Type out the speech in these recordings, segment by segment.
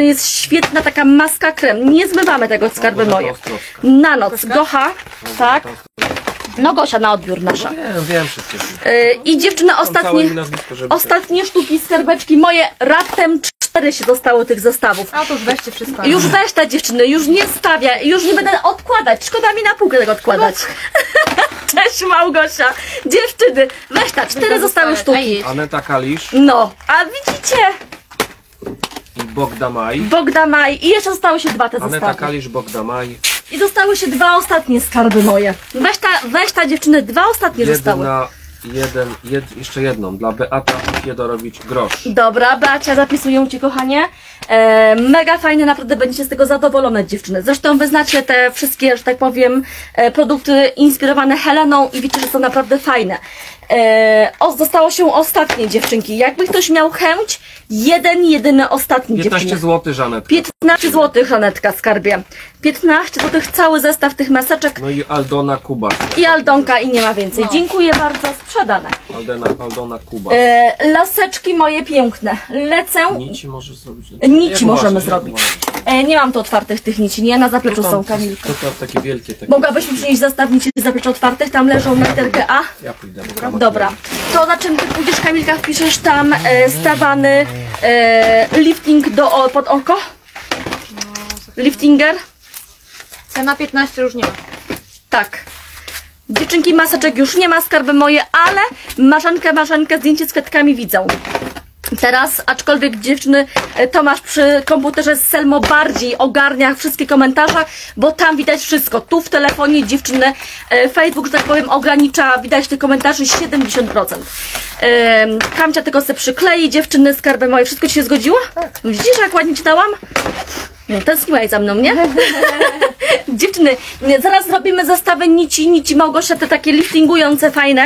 jest świetna taka maska krem. Nie zmywamy tego skarby moje. Na noc. Gocha, tak. No Gosia na odbiór nasza. Nie, wiem wszystkie. Yy, I dziewczyny ostatnie, ostatnie sztuki skarbeczki moje. Raptem cztery się zostało tych zestawów. A to już weźcie wszystko. Już weź te dziewczyny, już nie stawia, już nie będę odkładać. Szkoda mi na półkę tego odkładać. Cześć Małgosia. Dziewczyny, weź ta, cztery zostały sztuki. Aneta Kalisz No, a widzicie? I Bogda Maj. Bogda Maj i jeszcze zostały się dwa te Aneta zestawy. Kalisz, Bogda Maj. I zostały się dwa ostatnie skarby moje. Weź ta, weź ta dziewczyny, dwa ostatnie zostały. Jedna, jeden, jed, jeszcze jedną. Dla Beata Fiedorowicz Grosz. Dobra, Beacia, zapisuję Ci, kochanie. E, mega fajne, naprawdę będziecie z tego zadowolone, dziewczyny. Zresztą wy znacie te wszystkie, że tak powiem, e, produkty inspirowane Heleną i wiecie, że są naprawdę fajne. E, o, zostało się ostatnie, dziewczynki. Jakby ktoś miał chęć, jeden, jedyny ostatni, 15 dziewczyny. zł, Żanetka. 15 zł, Żanetka, skarbie. 15 zł, cały zestaw tych maseczek No i Aldona Kuba. i Aldonka i nie ma więcej. Dziękuję bardzo, sprzedane. Aldena, Aldona Kuba. E, laseczki moje piękne. Lecę. Nici możesz zrobić? Nici możemy zrobić. E, nie mam tu otwartych tych nici, nie na zapleczu To są tam- Kamilka. To, to takie wielkie. Takie. Mogłabyś mi przynieść zestaw nici z zapleczu otwartych, tam leżą na literkę A. Ja pójdę. bo tam Dobra, to na czym ty pójdziesz Kamilka, wpiszesz tam e, stawany e, lifting do, o, pod oko? Liftinger? Cena 15 już nie ma. Tak. Dziewczynki maseczek już nie ma, skarby moje, ale maszankę, maszankę, zdjęcie z kwiatkami widzą. Teraz, aczkolwiek dziewczyny, e, Tomasz przy komputerze z Selmo bardziej ogarnia wszystkie komentarze, bo tam widać wszystko. Tu w telefonie dziewczyny, e, Facebook, że tak powiem, ogranicza, widać tych komentarzy 70%. E, Kamcia tylko se przyklei, dziewczyny, skarby moje, wszystko Ci się zgodziło? Tak. Widzisz, jak ładnie Ci dałam? No, tęskniłaś za mną, nie? Dziewczyny, zaraz zrobimy zestawy nici, nici Małgosia, te takie liftingujące, fajne.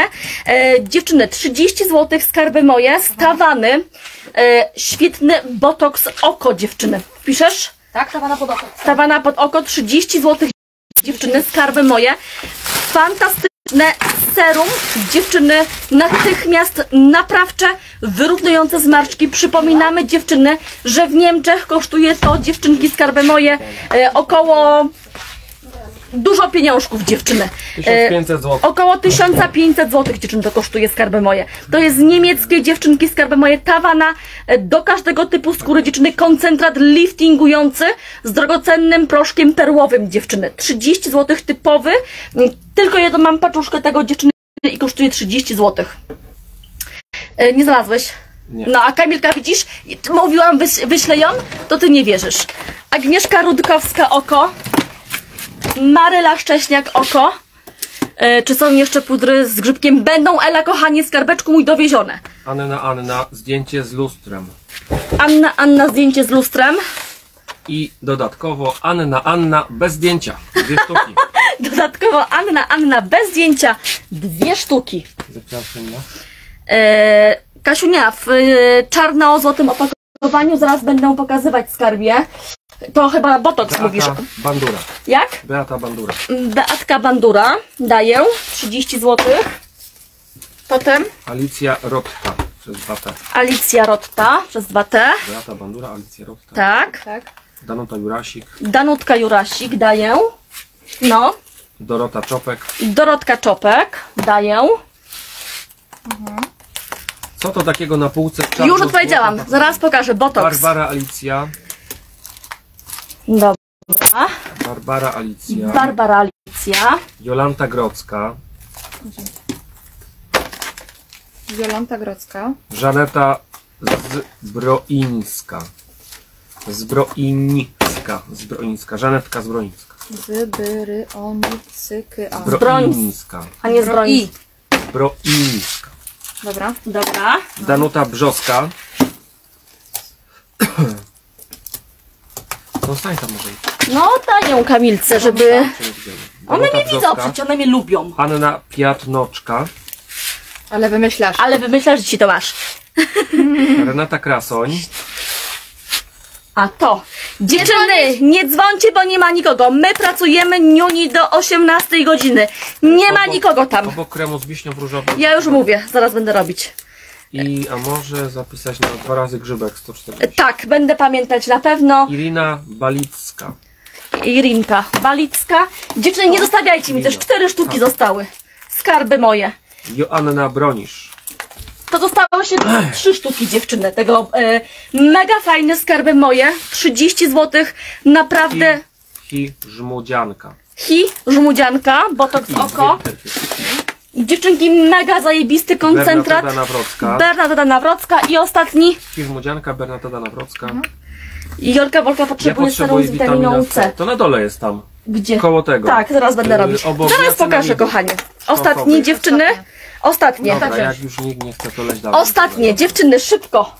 E, dziewczyny, 30 zł skarby moje, stawany, e, świetny botoks oko, dziewczyny. Piszesz? Tak, to pana pod oko. Stawana pod oko, 30 zł, dziewczyny, skarby moje. Fantastyczne serum, dziewczyny, natychmiast naprawcze, wyrównujące zmarszczki. Przypominamy, dziewczyny, że w Niemczech kosztuje to, dziewczynki, skarby moje, e, około dużo pieniążków, dziewczyny. E, 1500 zł. Około 1500 zł dziewczyn to kosztuje skarby moje. To jest niemieckie dziewczynki skarby moje tawana e, do każdego typu skóry dziewczyny koncentrat liftingujący z drogocennym proszkiem perłowym dziewczyny. 30 zł typowy. Tylko jedną mam paczuszkę tego dziewczyny i kosztuje 30 zł. E, Nie znalazłeś? Nie. No a Kamilka widzisz, mówiłam wyś, wyślę ją, to ty nie wierzysz. Agnieszka Rudkowska oko. Maryla Szcześniak oko. E, czy są jeszcze pudry z grzybkiem? Będą, Ela, kochanie, skarbeczku mój dowiezione. Anna, Anna, zdjęcie z lustrem. Anna, Anna, zdjęcie z lustrem. I dodatkowo Anna, Anna, bez zdjęcia. Dwie sztuki. Dodatkowo Anna, Anna, bez zdjęcia. Dwie sztuki. Zapraszam, no. E, Kasiunia, w e, czarno-złotym opakowaniu zaraz będę pokazywać skarbie. To chyba botox mówisz. Beata Bandura. Jak? Beata Bandura. Beatka Bandura. Daję 30 zł. Potem Alicja Rotta przez 2T. Alicja Rotta przez 2T. Beata Bandura, Alicja Rotta. Tak. Tak. Danuta Jurasik, Danutka Jurasik daję. No. Dorota Czopek. Dorotka Czopek daję. Co to takiego na półce? w Już odpowiedziałam. Zaraz pokażę. Botox. Barbara Alicja. Dobra. Barbara Alicja. Barbara Alicja. Jolanta Grodzka. Jolanta Grodzka. Żaneta Zbroińska. Zbroińska. Zbroińska. Żanetka Zbroińska. Z, by, ry, o, ni, cy, ky, a. Zbroińska. A nie zbroi. Zbroińska. Dobra. Dobra. Danuta Brzoska. No stań tam może. No daję Kamilce, żeby... One mnie widzą, przecież one mnie lubią. Anna Piatnoczka. Ale wymyślasz. Ale wymyślasz, że ci to masz. Renata Krasoń. A to. Dziewczyny, nie dzwońcie, bo nie ma nikogo. My pracujemy niuni do 18 godziny. Nie ma Obok- nikogo tam. Obok kremu z wiśnią różową. Ja już mówię, zaraz będę robić. I, a może zapisać na dwa razy grzybek 140. Tak, będę pamiętać na pewno. Irina Balicka. Irinka Balicka. Dziewczyny, nie zostawiajcie mi, też cztery sztuki zostały. Skarby moje. Joanna Bronisz. To zostało się trzy sztuki dziewczyny tego e, mega fajne skarby moje. 30 zł. Naprawdę Hi Żmudzianka. hi, żmudzianka, botox w oko. Dziewczynki, mega zajebisty koncentrat. Bernadetta Nawrocka. Bernadetta Nawrocka i ostatni Hi Żmudzianka, Bernadetta Nawrocka. Jolka Wolka Ja potrzebuje serum potrzebuję z witaminą C. To na dole jest tam. Gdzie? Koło tego. Tak, zaraz będę Yy, robić. obok Zaraz pokażę, kochanie. Ostatnie Ostatnie. dziewczyny. Ostatnie. Dobra, tak. jak już nikt nie chce, to leć dalej. Ostatnie, dziewczyny, szybko.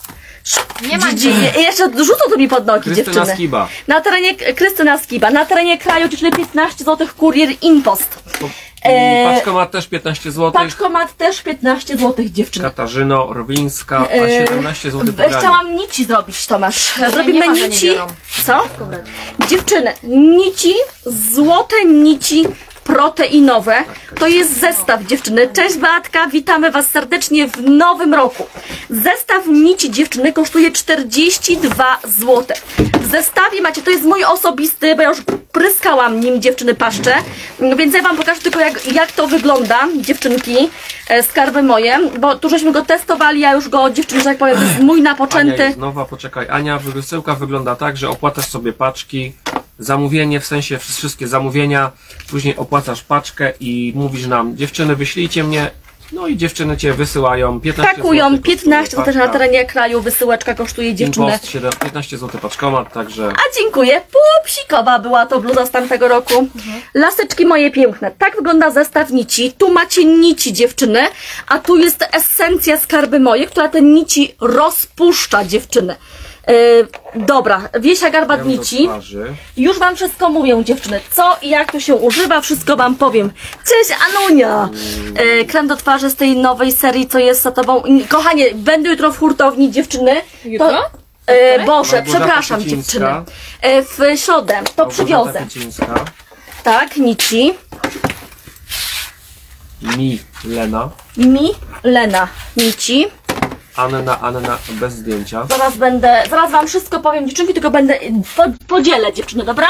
Sz- Nie ma dzi- Jeszcze rzucą to mi pod nogi, Krystyna dziewczyny. Skiba. Na terenie Krystyna Skiba, na terenie kraju dziewczyny 15 zł kurier Impost. Eee, Paczkomat też 15 zł. Paczkomat też 15 zł dziewczyny. Katarzyno Rwińska, a Eee, 17 zł e, Chciałam nici zrobić, Tomasz. Zrobimy nici. Co? Dziewczyny, nici, złote nici proteinowe. To jest zestaw, dziewczyny. Cześć Beatka, witamy Was serdecznie w nowym roku. Zestaw nici, dziewczyny, kosztuje 42 zł. W zestawie macie, to jest mój osobisty, bo ja już pryskałam nim dziewczyny paszcze, więc ja Wam pokażę tylko jak, jak to wygląda, dziewczynki, e, skarby moje, bo tu żeśmy go testowali, ja już go, dziewczyny, że tak powiem, jest mój Ania napoczęty. jest nowa, poczekaj. Ania, wysyłka wygląda tak, że opłacasz sobie paczki, zamówienie, w sensie wszystkie zamówienia, później opłacasz paczkę i mówisz nam, dziewczyny wyślijcie mnie, no i dziewczyny cię wysyłają 15 Pakują zł 15 zł na terenie kraju, wysyłeczka kosztuje dziewczyny. Impost 7, 15 zł paczkomat, także A dziękuję, pupsikowa była to bluza z tamtego roku. Laseczki moje piękne, tak wygląda zestaw nici. Tu macie nici dziewczyny, a tu jest esencja skarby moje, która te nici rozpuszcza dziewczyny. Yy, dobra, Wiesia Garbat krem do nici. twarzy. Już wam wszystko mówię, dziewczyny. Co i jak to się używa, wszystko wam powiem. Cześć, Anunia! E, krem do twarzy z tej nowej serii, co jest za tobą. Kochanie, będę jutro w hurtowni, dziewczyny. Jutro? To, e, Boże, przepraszam, dziewczyny. E, w środę to przywiozę. Tak, nici. Mi Lena, Mi, Lena, nici. Anna, Anna bez zdjęcia. Zaraz będę, zaraz wam wszystko powiem, dziewczynki, tylko będę po, podzielę, dziewczyny, dobra?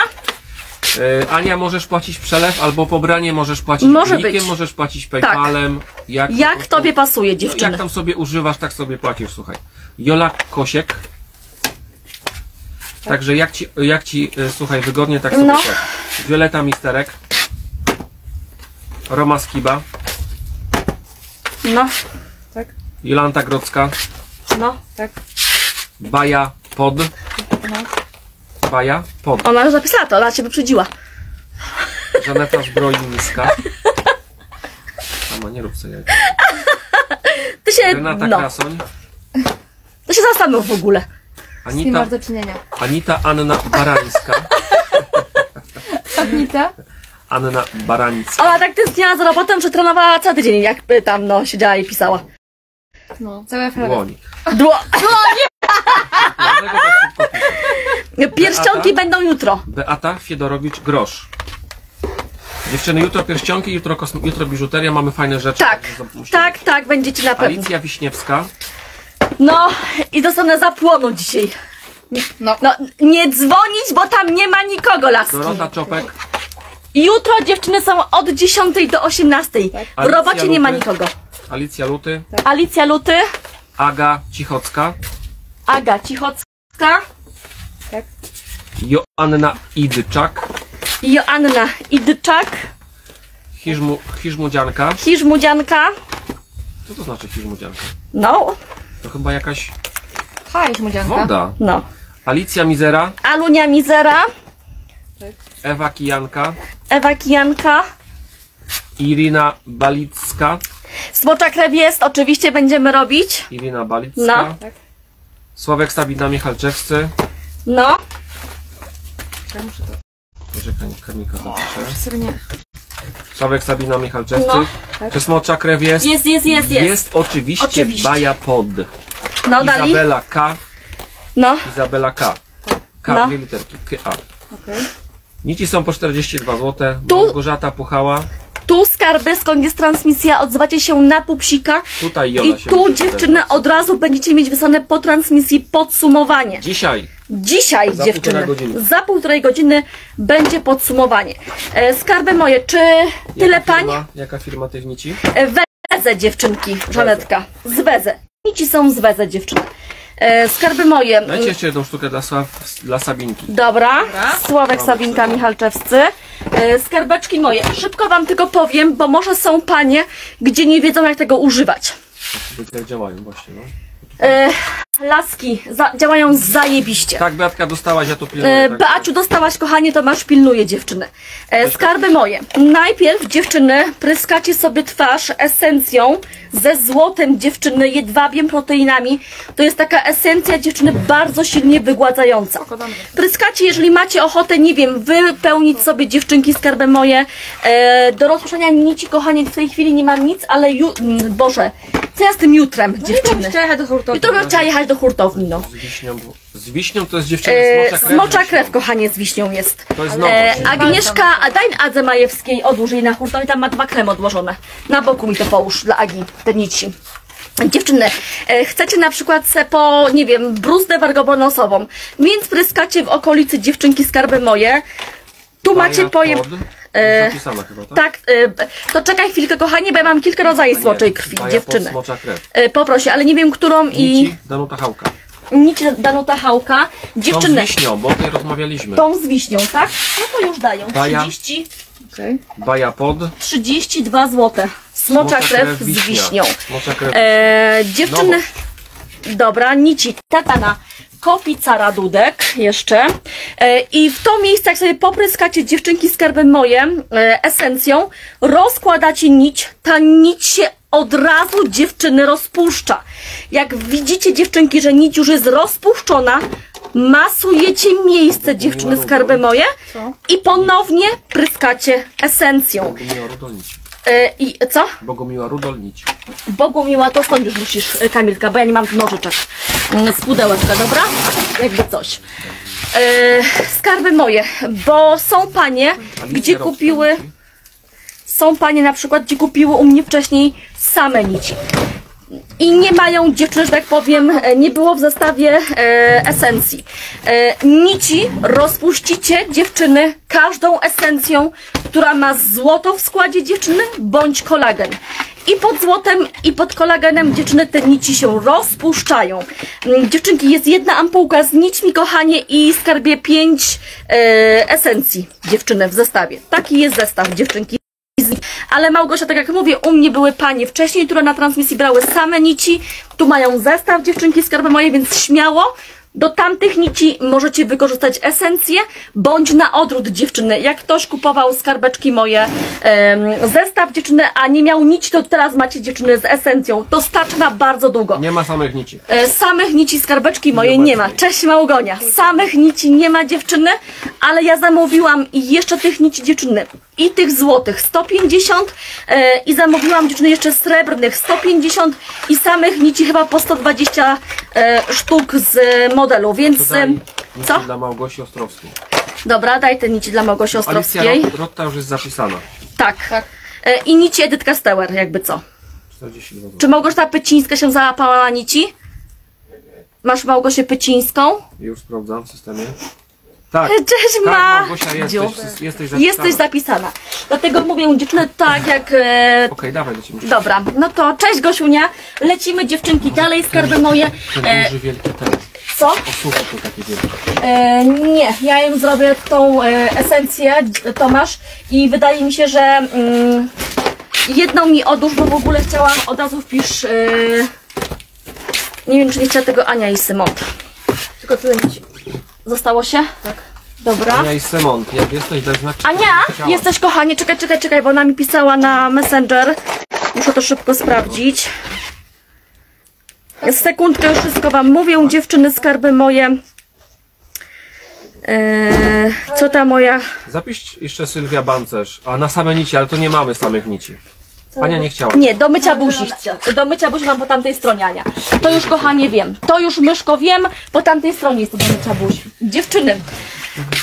E, Ania, możesz płacić przelew albo pobranie, możesz płacić Może blikiem, być. Tak. możesz płacić PayPalem. Jak, po Jak prostu- tobie pasuje, dziewczyny? jak tam sobie używasz, tak sobie płacisz, słuchaj. Jola Kosiek. Także jak ci, jak ci y, słuchaj, wygodnie, tak sobie No. płać. Wioleta Misterek. Roma Skiba. No, Tak, Jolanta Grodzka. no. tak. Baja Pod. No. Baja Pod. Ona już zapisała to, ona cię wyprzedziła. Żaneta Zbrojniska. Mama, nie rób sobie. Ty się, Renata no, Krasoń. to się zastanów w ogóle. Z Anita, masz do czynienia? Anita Anna Barańska. Anita? Anna Barańska. Ona tak tęskniła za robotą, że trenowała cały tydzień, jak y, tam no, siedziała i pisała. No, całe fraga. Dłoń. Dło... Dlaczego tak szybko piszę? Pierścionki Beata? będą jutro. Beata Fiedorowicz Grosz. Dziewczyny, jutro pierścionki, jutro, kosm- jutro biżuteria, mamy fajne rzeczy. Tak, tak, tak, będziecie na pewno. Alicja Wiśniewska. No i dostanę zapłonu dzisiaj. No, No, nie dzwonić, bo tam nie ma nikogo, laski. Dorota Czopek. Jutro dziewczyny są od 10 do 18. W Alicja robocie nie ma nikogo. Alicja Luty. Alicja Luty, Aga Cichocka. Aga Cichocka, tak. Joanna Idczak. Joanna Idczak, Hiżmu, Hiżmudzianka. Hiżmudzianka, Co to znaczy Hiżmudzianka? no, To chyba jakaś Hajś, młodzianka. woda. no. Alicja Mizera. Alunia Mizera, Ewa Kijanka. Ewa Kijanka, Irina Balicka. Smocza krew jest, oczywiście będziemy robić. Irina Balicka. No. Tak. Sławek Sabina Michalczewscy. No, Ja muszę to... Poczekaj, zapiszę. Nie... Sławek Sabina Michalczewscy. No. Tak. Czy smocza krew jest? jest, jest, jest, jest. Jest oczywiście, Oczywiście. Baja Pod. No, dali. Izabela K. No, Izabela K. K, No. dwie literki. K, A. Okej. Nici są po 42 zł. Tu- Małgorzata Puchała. Tu skarby, skąd jest transmisja, odzywacie się na pupsika. Tutaj Jola I się tu dziewczyny od razu będziecie mieć wysłane po transmisji podsumowanie. Dzisiaj. Dzisiaj Za dziewczyny, godziny. za półtorej godziny będzie podsumowanie. E, skarby moje, czy tyle Jaka pań? firma, Jaka firma tych nici? E, Wezę dziewczynki, Żanetka, z Wezę. Nici są z Wezę dziewczyny. E, skarby moje. Dajcie jeszcze jedną sztukę dla, Sław, dla Sabinki. Dobra, Dobra. Sławek Sawinka Michalczewscy. E, skarbeczki moje. Szybko wam tylko powiem, bo może są panie, gdzie nie wiedzą jak tego używać. Jak działają właśnie, no. E, laski za, działają zajebiście. Tak, Beatka dostałaś, ja to pilnuję. E, tak. Beaciu, dostałaś, kochanie, to masz pilnuje dziewczyny. E, skarby moje. Najpierw, dziewczyny, pryskacie sobie twarz esencją ze złotem dziewczyny, jedwabiem, proteinami. To jest taka esencja dziewczyny bardzo silnie wygładzająca. Pryskacie, jeżeli macie ochotę, nie wiem, wypełnić sobie dziewczynki skarby moje. E, do rozpuszczania nici, kochanie, w tej chwili nie mam nic, ale ju, Boże, co ja z tym jutrem, dziewczyny? Chciała jechać do hurtowni. Jutro bym chciała jechać do hurtowni, no. Z wiśnią, z wiśnią to jest dziewczyna E, smocza krew. smocza krew, kochanie, z wiśnią jest. To jest E, nowość. Agnieszka, a daj Adze Majewskiej, odłóż jej na hurtowni, tam ma dwa kremy odłożone. Na boku mi to połóż dla Agi, te nici. Dziewczyny, e, chcecie na przykład se po, nie wiem, bruzdę wargobonosową, więc pryskacie w okolicy dziewczynki skarby moje. Tu macie pojem... e, Zapisana chyba, tak? Tak, e, to czekaj chwilkę, kochanie, bo ja mam kilka rodzajów smoczej krwi, Baja dziewczyny. Smocza krew. E, Poproszę, ale nie wiem, którą i... Nici, Danuta Hałka. Nici Danuta Hałka. Tą z Dziewczyny, wiśnią, bo o tej rozmawialiśmy. tą z wiśnią, tak? No to już dają. Baja. 30, Okej. Baja pod. 32 zł. Smocza krew z wiśnią. Smocza krew. E, dziewczyny, Nowość. dobra, nici, tatana. Kopica radudek jeszcze. E, I w to miejsce, jak sobie popryskacie dziewczynki skarby moje e, esencją, rozkładacie nić, ta nić się od razu dziewczyny rozpuszcza. Jak widzicie dziewczynki, że nić już jest rozpuszczona, masujecie miejsce dziewczyny skarby moje i ponownie pryskacie esencją. E, I co? Bogumiła Rudolnić. Bogumiła, to stąd już musisz, e, Kamilka, bo ja nie mam nożyczek mm, z pudełeczka, dobra? Jakby coś. E, skarby moje, bo są panie, gdzie kupiły, są panie na przykład, gdzie kupiły u mnie wcześniej same nici. I nie mają dziewczyny, że tak powiem, e, nie było w zestawie e, esencji. E, nici rozpuścicie dziewczyny każdą esencją, która ma złoto w składzie dziewczyny, bądź kolagen. I pod złotem, i pod kolagenem dziewczyny te nici się rozpuszczają. Mm, Dziewczynki, jest jedna ampułka z nićmi, kochanie, i skarbie pięć esencji dziewczyny w zestawie. Taki jest zestaw dziewczynki. Ale Małgosia, tak jak mówię, u mnie były panie wcześniej, które na transmisji brały same nici. Tu mają zestaw dziewczynki skarby moje, więc śmiało. Do tamtych nici możecie wykorzystać esencję, bądź na odwrót dziewczyny. Jak ktoś kupował skarbeczki moje, em, zestaw dziewczyny, a nie miał nici, to teraz macie dziewczyny z esencją. To starczy na bardzo długo. Nie ma samych nici. E, samych nici skarbeczki moje nie ma. Cześć Małgonia. Samych nici nie ma dziewczyny, ale ja zamówiłam i jeszcze tych nici dziewczyny. I tych złotych 150 e, i zamówiłam dziewczyny jeszcze srebrnych 150 i samych nici chyba po 120 e, sztuk z modelu, więc Tutaj co? dla Małgosi Ostrowskiej. Dobra, daj te nici dla Małgosi Alicja Ostrowskiej. Rot- Rotta już jest zapisana. Tak. Tak. E, I nici Edytka Steller, jakby co. 42 zł. Czy Małgorzata Pycińska się załapała na nici? Masz Małgosię Pycińską? Już sprawdzam w systemie. Tak. Cześć Tak, ma! Małgosia, jesteś, jesteś zapisana. Jesteś zapisana. Dlatego mówię dziewczyny tak jak... E, Okej, dawaj, lecimy. dobra, no to cześć Gosiunia. Lecimy dziewczynki dalej, skarby moje. Ten E, duży, wielki ten. co? Osuwa to takie wielkie. E, nie, ja im zrobię tą e, esencję, Tomasz, i wydaje mi się, że mm, jedną mi odłóż, bo w ogóle chciałam, od razu wpisz... E, nie wiem, czy nie chciała tego Ania i Symon. Tylko tyle mi Zostało się? Tak. Dobra. Ania i Semon, jak jesteś, daj znać. czy Ania, chciałaś. jesteś kochanie, czekaj, czekaj, czekaj, bo ona mi pisała na Messenger. Muszę to szybko sprawdzić. Sekundkę, już wszystko wam mówię, dziewczyny, skarby moje. Eee, co ta moja... Zapisz jeszcze Sylwia Bancerz. A na same nici, ale to nie mamy samych nici. Ania nie chciała. Nie, do mycia buzi. Do mycia buzi mam po tamtej stronie, Ania. To już, kochanie, wiem. To już, myszko, wiem. Po tamtej stronie jest to do mycia buzi. Dziewczyny,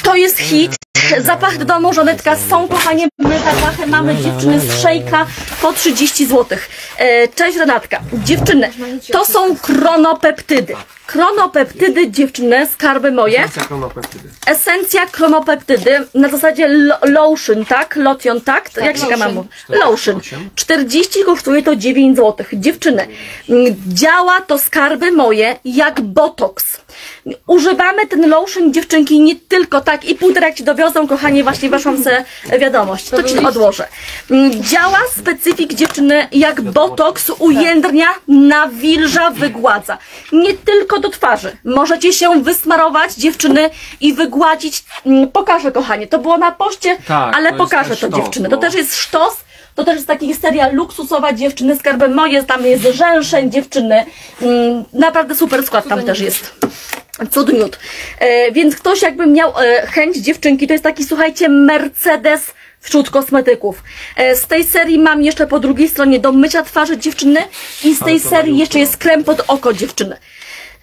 to jest hit. zapachy do domu, żonetka są, kochanie, my zapachy mamy dziewczyny z szejka po 30 zł. E, cześć Renatka. Dziewczyny, to są kronopeptydy. Kronopeptydy, dziewczyny, skarby moje. Esencja kronopeptydy. Esencja kronopeptydy na zasadzie lo- lotion, tak? Lotion, tak? To Jak się lotion. ma mu? Lotion. 48. 40 kosztuje to 9 zł. Dziewczyny, mm, działa to skarby moje jak botox. Używamy ten lotion dziewczynki nie tylko tak i półtora jak ci dowiozą, kochanie, właśnie weszłam sobie wiadomość. To ci odłożę. Mm, Działa specyfik dziewczyny jak botox, ujędrnia, nawilża, wygładza. Nie tylko do twarzy. Możecie się wysmarować dziewczyny i wygładzić. Mm, Pokażę kochanie, to było na poście, Tak, ale to pokażę to sztos, dziewczyny. no. To też jest sztos. To też jest taki seria luksusowa dziewczyny, skarby moje, tam jest rzęszeń dziewczyny. Mm, naprawdę super skład tam też jest. Cudniut. E, więc ktoś jakby miał e, chęć dziewczynki, to jest taki, słuchajcie, Mercedes wśród kosmetyków. E, z tej serii mam jeszcze po drugiej stronie do mycia twarzy dziewczyny i z tej serii jeszcze jest krem pod oko dziewczyny.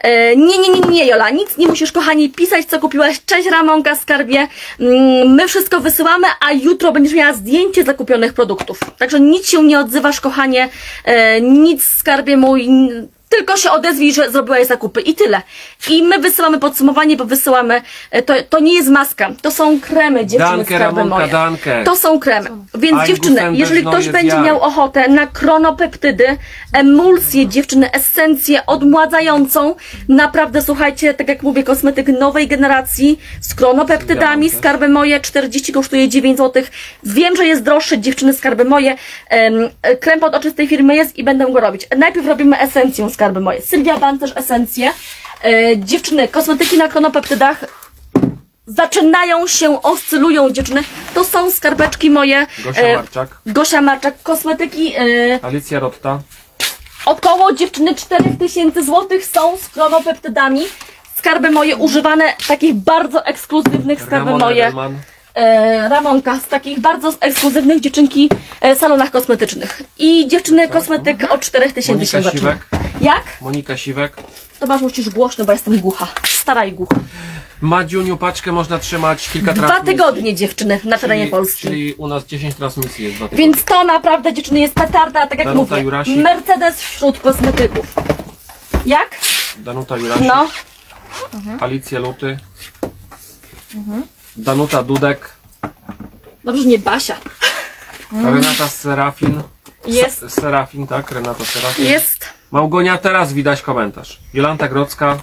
E, Nie, nie, nie, nie, Jola, nic nie musisz, kochani, pisać, co kupiłaś. Cześć, Ramonka, skarbie. Mm, My wszystko wysyłamy, a jutro będziesz miała zdjęcie zakupionych produktów. Także nic się nie odzywasz, kochanie, e, nic, skarbie mój, tylko się odezwij, że zrobiłaś zakupy i tyle. I my wysyłamy podsumowanie, bo wysyłamy, e, to, to nie jest maska, to są kremy, dziewczyny, Danke, skarby Ramonka, moje. danke. To są kremy. Więc Ein dziewczyny, jeżeli ktoś będzie miał ochotę na kronopeptydy, emulsję dziewczyny, esencję odmładzającą, naprawdę słuchajcie, tak jak mówię, kosmetyk nowej generacji z kronopeptydami, skarby moje, 40 kosztuje 9 zł. Wiem, że jest droższy, dziewczyny, skarby moje. E, krem pod oczy z tej firmy jest i będę go robić. Najpierw robimy esencję, skarby moje. Sylwia Ban też esencję. E, dziewczyny, kosmetyki na kronopeptydach zaczynają się, oscylują dziewczyny. To są skarbeczki moje. Gosia e, Marczak. Gosia Marczak, kosmetyki e, Alicja Rotta. około dziewczyny 4000 zł są z kronopeptydami. Skarby moje używane, takich bardzo ekskluzywnych skarby Ramona moje. Edelman. E, Ramonka, z takich bardzo ekskluzywnych dziewczynki e, salonach kosmetycznych. I dziewczyny kosmetyk od 4000 Monika się zaczyna. Siwek. Jak? Monika Siwek. To masz musisz głośno, bo jestem głucha. Stara i głucha. Madziuniu paczkę można trzymać kilka Dwa transmisji. tygodnie dziewczyny na terenie Czyli, Polski. czyli u nas 10 transmisji jest dwa tygodnie. Więc to naprawdę dziewczyny jest petarda, tak jak Danuta mówię. Mercedes wśród kosmetyków. Jak? Danuta Jurasik. No, Alicja Luty. Danuta Dudek. dobrze, że nie Basia. Renata Serafin. Jest. Se- Serafin, tak? Renata Serafin. Jest. Małgonia, teraz widać komentarz. Jolanta Grodzka.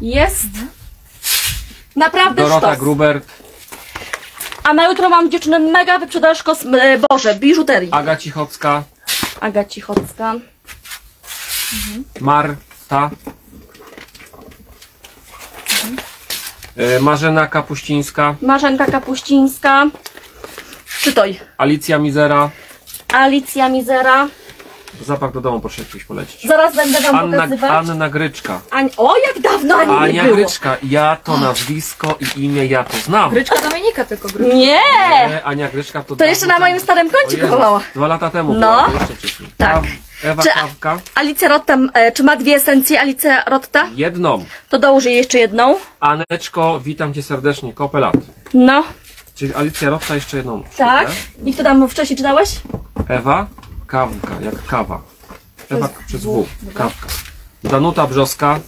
Jest. Naprawdę Dorota sztos. Grubert. A na jutro mam dziewczyny mega wyprzedaż e, Boże, biżuterii. Aga Cichocka. Aga Cichocka. Marta. Y, Marzena Kapuścińska. Marzenka Kapuścińska. Czytoj. Alicja Mizera. Alicja Mizera. Zapach do domu proszę jakiś polecić. Zaraz będę wam Anna, pokazywać. Anna Gryczka. Ań... O, jak dawno Ani nie Ania było. Gryczka. Ja to nazwisko i imię ja to znam. Gryczka Dominika tylko gryczka. Nie! Nie, Ania Gryczka to To jeszcze na moim starym koncie Jezu. Dwa lata temu No. była, to jeszcze wcześniej. Tak. Ewa- Ewa Czy- Kawka. Alicja Rotta, e, czy ma dwie esencje Alicja Rotta? Jedną. To dołożę jej jeszcze jedną. Aneczko, witam cię serdecznie. Kopę lat. No, Czyli Alicja Rotta jeszcze jedną. tak. I kto tam wcześniej czytałeś? Ewa Kawka, jak kawa. Ewa jest przez W. Kawka. Danuta Brzoska.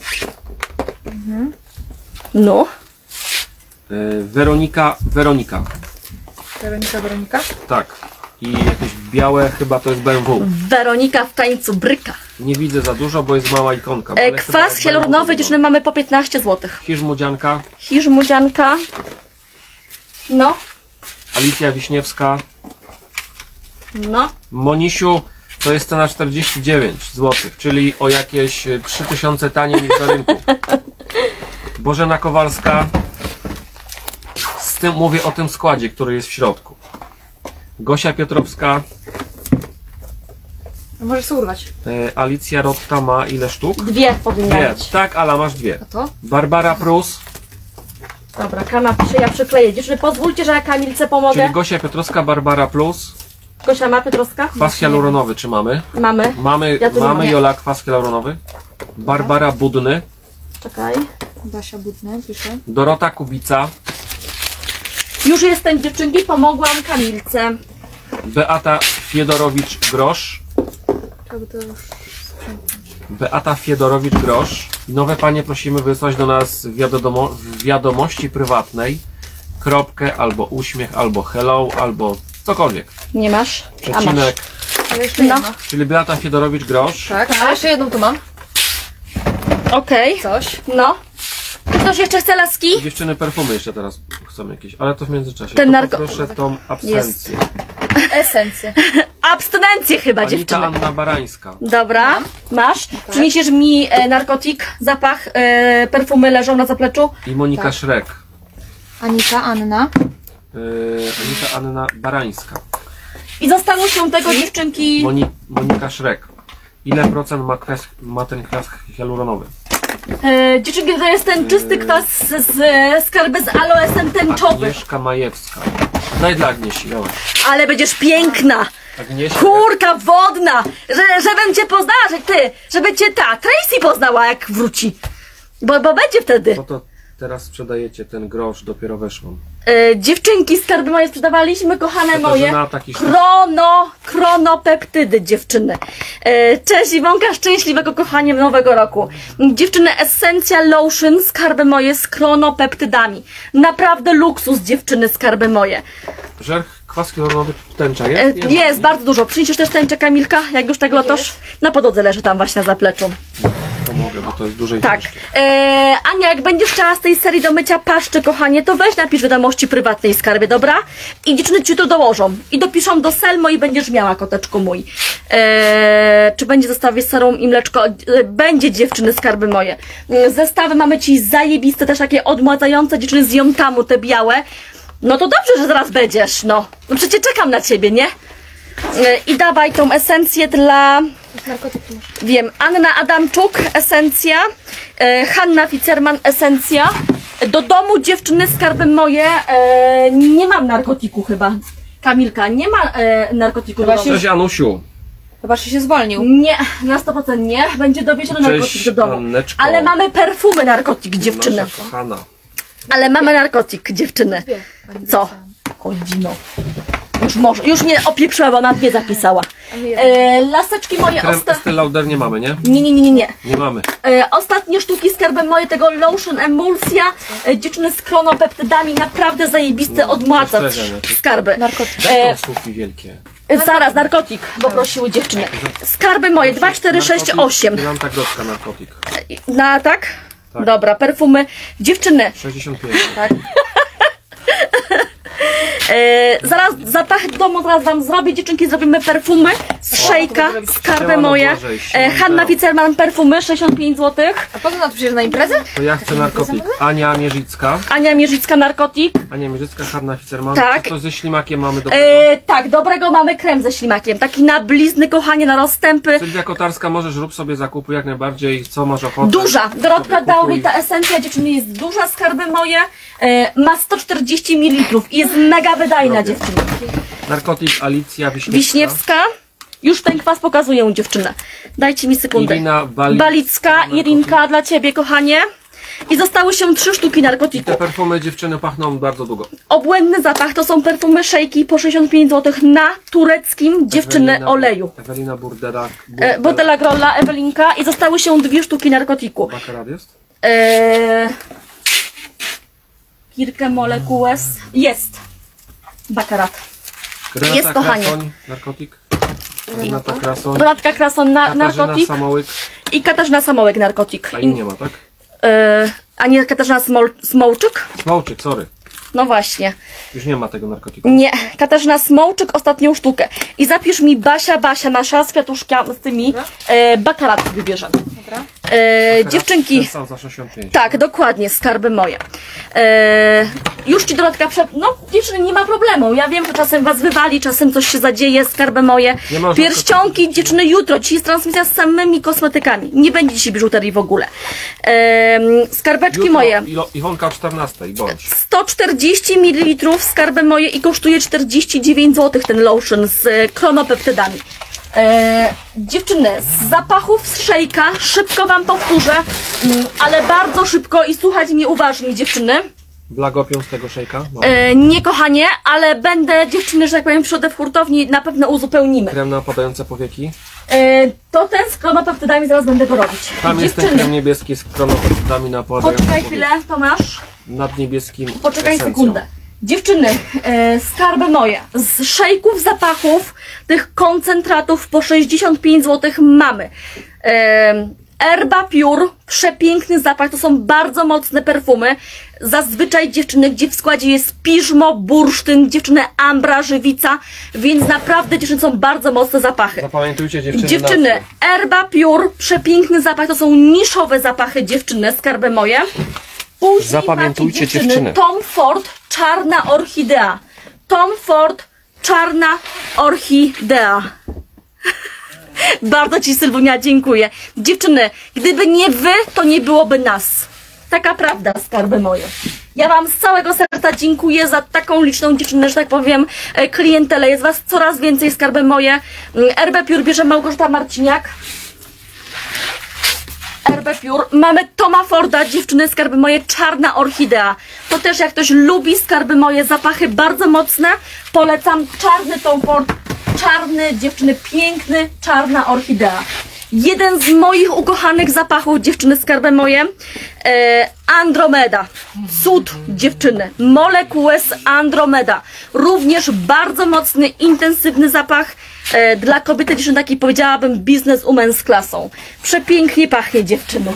No. y, Weronika. Weronika. Weronika, Weronika. Tak. I jakieś białe, chyba to jest BMW. Weronika w tańcu bryka. Nie widzę za dużo, bo jest mała ikonka. E, kwas hialuronowy BMW dziewczyny mamy po 15 zł. Hirzmudzianka. Hirzmudzianka. No, Alicja Wiśniewska. No. Monisiu to jest cena 49 zł, czyli o jakieś e, 3000 taniej niż na rynku. Bożena Kowalska. Z tym mówię o tym składzie, który jest w środku. Gosia Piotrowska. No możesz urwać. E, Alicja Rotta ma ile sztuk? Dwie powinna Dwie. być. Tak, Ala, masz dwie. A to? Barbara Prus, Dobra, Kama pisze, ja przykleję. Dziewczyny, pozwólcie, że ja Kamilce pomogę. czyli Gosia Piotrowska, Barbara Plus. Gosia ma Piotrowska? Kwas hialuronowy, czy mamy? Mamy. Mamy, Ja mamy mam. Jola kwas hialuronowy. Barbara Budny. Czekaj. Basia Budny, pisze. Dorota Kubica. Już jestem dziewczynki, pomogłam Kamilce. Beata Fiedorowicz-Grosz. To już. Beata Fiedorowicz-Grosz. Nowe panie prosimy wysłać do nas w, wiadomo, w wiadomości prywatnej kropkę, albo uśmiech, albo hello, albo cokolwiek. Nie masz? A masz. Przecinek, Ale jeszcze No. jedna. czyli Beata Fiedorowicz-Grosz. Tak, a jeszcze jedną tu mam. Okej, Coś. no. Ktoś jeszcze chce laski? Dziewczyny perfumy jeszcze teraz chcą jakieś, ale to w międzyczasie. Ten to narko- Proszę tą absencję. Esencję. Abstynencję chyba Anita dziewczyny. Anna Barańska. Dobra, masz. Przyniesiesz mi e, narkotik, zapach, e, perfumy leżą na zapleczu. I Monika Tak. Szrek. Anita, Anna. Yy, Anita Anna Barańska. I zostało się tego dziewczynki. Moni, Monika Szrek. Ile procent ma, kres, ma ten kwas hialuronowy? E, dziewczynki to jest ten czysty kwas z, z skarby z aloesem tęczowym. Agnieszka Majewska. Daj dla Agniesi, dawaj. Ale będziesz piękna. Agniesia. Kurka wodna! Że, żebym cię poznała, że ty, żeby cię ta Tracy poznała jak wróci. Bo, bo będzie wtedy. No to teraz sprzedajecie ten grosz, dopiero weszłam. E, dziewczynki skarby moje sprzedawaliśmy, kochane moje. Katarzyna. Krono, kronopeptydy dziewczyny. E, cześć Iwonka, szczęśliwego kochania nowego roku. Dziewczyny, esencja lotion, skarby moje z kronopeptydami. Naprawdę luksus dziewczyny, skarby moje. Żerch, kwas hialuronowy, tęcza E, jest? jest, bardzo dużo. Przyniesiesz też tęczę Kamilka, jak już tego toż na podłodze leży tam właśnie na zapleczu. Pomogę, bo to jest dużej Tak. ilości. E, Ania, jak będziesz chciała z tej serii do mycia paszczy, kochanie, to weź napisz wiadomości prywatnej skarbie, dobra? I dziewczyny ci to dołożą. I dopiszą do Selmo i będziesz miała, koteczku mój. E, czy będzie zestawie z serą i mleczko? E, będzie, dziewczyny, skarby moje. E, Zestawy mamy ci zajebiste, też takie odmładzające, dziewczyny z Jontamu, te białe. No to dobrze, że zaraz będziesz, no. No przecież czekam na ciebie, nie? I dawaj tą esencję dla... Wiem, Anna Adamczuk, esencja, e, Hanna Ficerman, esencja. Do domu dziewczyny skarby moje, e, nie mam narkotiku chyba. Kamilka, nie ma e, narkotiku do domu. Cześć Anusiu. Chyba, że się zwolnił. Nie, na 100% nie. Będzie dowieziony narkotyk do domu. Anneczko. Ale mamy perfumy narkotik dziewczyny. Nasza kochana. Ale mamy narkotik dziewczyny. Co? Chodzino. Już może, już mnie opieprzyła, bo ona dwie zapisała. E, laseczki moje Krem osta... Lauder nie mamy, nie? Nie, nie, nie, nie, nie. Nie mamy. E, ostatnie sztuki skarby moje tego lotion emulsja e, dziewczyny z kronopeptydami naprawdę zajebiste No, odmładza skarby Narkotyk. Daj E, słupki wielkie. e, zaraz narkotik bo prosiły dziewczyny skarby moje 2, 4, 6, 8 I mam tak grodzka narkotyk. na tak? Tak. dobra perfumy dziewczyny 65. Tak. e, zaraz zapach domu zaraz wam zrobię dziewczynki zrobimy perfumy z szejka skarby Siemano, moje e. Hanna Ficerman perfumy 65 zł A po co na to przyjeżdża na imprezę? To ja chcę narkotyk. Ania Mierzycka. Ania Mierzycka narkotik Ania Mierzycka, Hanna Ficerman. Tak. Co to ze ślimakiem mamy do tego? E, tak, dobrego mamy krem ze ślimakiem. Taki na blizny, kochanie, na rozstępy. Sylwia Kotarska, możesz rób sobie zakupy jak najbardziej. Co masz ochotę? Duża. Dorotka kupuj. ta esencja dziewczyny jest duża, skarby moje. E, ma 140 ml i jest mega wydajna Robię. dziewczyna. Narkotyk Alicja Wiśniewska. Wiśniewska. Już ten kwas pokazuję dziewczynę. Dajcie mi sekundę. Irina Bali... Balicka, narkotyk. Irinka dla ciebie, kochanie. I zostały się trzy sztuki narkotiku. Te perfumy dziewczyny pachną bardzo długo. Obłędny zapach to są perfumy szejki po 65 zł na tureckim dziewczyny Ewelina- oleju. Ewelina Burdera. E, Botela Grolla, Ewelinka i zostały się dwie sztuki narkotiku. Bakarat jest? Eee, Kirkę molekułes. Jest. Bakarat. Renata Jest, kochanie. Krasoń, narkotyk. Renata Krasoń. Krason na narkotik Samołyk. i Katarzyna Samołek narkotik. A I, im nie ma, tak? eee, a nie Katarzyna Smol, Smołczyk? Smołczyk, sorry. No właśnie. Już nie ma tego narkotyku. Nie, Katarzyna Smołczyk ostatnią sztukę. I zapisz mi Basia, Basia nasza z kwiatuszkami, z tymi e, bakarat wybierzemy. Dobra. E, dziewczynki. Ten sam za 65. Tak, dokładnie, skarby moje. Eee, już ci Dorotka prze... No, dziewczyny, nie ma problemu. Ja wiem, że czasem was wywali, czasem coś się zadzieje, skarby moje. Pierścionki, dziewczyny, jutro. Dzisiaj jest transmisja z samymi kosmetykami. Nie będzie dzisiaj biżuterii w ogóle. Eee, skarbeczki Jutro moje. Iwonka o 14 bądź. 140 ml skarby moje i kosztuje 49 zł ten lotion z e, kronopeptydami. E, dziewczyny, z zapachów z szejka, szybko wam powtórzę, mm, ale bardzo szybko i słuchajcie mnie uważnie dziewczyny. Blagopią z tego szejka? Mamy. E, nie kochanie, ale będę dziewczyny, że tak powiem, przychodzę w hurtowni, na pewno uzupełnimy. Krem na opadające powieki. E, to ten z kronopeptydami zaraz będę go robić. Tam jest ten krem niebieski z kronopeptydami na opadające poczekaj chwilę, Tomasz. Nad niebieskim Poczekaj esencją. sekundę. Dziewczyny, e, skarby moje, z szejków zapachów, tych koncentratów po 65 zł mamy. E, Erba Pure, przepiękny zapach, to są bardzo mocne perfumy. Zazwyczaj dziewczyny, gdzie w składzie jest piżmo, bursztyn, dziewczyny ambra, żywica, więc naprawdę dziewczyny są bardzo mocne zapachy. Zapamiętujcie dziewczyny. Dziewczyny. Erba Pure, przepiękny zapach, to są niszowe zapachy dziewczyny, skarby moje. Później Zapamiętujcie macie dziewczyny. Tom Ford, czarna orchidea. Tom Ford, czarna orchidea. Bardzo Ci Sylwunia dziękuję. Dziewczyny, gdyby nie Wy, to nie byłoby nas. Taka prawda, skarby moje. Ja Wam z całego serca dziękuję za taką liczną dziewczynę, że tak powiem, e, klientelę. Jest Was coraz więcej, skarby moje. Mm, RB Piór bierze Małgorzata Marciniak. RB Pure. Mamy Toma Forda, dziewczyny, skarby moje, czarna orchidea. To też jak ktoś lubi skarby moje, zapachy bardzo mocne, polecam czarny Tom Ford, czarny, dziewczyny, piękny, czarna orchidea. Jeden z moich ukochanych zapachów, dziewczyny, skarby moje, e, Andromeda. Cud, dziewczyny. Molecules Andromeda. Również bardzo mocny, intensywny zapach dla kobiety, dziewczyny, taki powiedziałabym bizneswoman z klasą. Przepięknie pachnie dziewczyny.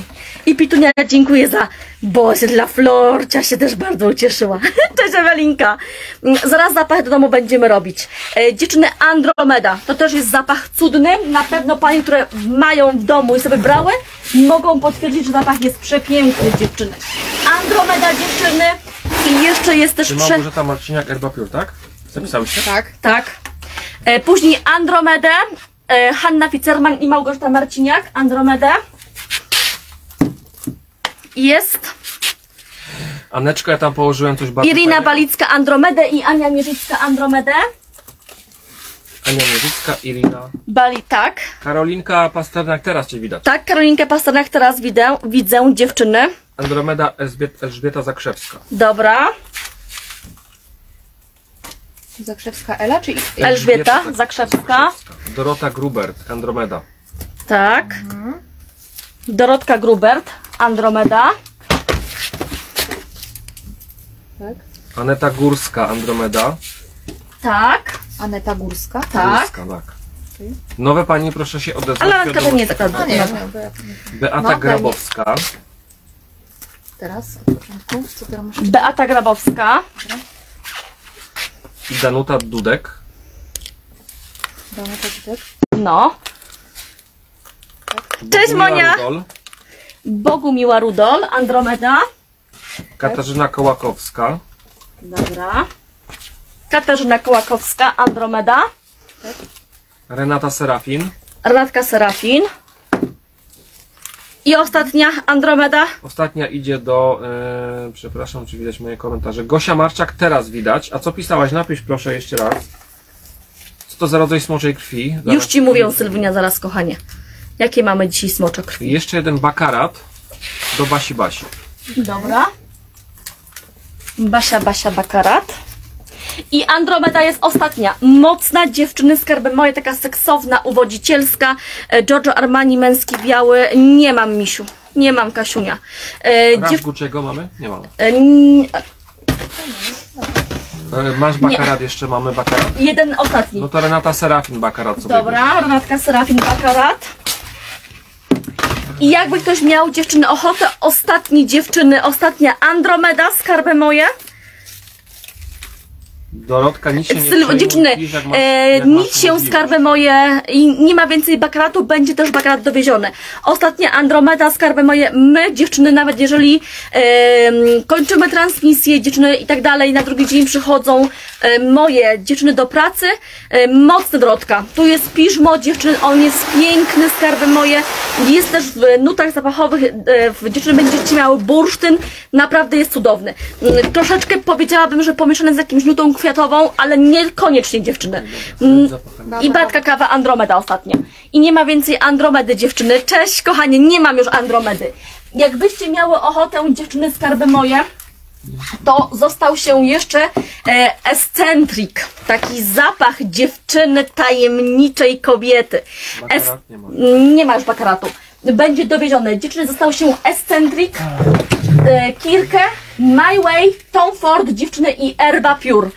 I Pitunia, dziękuję za Boże, dla Florcia się też bardzo ucieszyła. Cześć Ewelinka. Mm, Zaraz zapach do domu będziemy robić. E, dziewczyny Andromeda, to też jest zapach cudny. Na pewno panie, które mają w domu i sobie brały, mogą potwierdzić, że zapach jest przepiękny dziewczyny. Andromeda dziewczyny i jeszcze jest też Czy prze... Małgorzata Marciniak, Erba Piór, tak? Zapisałyście? Tak. Tak. E, później Andromedę, e, Hanna Ficerman i Małgorzata Marciniak, Andromedę. Jest Aneczka, ja tam położyłem coś bardzo Irina fajnego. Balicka Andromedę i Ania Mierzycka Andromedę. Ania Mierzycka, Irina. Bali, tak. Karolinka Pasternak, teraz Cię widać. Tak, Karolinkę Pasternak teraz widzę, widzę dziewczyny. Andromeda Elżbieta, Elżbieta Zakrzewska. Dobra. Zakrzewska Ela, czy... Elżbieta Zakrzewska. Dorota Grubert, Andromeda. Tak. Dorotka Grubert, Andromeda. Tak. Aneta Górska, Andromeda. Tak. Aneta Górska. Tak. Górska, tak. Nowe pani, proszę się odezwać. Ale Anka to nie jest taka nie, Beata No. Grabowska. teraz, od początku, co teraz muszę... Beata Grabowska. Danuta Dudek. To tutaj. No. Cześć, Monia. Rudol, Bogumiła Rudol, Andromeda. Katarzyna Kołakowska. Dobra. Katarzyna Kołakowska, Andromeda. Renata Serafin. Renatka Serafin. I ostatnia Andromeda. Ostatnia idzie do, e, przepraszam, czy widać moje komentarze. Gosia Marczak, teraz widać. A co pisałaś? Napisz proszę jeszcze raz. Co to za rodzaj smoczej krwi? Zaraz- Już ci mówię, Sylwia, zaraz, kochanie. Jakie mamy dzisiaj smocze krwi? Jeszcze jeden bakarat do Basi Basi. Dobra. Basia, Basia, Bakarat. I Andromeda jest ostatnia. Mocna dziewczyny, skarby moje, taka seksowna, uwodzicielska. E, Giorgio Armani, męski, biały. Nie mam, misiu. Nie mam, Kasiunia. E, dziew... Gucci'ego mamy? Nie mamy. e, E, masz bakarat, jeszcze mamy bakarat? jeden ostatni. No to Renata Serafin bakarat sobie bierze. Dobra, Renatka Serafin Bakarat. I jakby ktoś miał dziewczyny ochotę, ostatni dziewczyny, ostatnia Andromeda, skarby moje. Dorotka, nic się nie dziewczyny, jak e, jak nic się możliwość. skarby moje i nie ma więcej bakaratu, będzie też bakarat dowieziony. Ostatnia Andromeda, skarby moje, my dziewczyny, nawet jeżeli e, kończymy transmisję, dziewczyny i tak dalej, na drugi dzień przychodzą e, moje dziewczyny do pracy, e, mocny Dorotka. Tu jest piżmo, dziewczyny, on jest piękny, skarby moje, jest też w nutach zapachowych, e, w, dziewczyny będziecie miały bursztyn, naprawdę jest cudowny. Mm, Troszeczkę powiedziałabym, że pomieszany z jakimś nutą kwiatową, ale niekoniecznie dziewczyny. Mm. I Batka Kawa Andromeda ostatnia. I nie ma więcej Andromedy dziewczyny. Cześć kochanie, nie mam już Andromedy. Jakbyście miały ochotę, dziewczyny skarby moje, to został się jeszcze e. Taki zapach dziewczyny tajemniczej kobiety. Es- nie ma. nie ma już bakaratu. Będzie dowieziony. Dziewczyny został się Eccentric, e, Kirkę, My Way, Tom Ford, dziewczyny i Erba Pure.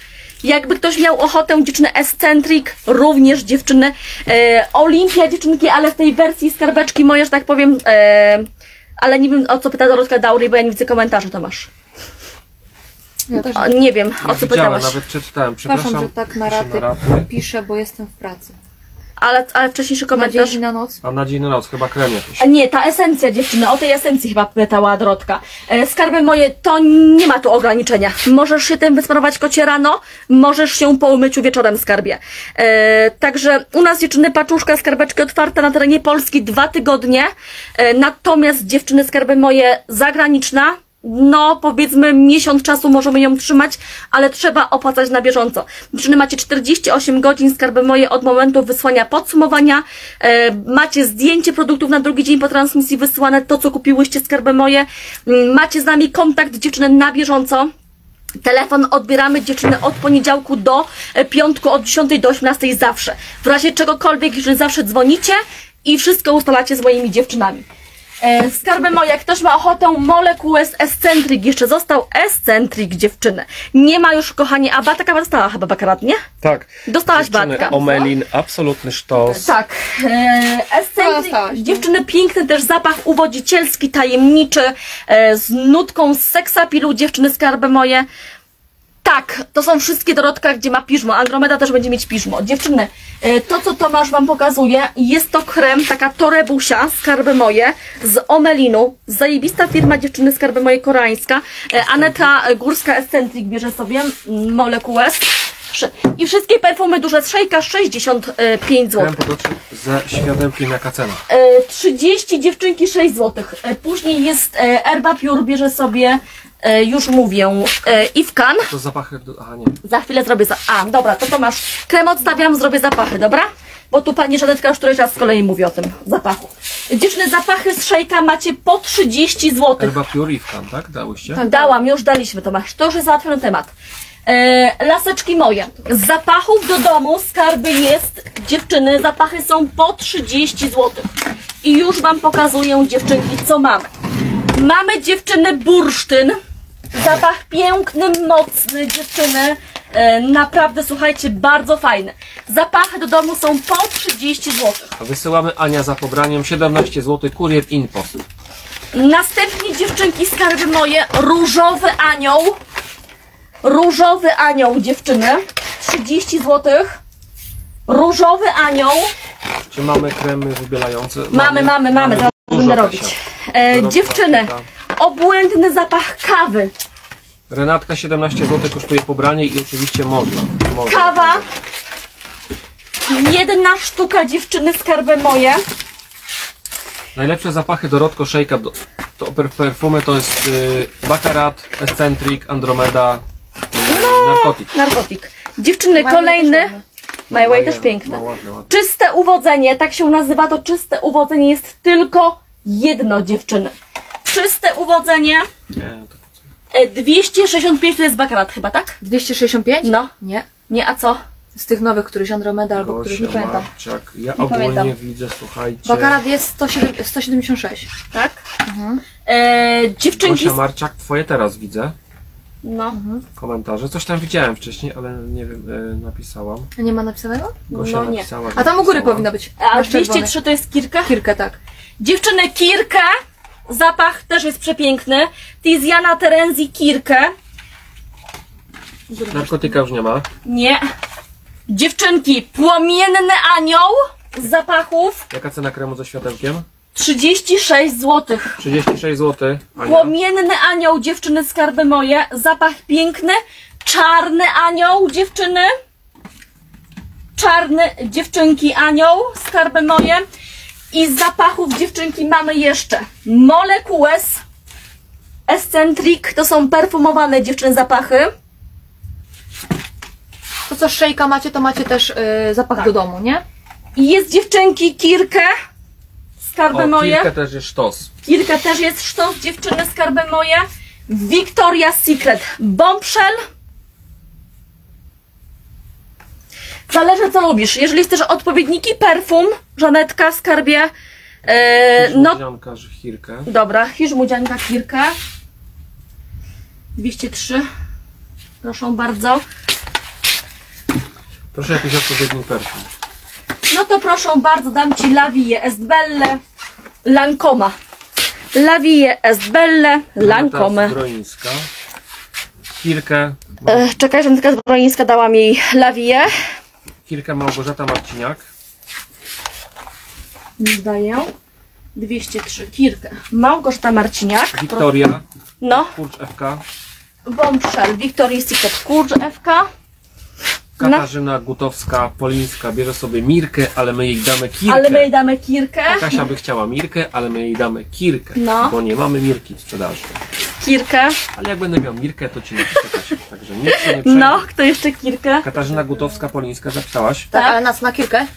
Jakby ktoś miał ochotę, dziewczyny Eccentric, również dziewczyny e, Olimpia, dziewczynki, ale w tej wersji skarbeczki moje, że tak powiem, e, ale nie wiem o co pyta Dorotka Dauri, bo ja nie widzę komentarzy, Tomasz. Ja też O, nie wiem, o co pytałaś. nawet przeczytałem. Przepraszam, przepraszam, że tak na raty piszę, bo jestem w pracy. Ale, ale wcześniejszy Na komentarz. dzień i na noc. A na dzień na noc chyba krem jakiś. A Nie, ta esencja dziewczyny, o tej esencji chyba pytała Dorotka. E, Skarby moje, to nie ma tu ograniczenia. Możesz się tym wysmarować kocie rano, możesz się po umyciu wieczorem skarbie. E, także u nas dziewczyny paczuszka, skarbeczki otwarta na terenie Polski dwa tygodnie. E, natomiast dziewczyny skarby moje zagraniczna, no powiedzmy miesiąc czasu możemy ją trzymać, ale trzeba opłacać na bieżąco. Dziewczyny macie 48 godzin skarby moje od momentu wysłania podsumowania. E, macie zdjęcie produktów na drugi dzień po transmisji wysłane, to co kupiłyście skarby moje. Mm, Macie z nami kontakt dziewczyny na bieżąco. Telefon odbieramy dziewczyny od poniedziałku do e, piątku, od 10 do 18 zawsze. W razie czegokolwiek, jeżeli zawsze dzwonicie i wszystko ustalacie z moimi dziewczynami. E, skarby moje, jak ktoś ma ochotę, molekułę z Eccentric, jeszcze został Eccentric dziewczyny. Nie ma już, kochanie, a Batka dostała chyba bakarat, nie? Tak. Dostałaś Dziewczyny, Batka. Omelin, absolutny sztos. Tak. E, Eccentric, dostałaś, no. dziewczyny, piękny też zapach uwodzicielski, tajemniczy, e, z nutką z seksapilu, dziewczyny, skarby moje. Tak, to są wszystkie Dorotka, gdzie ma piżmo. Andromeda też będzie mieć piżmo. Dziewczyny, e, to co Tomasz Wam pokazuje, jest to krem, taka torebusia, skarby moje, z Omelinu. Zajebista firma dziewczyny, skarby moje, koreańska. E, Aneta Górska Eccentric bierze sobie molekułę. I wszystkie perfumy duże z szejka 65 zł. Ze światełkiem jaka cena. E, 30 dziewczynki 6 zł. E, Później jest e, Erba Pure, bierze sobie, e, już mówię, e, Iwkan. To zapachy... Aha, nie. Za chwilę zrobię za... A, dobra, to to masz. Krem odstawiam, zrobię zapachy, dobra? Bo tu pani Żanetka już któryś raz z kolei mówi o tym zapachu. Dziewczyny, zapachy z szejka macie po 30 zł. Herba Pure i Wkan, tak? Dałyście? Tak. Dałam, już daliśmy, Tomasz. To już jest załatwiony temat. E, laseczki moje. Z zapachów do domu skarby jest, dziewczyny, zapachy są po 30 zł. I już Wam pokazuję, dziewczynki, co mamy. Mamy dziewczyny bursztyn. Zapach piękny, mocny, dziewczyny. E, naprawdę, słuchajcie, bardzo fajny. Zapachy do domu są po 30 zł. Wysyłamy Ania za pobraniem 17 zł, kurier Inpost. Następnie dziewczynki skarby moje, różowy anioł. Różowy anioł dziewczyny, 30 zł. Różowy anioł. Czy mamy kremy wybielające? Mamy, mamy, mamy, zaraz dużo będę robić. E, dziewczyny. Obłędny zapach kawy. Renatka 17 zł kosztuje pobranie i oczywiście można. można. Kawa. Jedna sztuka dziewczyny skarby moje. Najlepsze zapachy Dorotko Szejka do, to per, perfumy to jest y, Baccarat, Eccentric, Andromeda, y, Narkotik. Narkotik. Dziewczyny, My kolejny. My Way też piękne. No, ładne, ładne. Czyste uwodzenie, tak się nazywa to czyste uwodzenie, jest tylko jedno dziewczyny. Czyste uwodzenie, Nie, to, e, 265 to jest bakarat chyba, tak? 265? No. Nie. Nie, a co? Z tych nowych, któryś Andromeda albo których nie pamiętam. Marczak. Ja Nie ogólnie pamiętam. widzę, słuchajcie. Bakarat jest 107 176. Tak? E, dziewczynki... Gosia Marczak, twoje teraz widzę. No, Komentarze. Coś tam widziałem wcześniej, ale nie wiem, y, napisałam. A nie ma napisanego? Gosia No nie. napisała. że A tam u góry napisała. powinno być. a Na czerwonej. 203 to jest kirka? Kirkę, tak. Dziewczyny, kirkę. Zapach też jest przepiękny. Tiziana Terenzi kirkę. Narkotyka już nie ma. Nie. Dziewczynki, płomienny anioł z zapachów Jaka cena kremu ze światełkiem? 36 zł. 36 zł. Ania. Płomienny anioł, dziewczyny, skarby moje. Zapach piękny. Czarny anioł, dziewczyny. Czarny, dziewczynki, anioł, skarby moje. I z zapachów, dziewczynki, mamy jeszcze Molekules, Eccentric, to są perfumowane dziewczyny zapachy. To co z szejka macie, to macie też y, zapach Tak. do domu, nie? I jest dziewczynki Kirkę, skarby O, moje. kilka też jest sztos. Kirkę też jest sztos, dziewczyny, skarby moje. Victoria's Secret Bombshell. Zależy co lubisz. Jeżeli chcesz odpowiedniki perfum, Żanetka, skarbie, e, no Żółdzianka, żwirkę. Dobra, hiżmudzianka Kirkę. 203. Proszę bardzo. Proszę jakiś odpowiedni perfum. No to proszę bardzo, dam Ci Lavie Estbelle Lancoma. Lavie Estbelle Lancome. Zbroińska. Kirkę. E, czekaj, że taka zbrojeńska dałam jej Lavie. Kirkę Małgorzata Marciniak. Daję. 203. Kirkę. Małgorzata Marciniak. Wiktoria. No. Kurcz FK. Bombshell. Victoria's Secret Kurcz FK. No. Katarzyna Gutowska, Polińska bierze sobie Mirkę, ale my jej damy Kirkę. Ale my jej damy Kirkę. Kasia by chciała Mirkę, ale my jej damy Kirkę. No. Bo nie mamy Mirki w sprzedaży. Kirkę. Ale jak będę miał Mirkę, to ci napiszę Kasia. Także się nie. No, kto jeszcze Kirkę? Katarzyna Gutowska, Polińska, zapisałaś? Tak, ale na smakierkę?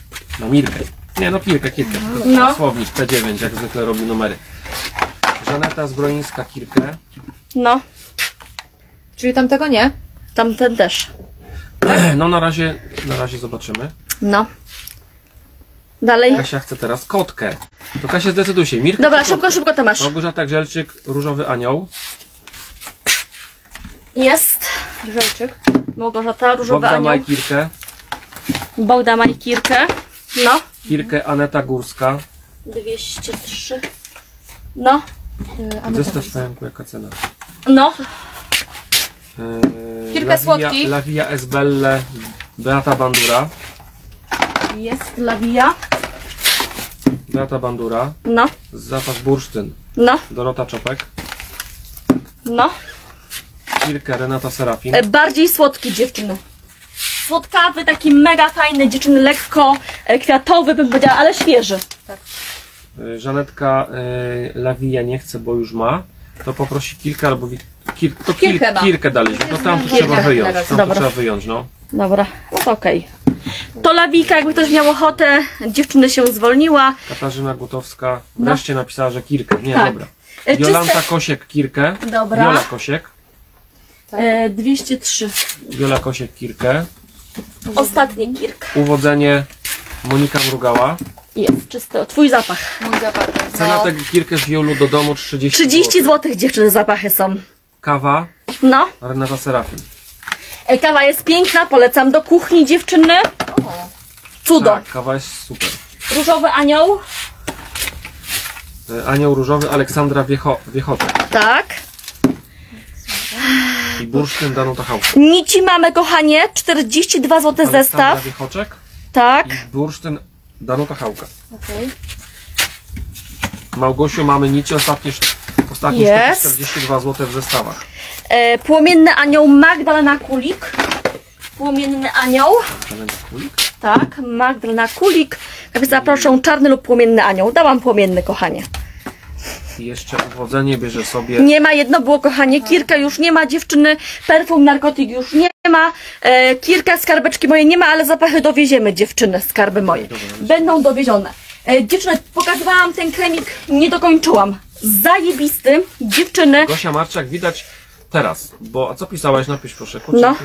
No Mirkę. Nie, no Kirkę, Kirkę. No. Słownik P9, jak zwykle robi numery. Żaneta Zbroińska, Kirkę. No, Czyli tamtego nie? tamten też. No na razie, na razie zobaczymy. No. Dalej. Kasia chce teraz kotkę. To Kasia zdecyduj się. Mirka Dobra, szybko, szybko Tomasz. Małgorzata Grzelczyk, Różowy Anioł. Jest. Żelczyk. Małgorzata, różowa Bogda anioł. Majkirkę. Bogda Majkirkę. No. Kirkę Aneta Górska. 203. No. Aneta Zestaw Wojs. pająku, jaka cena? No. Eee, Kilka La Via- słodkich. La Via Esbelle, Beata Bandura. Jest Lawia. Beata Bandura. No. Zapas Bursztyn. No. Dorota Czopek. No. Kirkę Renata Serafin. E, bardziej słodki dziewczyny. Słodkawy, taki mega fajny dziewczyny, lekko e, kwiatowy bym powiedziała, ale świeży. Eee, Żanetka eee, La Via nie chce, bo już ma. To poprosi kilka albo wi- kil, to kil, Kilkę ma. kilkę daliśmy. No tam to trzeba wyjąć. Dobra. Tam to Dobra. trzeba wyjąć, no. Dobra, no to okej. To Lawika, jakby ktoś miał ochotę, dziewczyny się zwolniła. Katarzyna Gutowska No. wreszcie napisała, że Kirkę. Nie, Tak. dobra. E, Jolanta czyste- Kosiek Kirkę. Dobra. Jola Kosiek. E, 203. Jola Kosiek Kirkę. Ostatni kirk. Uwodzenie Monika Mrugała. Jest czysty. Twój zapach. Mój zapach. Cena No. tego Kirkę z Wiolu do domu 30 30 zł. zł dziewczyny zapachy są. Kawa No. Renata Serafin. E, kawa jest piękna, polecam do kuchni dziewczyny. Cudo. Tak, kawa jest super. Różowy anioł. E, Anioł Różowy Aleksandra Wiecho, Wiechotek. Tak. I Bursztyn Danuta Hałka. Nici mamy, kochanie. 42 zł Aleksandra zestaw. Wiechoczek Tak. i Bursztyn Danuta okej. Małgosiu mamy nici ostatnie, sz- ostatnie Jest. sztuki 42 zł w zestawach. E, płomienny anioł Magdalena Kulik. Płomienny anioł. Żaden kulik. Tak, Magdalena Kulik. Jak zaproszę czarny lub płomienny anioł. Dałam płomienny, kochanie. I jeszcze uwodzenie bierze sobie Nie ma, jedno było, kochanie. Kirka już nie ma, dziewczyny. Perfum, narkotyk już nie ma. E, kirka, skarbeczki moje nie ma, ale zapachy dowieziemy, dziewczyny, skarby moje. Będą dowiezione. E, dziewczyny, pokazywałam ten kremik, nie dokończyłam. Zajebisty, dziewczyny. Gosia Marczak widać teraz, bo a co pisałaś? Napisz proszę. No. Jaka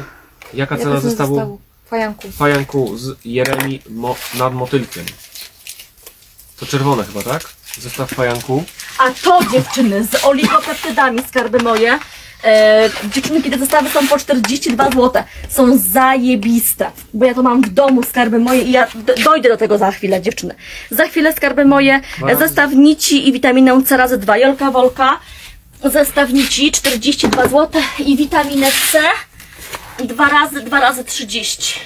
Jaka cena zestawu Fajanku. fajanku z Jeremi mo, nad motylkiem? To czerwone chyba, tak? Zestaw fajanku. A to dziewczyny z oligopeptydami, skarby moje. E, dziewczyny, kiedy zestawy są po 42 zł, są zajebiste, bo ja to mam w domu, skarby moje i ja dojdę do tego za chwilę, dziewczyny. Za chwilę, skarby moje, e, zestaw nici i witaminę C razy 2, Jolka Wolka, zestaw nici 42 zł i witaminę C 2 razy, 2 razy 30.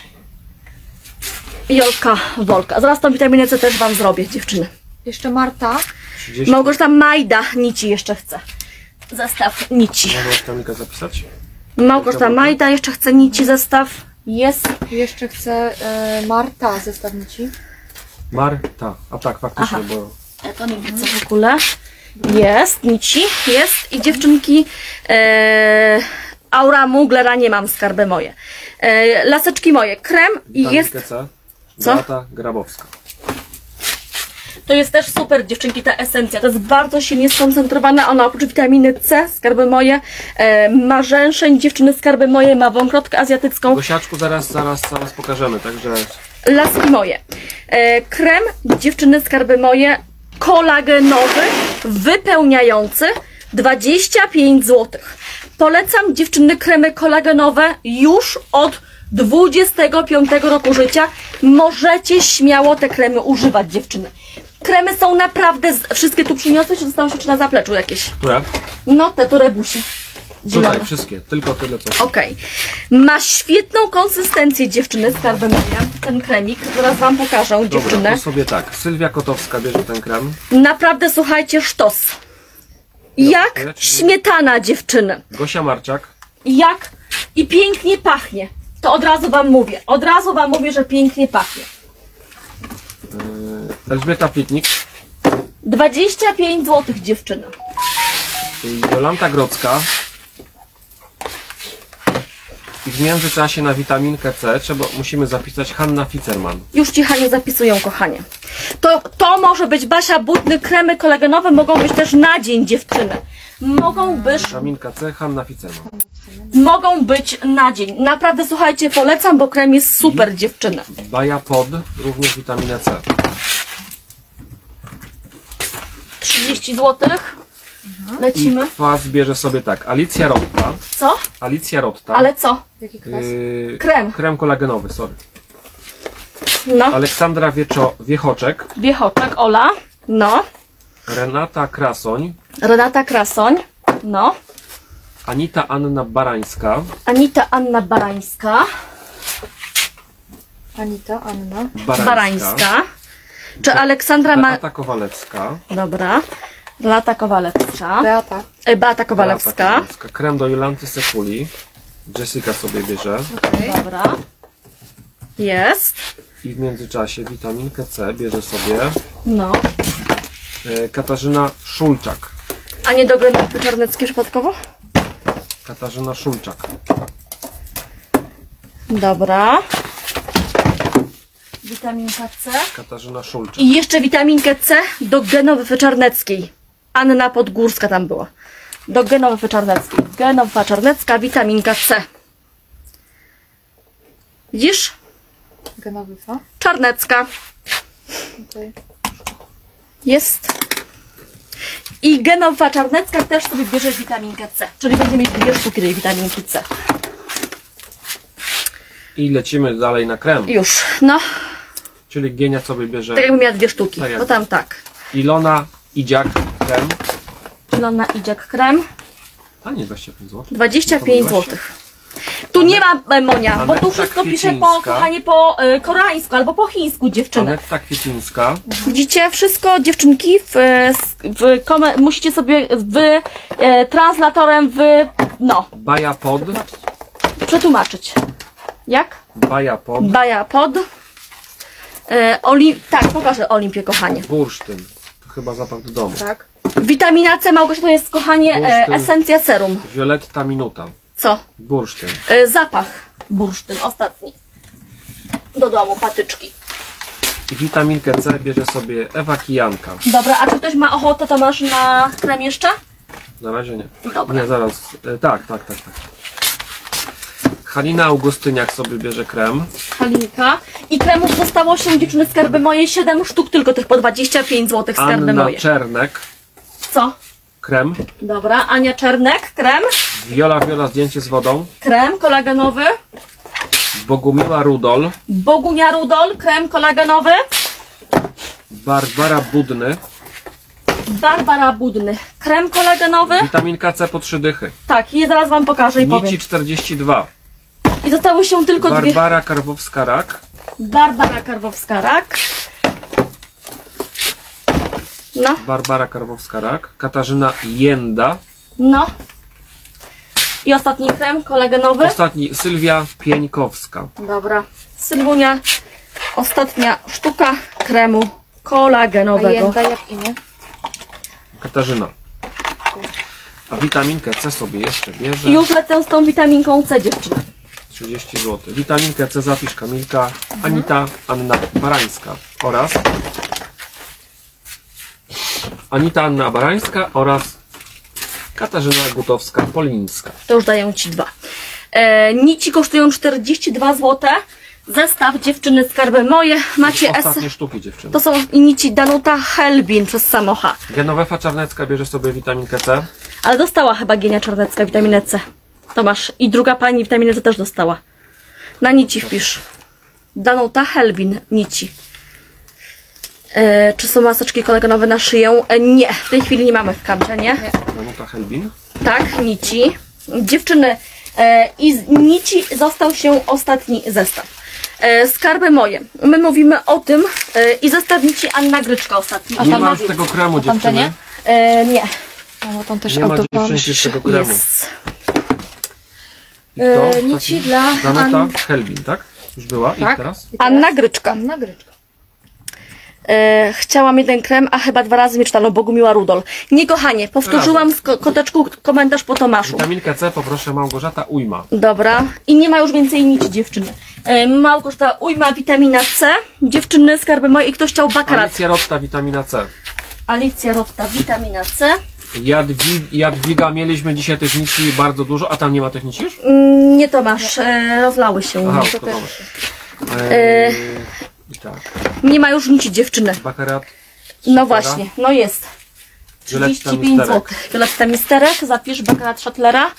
Jolka Wolka. Zaraz tą witaminę C też Wam zrobię, dziewczyny. Jeszcze Marta. 30. Małgorzata Majda nici jeszcze chce. Zestaw nici. Mogłaś Kamilka zapisać? Małgorzata Majda jeszcze chce nici zestaw. Jest. Jeszcze chcę e, Marta zestawnici. Marta. A tak, faktycznie, Aha. bo Ja to nie widzę w ogóle. Jest, nici, jest. I dziewczynki, e, aura Muglera nie mam, skarby moje. E, laseczki moje, krem i jest C. Co? Beata Grabowska. To jest też super, dziewczynki, ta esencja. To jest bardzo silnie skoncentrowana. Ona oprócz witaminy C, skarby moje, e, ma rzęszeń, dziewczyny, skarby moje, ma wąkrotkę azjatycką. Gosiaczku zaraz, zaraz, zaraz pokażemy, także Laski moje. E, krem dziewczyny skarby moje kolagenowy, wypełniający 25 zł. Polecam dziewczyny kremy kolagenowe już od 25 roku życia. Możecie śmiało te kremy używać dziewczyny. Kremy są naprawdę, z... wszystkie tu przyniosłeś, czy zostało się na zapleczu jakieś? które? No, te tu rebusi. Zielone. Tutaj wszystkie, tylko tyle co. Okej. Ma świetną konsystencję dziewczyny, skarby moje. Ten kremik, zaraz wam pokażę Dobra, dziewczynę. to sobie tak. Sylwia Kotowska bierze ten krem. Naprawdę słuchajcie, sztos. Jak Dobrze, śmietana dziewczyny. Gosia Marczak. Jak i pięknie pachnie. To od razu wam mówię. Od razu wam mówię, że pięknie pachnie. Elżbieta Pitnik. 25 zł dziewczyny. yy, Jolanta Grodzka. I w międzyczasie na witaminkę C trzeba, musimy zapisać Hanna Ficerman. Już ci Haniu zapisują, kochanie. To, to może być Basia Butny, kremy kolagenowe mogą być też na dzień dziewczyny. Mogą być Witaminka C, Hanna Ficerman. mogą być na dzień. Naprawdę słuchajcie, polecam, bo krem jest super dziewczyny. Baja Pod, również witaminę C. 30 zł. I Lecimy. kwas bierze sobie tak. Alicja Rotta. Co? Alicja Rotta. Ale co? Jaki kwas? Yy, Krem. Krem kolagenowy, sorry. No. Aleksandra Wieczo, Wiechoczek. Wiechoczek, Ola. No. Renata Krasoń. Renata Krasoń. No. Anita Anna Barańska. Anita Anna Barańska. Anita, Anna. Barańska. Barańska. Czy Aleksandra ma... Beata Kowalewska. Dobra. Lata Kowalewska. Beata. E, Beata Kowalewska. Beata Kowalewska. Krem do Jolanty Sekuli. Jessica sobie bierze. Okej. Dobra. Jest. I w międzyczasie witaminkę C bierze sobie No. e, Katarzyna Szulczak. A nie do Genety Czarneckiej przypadkowo? Katarzyna Szulczak. Dobra. Witaminka C. Katarzyna Szulczak. I jeszcze witaminkę C do Genowy Czarneckiej. Anna Podgórska tam była. Do Genowy Czarneckiej. Genowa Czarnecka, witaminka C. Widzisz? Genowy co? Czarnecka. Okej. Jest. I Genowa Czarnecka też sobie bierze witaminkę C. Czyli będziemy mieć dwie sztuki tej witaminki C. I lecimy dalej na krem. Już. No, Czyli Gienia sobie bierze tak jakbym miała dwie sztuki. Tak Bo tam tak. Ilona Idziak krem. Ilona Idziak krem. A nie 25 zł. 25 Pomyliłaś zł. Tu nie ma Monia, bo tu wszystko pisze po, kochanie, po e, koreańsku albo po chińsku dziewczyny. Anetta Kwiecińska. Widzicie, wszystko dziewczynki w, w musicie sobie w e, translatorem w, no, Baja Pod. przetłumaczyć. Jak? Baja Pod. Baja pod. E, Olim, tak, pokażę Olimpię, kochanie. Bursztyn. To chyba zapach do domu. Tak. Witamina C, Małgosia, to jest, kochanie, e, Bursztyn. esencja serum. Violetta Minuta. Co? Bursztyn. E, zapach bursztyn, ostatni. Do domu, patyczki. I witaminkę C bierze sobie Ewa Kijanka. Dobra, a czy ktoś ma ochotę, to masz na krem jeszcze? Na razie nie. Dobra. Nie, zaraz. E, tak, tak, tak, tak. Halina Augustyniak sobie bierze krem. Halinka. I kremów zostało się, dziewczyny, skarby moje, 7 sztuk, tylko tych po 25 zł skarby Anna moje. Czernek. Co? Krem. Dobra, Ania Czernek, krem. Wiola Wiola zdjęcie z wodą. Krem kolagenowy. Bogumiła Rudol. Bogunia Rudol, krem kolagenowy. Barbara Budny. Barbara Budny, krem kolagenowy. Witaminka C po trzy dychy. Tak, i zaraz wam pokażę i powiem. Nici 42. I zostały się tylko dwie. Barbara Karwowska-Rak. Barbara Karwowska-Rak. No, Barbara Karwowska-Rak. Katarzyna Jenda. no. I ostatni krem kolagenowy. Ostatni Sylwia Pieńkowska. Dobra. Sylwunia, ostatnia sztuka kremu A kolagenowego. Jęda jak imię? Katarzyna. A witaminkę C sobie jeszcze bierze. Już lecę z tą witaminką C, dziewczyny. 30 zł. Witaminkę C zapisz Kamilka, Anita, Anna Barańska oraz Anita Anna Barańska oraz Katarzyna Gutowska-Polińska. To już daję Ci dwa. E, nici kosztują 42 zł. Zestaw dziewczyny skarby moje. Macie S. Ostatnie sztuki dziewczyny. To są nici Danuta Helbin przez Samocha. Genowefa Czarnecka bierze sobie witaminkę C. Ale dostała chyba Gienia Czarnecka witaminę C. To masz. I druga pani witaminę C też dostała. Na nici wpisz. Danuta Helbin, nici. E, czy są maseczki kolagenowe na szyję? E, nie, w tej chwili nie mamy w kamcie, nie? Danuta Helbin. Tak, nici. Dziewczyny, e, i z nici został się ostatni zestaw. E, skarby moje. My mówimy o tym e, i zestaw nici Anna Gryczka ostatni. Nie tam ma na- już tego kremu dziewczyny. nie? E, nie, No, bo tam też Nie ma autograf. dziewczynki z tego kremu. jest. I kto? E, nici dla Danuta An- Helbin, tak? Już była? I Tak. teraz? I teraz? Anna Gryczka. Anna Gryczka. E, chciałam jeden krem, a chyba dwa razy mnie czytano Bogumiła Rudol. Nie kochanie, powtórzyłam z ko- koteczku komentarz po Tomaszu. Witaminkę C poproszę Małgorzata Ujma. Dobra. I nie ma już więcej nici dziewczyny. E, Małgorzata ujma witamina C. Dziewczyny, skarby moje i ktoś chciał bakarat. Alicja Rotta, witamina C. Alicja Rotta, witamina C. Jadwi, Jadwiga, mieliśmy dzisiaj tych nici bardzo dużo, a tam nie ma tych nici już? Mm, Nie Tomasz, e, rozlały się. Aha, to to też. dobra. Eee, I tak. Nie ma już nici dziewczyny. Bakarat. No właśnie, no jest. Violetta 35 Misterek. zł. Violetta Misterek, zapisz bakarat Szatlera.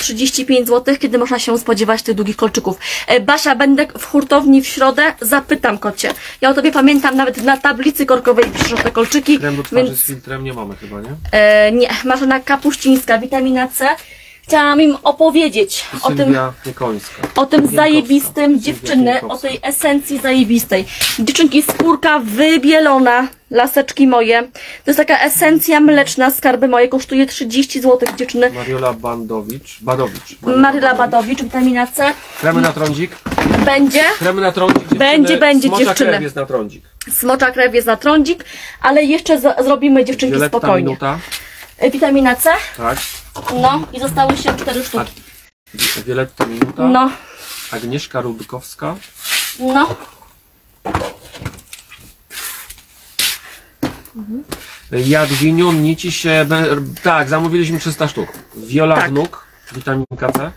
35 zł, kiedy można się spodziewać tych długich kolczyków. E, Basia, będę w hurtowni w środę, zapytam kocie. Ja o tobie pamiętam nawet na tablicy korkowej piszesz te kolczyki, Krem do twarzy więc z filtrem nie mamy chyba, nie? e, nie. Marzena Kapuścińska, witamina C. Chciałam im opowiedzieć o tym, o tym zajebistym dziewczyny, o tej esencji zajebistej. Dziewczynki, skórka wybielona, laseczki moje. To jest taka esencja mleczna, skarby moje, kosztuje 30 zł dziewczyny. Mariola Bandowicz. Badowicz. Maryla Badowicz, witamina C. Kremy na trądzik. Będzie. Kremy na trądzik. dziewczyny. Będzie, będzie, Smocza dziewczyny. krew jest na trądzik. Smocza krew jest na trądzik, ale jeszcze zrobimy dziewczynki Violetta spokojnie. Minuta. Witamina C, Tak. No i zostały się cztery sztuki. Violetta Minuta. No, Agnieszka Rudkowska. no. Jadwiniu, nici się... Tak, zamówiliśmy 300 sztuk. Viola Tak. Wnuk. Witaminka C.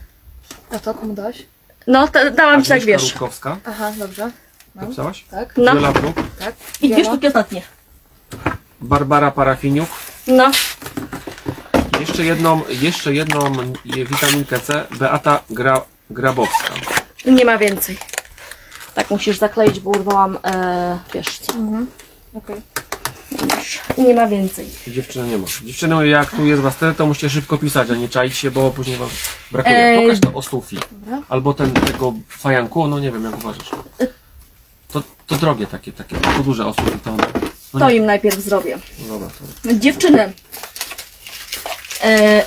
A to komu dałeś? No, to dałam ci tak, wiesz. Rudkowska. Aha, dobrze. Napisałaś? Tak. No. Viola Wnuk. Tak. I dwie sztuki ostatnie. Barbara Parafiniuk. No, Jeszcze jedną, jeszcze jedną je- witaminkę C. Beata Gra, Grabowska. nie ma więcej. Tak musisz zakleić, bo urwałam, e, wiesz co. Okej. Już. Nie ma więcej. Dziewczyny nie ma. Dziewczyny, jak tu jest was tyle, to musicie szybko pisać, a nie czaić się, bo później wam brakuje. Ej. Pokaż to o. Dobra. Albo ten, tego fajanku, no nie wiem, jak uważasz. To, to drogie takie, takie, to duże osługi, to one. No To nie, im najpierw zrobię. dobra, to. Dziewczyny. E,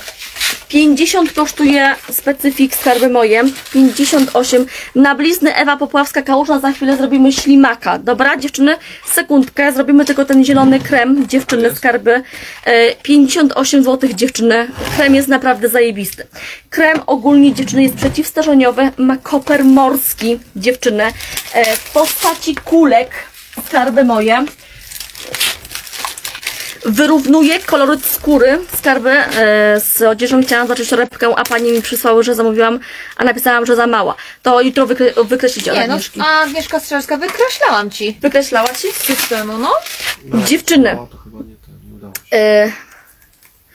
50 kosztuje specyfik skarby moje. 58. Na blizny Ewa Popławska Kałużna za chwilę zrobimy ślimaka. Dobra, dziewczyny? Sekundkę. Zrobimy tylko ten zielony krem. Dziewczyny skarby. E, 58 zł dziewczyny. Krem jest naprawdę zajebisty. Krem ogólnie dziewczyny jest przeciwstarzeniowy. Ma koper morski dziewczyny. E, w postaci kulek skarby moje wyrównuje koloryt skóry skarby e, z odzieżą. Chciałam zacząć torebkę, a pani mi przysłały, że zamówiłam, a napisałam, że za mała. To jutro wykre wykreślicie od Nie, no, Agnieszki. a Agnieszka Strzelska wykreślałam ci. Wykreślała ci? Z systemu, no. Dziewczyny. O, to chyba nie, to nie udało się. E,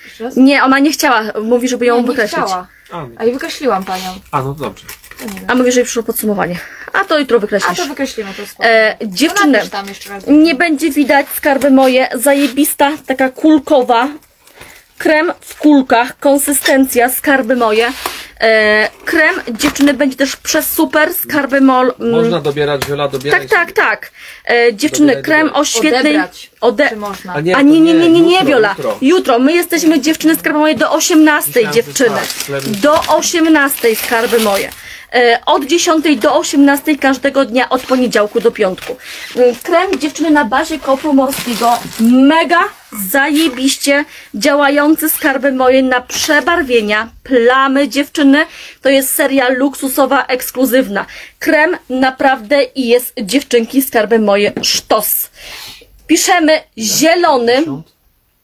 Jeszcze raz? nie, ona nie chciała. Mówi, żeby ją nie, nie wykreślić. chciała. A, nie. A i wykreśliłam panią. A, no dobrze. To nie wiem. A mówi, że jej przyszło podsumowanie. A to jutro A wykreślisz. to wykreślimy to spoko. E, dziewczyny. tam jeszcze raz. Nie będzie widać skarby moje. Zajebista, taka kulkowa. Krem w kulkach, konsystencja, skarby moje. E, krem dziewczyny będzie też przez super, skarby mol. mm, Można dobierać, Wiola, dobierać. tak, tak, tak. E, dziewczyny, Dobieraj, krem dobieraj. o świetnej. Odebrać. Ode... Czy można? A nie, A nie, nie, nie, nie, nie, jutro, Wiola. jutro. Jutro. My jesteśmy dziewczyny skarby moje do 18 Myślałem, że dziewczyny. tak. Do 18 skarby moje. E, Od 10 do 18 każdego dnia od poniedziałku do piątku. Mm, Krem dziewczyny na bazie kopru morskiego. Mega zajebiście działający skarby moje na przebarwienia, plamy dziewczyny. To jest seria luksusowa, ekskluzywna. Krem naprawdę i jest dziewczynki skarby moje sztos. Piszemy zielony.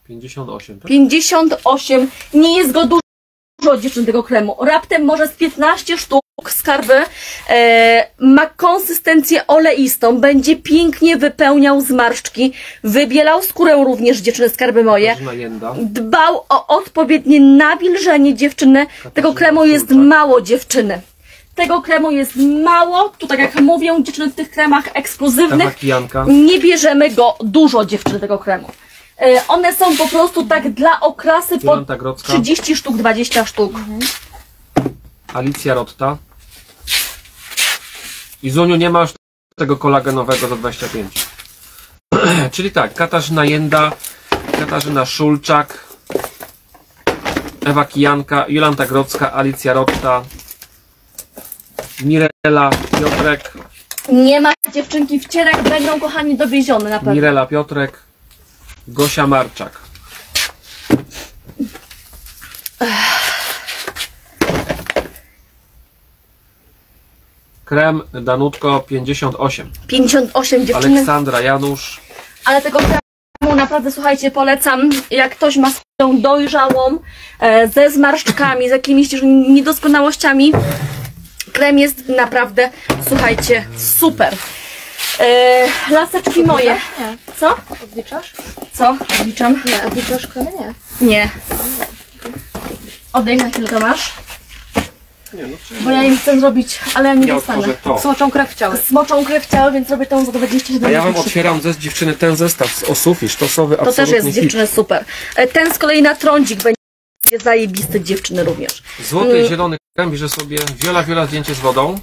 58, tak? 58. Nie jest go dużo dziewczyn tego kremu. Raptem może z 15 sztuk skarby. E, ma konsystencję oleistą. Będzie pięknie wypełniał zmarszczki. Wybielał skórę również dziewczyny skarby moje. Dbał o odpowiednie nawilżenie dziewczyny. Tego kremu jest mało dziewczyny. Tego kremu jest mało. Tu tak jak mówią dziewczyny w tych kremach ekskluzywnych. Nie bierzemy go dużo dziewczyny tego kremu. E, One są po prostu tak dla okrasy po Jolanta Grodzka. 30 sztuk, 20 sztuk. Alicja Rotta. I Zuniu nie ma już tego kolagenowego za 25. Czyli tak, Katarzyna Jęda, Katarzyna Szulczak, Ewa Kijanka, Jolanta Grodzka, Alicja Rotta, Mirela Piotrek, Nie ma dziewczynki wcierek, będą kochani dowiezione na pewno. Mirela Piotrek, Gosia Marczak. Krem Danutko 58. 58 dziewczyny, Aleksandra Janusz. ale tego kremu naprawdę słuchajcie, polecam. Jak ktoś ma skórę dojrzałą, e, ze zmarszczkami, z jakimiś niedoskonałościami, krem jest naprawdę, słuchajcie, super. E, laseczki moje. Nie. Co? Odliczasz? Co? Liczam. Nie, odliczasz kremy? Nie. Nie. Odejmę chwilę, Tomasz. Nie, no, Bo ja im chcę zrobić, ale ja nie ja dostanę. otworzę to. Smoczą krew chciały. Smoczą krew ciała, więc robię tą za 27 A ja wam otwieram ze dziewczyny ten zestaw z osów i sztosowy To też jest hit. dziewczyny super. E, Ten z kolei na trądzik będzie zajebisty dziewczyny również. Złoty Mm. i zielony krem bierze sobie Wiola Wiola zdjęcie z wodą.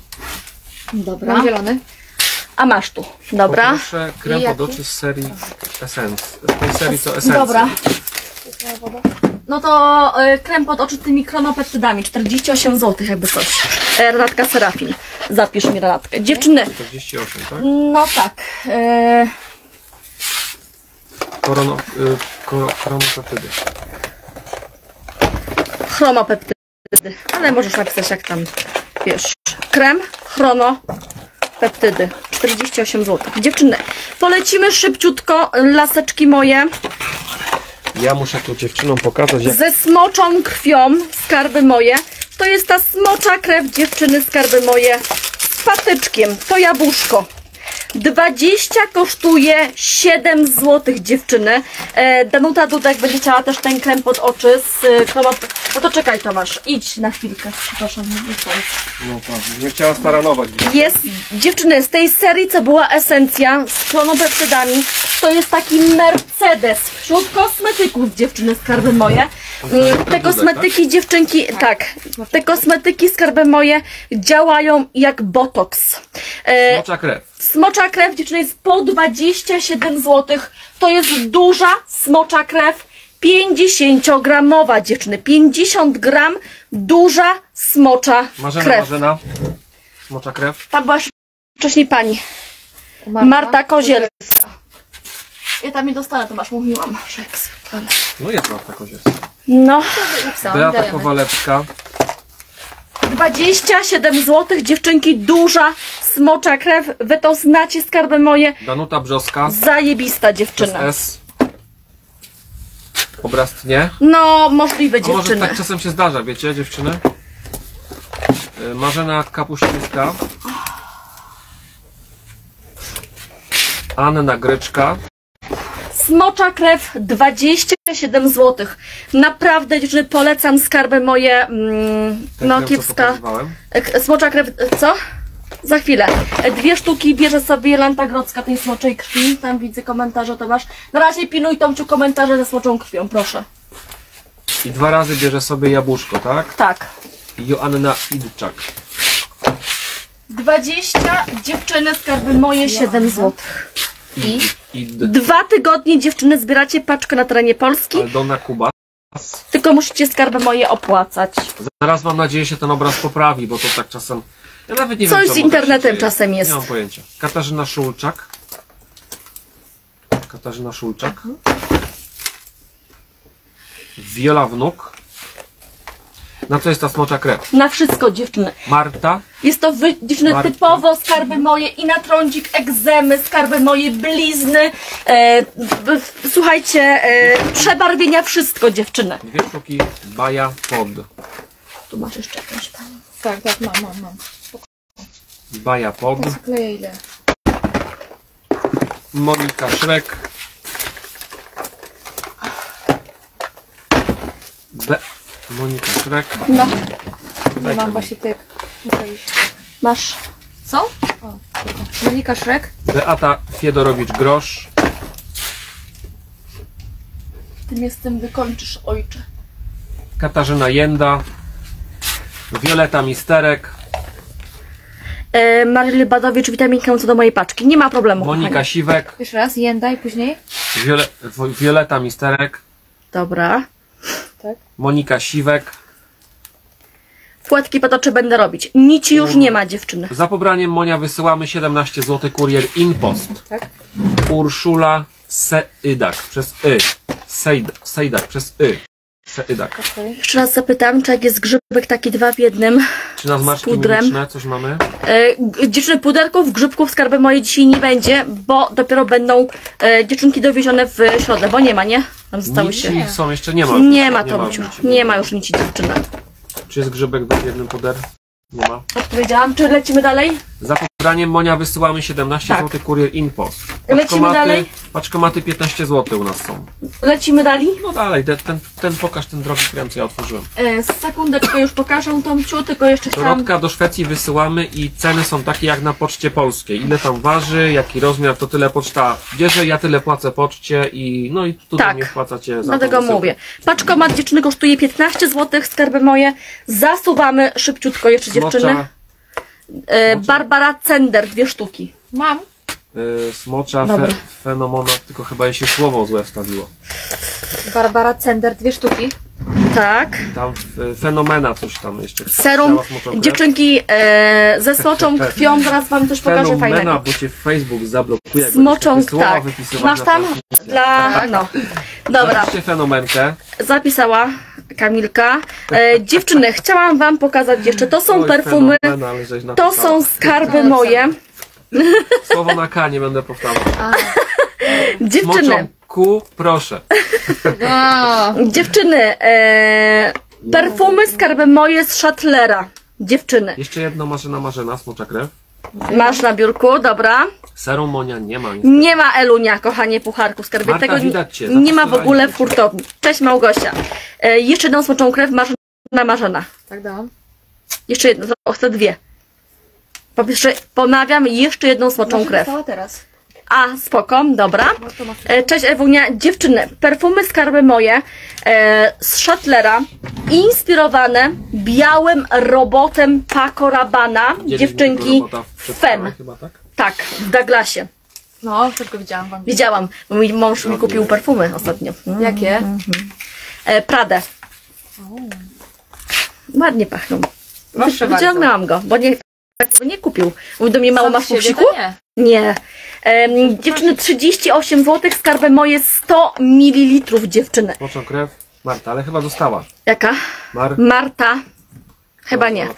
Dobra. Mam zielony. A masz tu. Dobra. Poproszę krem I pod jaki? oczy z serii Essence. Z tej serii to Essence. Dobra. No to e, krem pod oczy tymi kronopeptydami. 48 zł jakby coś. E, Serafin. Zapisz mi Renatkę. Dziewczyny. 48, tak? No tak. E, Korono, y, ko, koronopeptydy. chromopeptydy. Ale możesz napisać jak tam, wiesz, krem, chrono, peptydy. 48 zł. Dziewczyny, polecimy szybciutko laseczki moje Ja muszę tu dziewczynom pokazać, jak ze smoczą krwią, skarby moje. To jest ta smocza krew dziewczyny, skarby moje, z patyczkiem. To jabłuszko. 20 kosztuje 7 zł dziewczyny. E, Danuta Dudek będzie chciała też ten krem pod oczy z e. No to czekaj Tomasz, idź na chwilkę. Przepraszam, no, tak, nie chciała staranować. Jest, dziewczyny, z tej serii, co była esencja z klonopeptydami, to jest taki Mercedes wśród kosmetyków, dziewczyny, skarby moje. Mm, Te kosmetyki, dziewczynki, tak, te kosmetyki, skarby moje, działają jak botox. E, Mocza krew. Smocza krew dziewczyny jest po 27 zł. To jest duża smocza krew. 50-gramowa dziewczyny. 50 gram duża smocza Marzena, krew. Marzena. Mocza krew. Tam była wcześniej pani. Marta Kozielska. Ja tam nie dostanę, to masz mówiłam. że jak. No jest Marta Kozielska. No, Beata Kowalewska. 27 zł, dziewczynki, duża smocza krew. Wy to znacie, skarby moje. Danuta Brzoska. Zajebista dziewczyna. S. Obraz tnie. No, możliwe A może dziewczyny. tak czasem się zdarza, wiecie, dziewczyny? Y, Marzena Kapuścińska. Anna Gryczka. Smocza krew 27 zł. Naprawdę dziewczyny polecam skarby moje. Mm, no kiepska. E, Smocza krew, e, co? Za chwilę. E, Dwie sztuki bierze sobie Jolanta Grodzka tej smoczej krwi. Tam widzę komentarze, to masz. Na razie pilnuj Tomciu komentarze ze smoczą krwią, proszę. I dwa razy bierze sobie jabłuszko, tak? Tak. I Joanna Idczak. 20 dziewczyny skarby moje 7 zł. I? Dwa tygodnie dziewczyny zbieracie paczkę na terenie Polski, Aldona Kuba. tylko musicie skarby moje opłacać. Zaraz mam nadzieję się ten obraz poprawi, bo to tak czasem... Ja nawet nie Coś wiem, z internetem czasem jest. Nie mam pojęcia. Katarzyna Szulczak. Katarzyna Szulczak. Wiola Wnuk. Na co jest ta smocza krew? Na wszystko dziewczyny. Marta, Jest to wy, dziewczyny Marta. typowo skarby moje i na trądzik egzemy, skarby moje blizny. E, w- słuchajcie, e, przebarwienia, wszystko dziewczyny. dwie sztuki baja pod. Tu masz jeszcze jakąś tam. Tak, tak, mam, mam, mam. Baja pod. Zakleję ile. Monika Szrek. B. Monika Szrek. No, Nie mam właśnie iść. masz. Co? O, Monika Szrek. Beata Fiedorowicz-Grosz. Ty mnie z tym wykończysz, ojcze. Katarzyna Jenda. Wioleta Misterek. E, Maryli Badowicz, witaminkę co do mojej paczki. Nie ma problemu. Monika kochani. Siwek. Jeszcze raz, Jenda i później. Wiole, Wioleta Misterek. Dobra. Tak. Monika Siwek. Płatki patocze będę robić. Nici już nie ma dziewczyny. Za pobraniem Monia wysyłamy 17 zł kurier InPost. Tak. Urszula Seidak przez Y. Sejd, Sejdak przez Y. Seidak. Okej. Jeszcze raz zapytam, czy jak jest grzybek taki dwa w jednym. Czy na zmarszki pudrem. mimiczne coś mamy? E, dziewczyny, puderków, grzybków, skarby moje dzisiaj nie będzie, bo dopiero będą e, dziewczynki dowiezione w środę, bo nie ma, nie? Tam zostały się. Nici są jeszcze nie ma. Nie ma to, Miciu. nici. Nie ma już nici dziewczyny. Czy jest grzybek w jednym puder? Nie ma. Odpowiedziałam, czy lecimy dalej? Za pobraniem Monia wysyłamy 17 Tak. zł kurier InPost. Lecimy dalej? Paczkomaty 15 zł u nas są. Lecimy dalej? No dalej, ten, ten, ten pokaż ten drogi krem, co ja otworzyłem. E, sekundeczkę już pokażę Tomciu, tylko jeszcze chciałam... Środka do Szwecji wysyłamy i ceny są takie jak na poczcie polskiej. Ile tam waży, jaki rozmiar, to tyle poczta bierze, ja tyle płacę poczcie i no i tutaj Tak. nie wpłacacie za Dlatego mówię. Paczkomat dziewczyny kosztuje 15 zł, skarby moje. Zasuwamy szybciutko jeszcze dziewczyny. Smocza, E. Barbara Cender, dwie sztuki. Mam. y, smocza Dobra. fe, fenomona, tylko chyba jej się słowo złe wstawiło. Barbara Cender, dwie sztuki. Tak. Tam f, fenomena coś tam jeszcze. Serum. Chciała smoczą krew? Dziewczynki e, ze smoczą krwią, zaraz wam coś pokażę Fenomena, fajnego. bo cię Facebook zablokuje. jak Smoczą, będziesz słowa tak. wypisywać Masz na tam dla... No. Dobra, Zapiszcie fenomenkę. zapisała Kamilka. E, dziewczyny, chciałam wam pokazać jeszcze, to są Oj, perfumy, żeś to napisała. są skarby moje. Słowo na K nie będę powtarzał. Dziewczyny, ku, proszę. Dziewczyny, e, perfumy skarby moje z Szatlera. Dziewczyny, Jeszcze jedno Marzena Marzena, smocza krew. Masz na biurku, dobra. Serum Monia nie ma. nic. Nie ma Elunia, kochanie pucharku skarbie. Marta, Tego nie- widać cię, nie ma w ogóle w hurtowni. Cześć Małgosia. E, jeszcze jedną smoczą krew Marzena Marzena. Tak dałam. Jeszcze jedną, chcę dwie. Po pierwsze, ponawiam jeszcze jedną smoczą Może krew. teraz. A, spoko, dobra. E, Cześć Ewunia. Dziewczyny, perfumy skarby moje e, z Szatlera, inspirowane białym robotem Paco. Widzieliśmy Dziewczynki, Fem. Chyba, tak? Tak, w Douglasie. No, go widziałam wam. Widziałam, bo mój mąż mi kupił perfumy ostatnio. Mm. Jakie? E, Pradę. Ładnie pachną. Proszę bardzo. Wyciągnęłam go, bo nie, tak bo nie kupił. Mówi do mnie mało masz to nie. Nie. Em, dziewczyny 38 zł, skarby moje 100 ml dziewczyny. Smoczą krew. Marta, ale chyba dostała. Jaka? Mar... Marta? Chyba nie.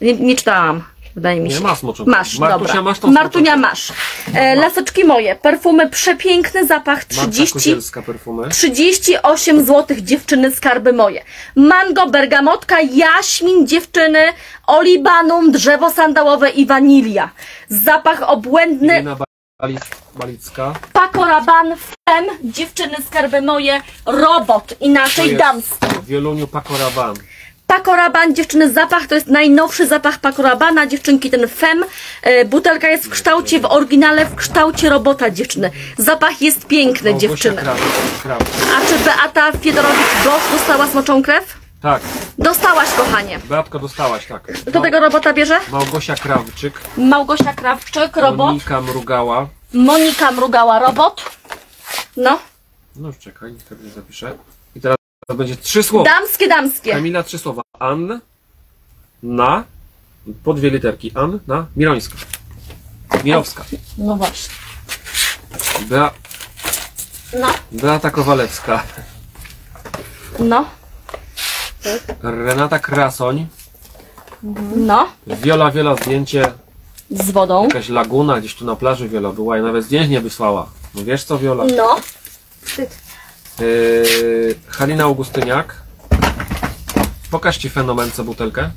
Nie, nie czytałam, wydaje mi się. Nie ma smoczą krew. Masz, Martusia, dobra. masz Martunia masz. E, laseczki moje, perfumy przepiękny zapach krew. Marta 30 Kozielska perfumy. 38 zł dziewczyny skarby moje. Mango, bergamotka, jaśmin dziewczyny, olibanum, drzewo sandałowe i wanilia. Zapach obłędny, Irina Balic, Balicka. Paco Rabanne, Fem, dziewczyny skarby moje, robot, inaczej damski. W Wieluniu Paco Rabanne. Paco Rabanne, dziewczyny, zapach to jest najnowszy zapach Paco Rabanne, dziewczynki, ten Fem. E, butelka jest w kształcie, w oryginale w kształcie robota, dziewczyny. Zapach jest piękny, Małgosia dziewczyny. Kraw, Kraw. A czy Beata Fiedorowicz-Gosz dostała smoczą krew? Tak, Dostałaś, kochanie. Beatko dostałaś, tak. Kto tego robota bierze? Małgosia Krawczyk. Małgosia Krawczyk, robot. Monika Mrugała. Monika Mrugała, robot. No, No już czekaj, niech sobie zapiszę. Teraz będzie trzy słowa. damskie, damskie. Kamila trzy słowa. An, na, po dwie literki. An, na, Mirońska. Mirowska. No właśnie. Bea, No, Beata Kowalewska. no. Renata Krasoń, No, Wiola, Wiola zdjęcie, z wodą. jakaś laguna gdzieś tu na plaży Wiola była i nawet zdjęć nie wysłała. No wiesz co Wiola? No, Wstyd. Yy, Halina Augustyniak. Pokaż ci fenomence butelkę.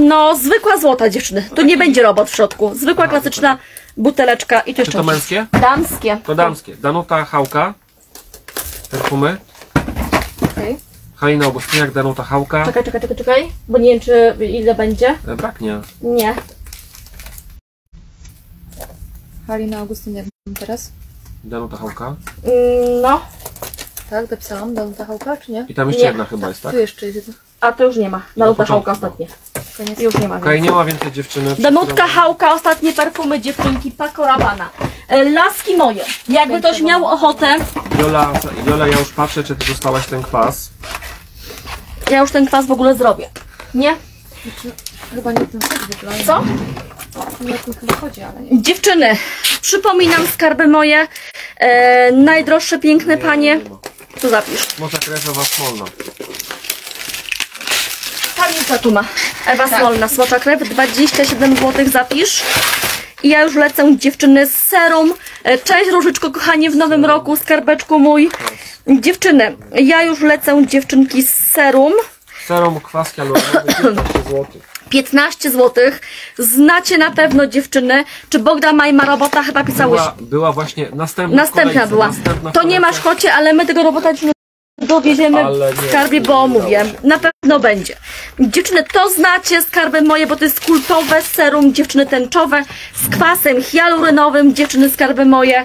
no, zwykła złota dziewczyny. Tu nie będzie robot w środku. Zwykła, klasyczna buteleczka i tu Czy jeszcze to męskie? damskie. To damskie. Danuta Hałka. Perfumy. Okej. Halina Augustyniak, Danuta Hałka. Czekaj, czekaj, czekaj, czekaj, bo nie wiem, czy ile będzie. E, Braknie. Nie. Halina Augustyniak teraz. Danuta Hałka. Mm, No, Tak, dopisałam. Danuta Hałka, czy nie? I tam jeszcze Nie. jedna chyba jest, tak? Tu jeszcze jest. a to już nie ma. Danuta początku Hałka ostatnie. Koniec. Już nie ma Okej, więcej. nie ma więcej dziewczyny. Danutka Hałka, ostatnie perfumy dziewczynki Paco Rabanne. E, Laski moje. Jakby ktoś miał ochotę, Jola, Jola, ja już patrzę, czy ty dostałaś ten kwas. ja już ten kwas w ogóle zrobię. Nie? Chyba nie ten chodzi w ogóle. Co? Nie o tym chyba chodzi, ale nie. Dziewczyny, przypominam skarby moje. E, najdroższe, piękne panie. Nie ma. Tu zapisz. Moca kresowa smolna. Panica tu ma. Ewa Tak. Smolna, Smocza Krew, 27 zł zapisz. I ja już lecę dziewczyny z serum. E, Cześć Różyczko, kochanie, w nowym roku, skarbeczku mój. Dziewczyny, ja już lecę dziewczynki z serum. Serum kwas hialuronowy 15 zł. 15 zł. Znacie na pewno dziewczyny. Czy Bogdan Maj ma robota? Chyba pisałeś. Była, była właśnie następna Następna kolejce, była. Następna To nie masz chocie, ale my tego robota już dowieziemy w nie, skarbie, nie bo udało mówię, się. na pewno będzie. Dziewczyny, to znacie skarby moje, bo to jest kultowe serum, dziewczyny tęczowe z kwasem hialuronowym, dziewczyny skarby moje.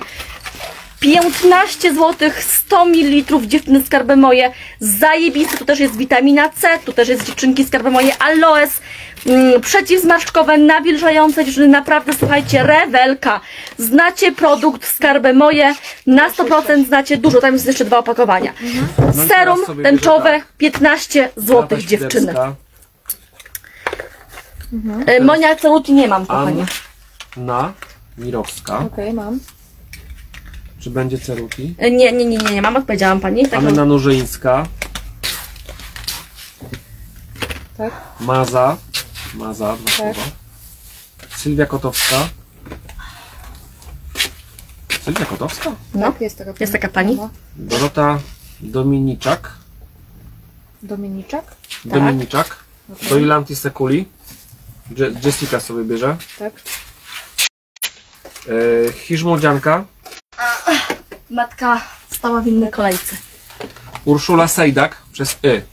15 zł, 100 ml dziewczyny skarby moje. Zajebiste, tu też jest witamina C, tu też jest dziewczynki skarby moje aloes, mm, przeciwzmarszczkowe, nawilżające dziewczyny, naprawdę słuchajcie, rewelka. Znacie produkt skarby moje, na 100% znacie dużo, tam jest jeszcze dwa opakowania. No i teraz Serum tęczowe, bierze 15 zł dziewczyny. Y, Monia Ceruti nie mam, kochanie. Anna Mirowska. Okej, mam. Czy będzie Ceruti? Y, Nie, nie, nie, nie, nie mam, odpowiedziałam pani. Tak, Anna Nurzyńska. Tak. Maza. Maza, dwa Tak. słowa. Sylwia Kotowska. Sylwia Kotowska? No. Tak, jest taka pani. Jest taka pani. No. Dorota Dominiczak. Dominiczak? Dominiczak. Do Ilanti Sekuli. Je- Jessica sobie bierze. Tak. E, Hiszmodzianka. Matka stała w innej kolejce. Urszula Sejdak przez Y.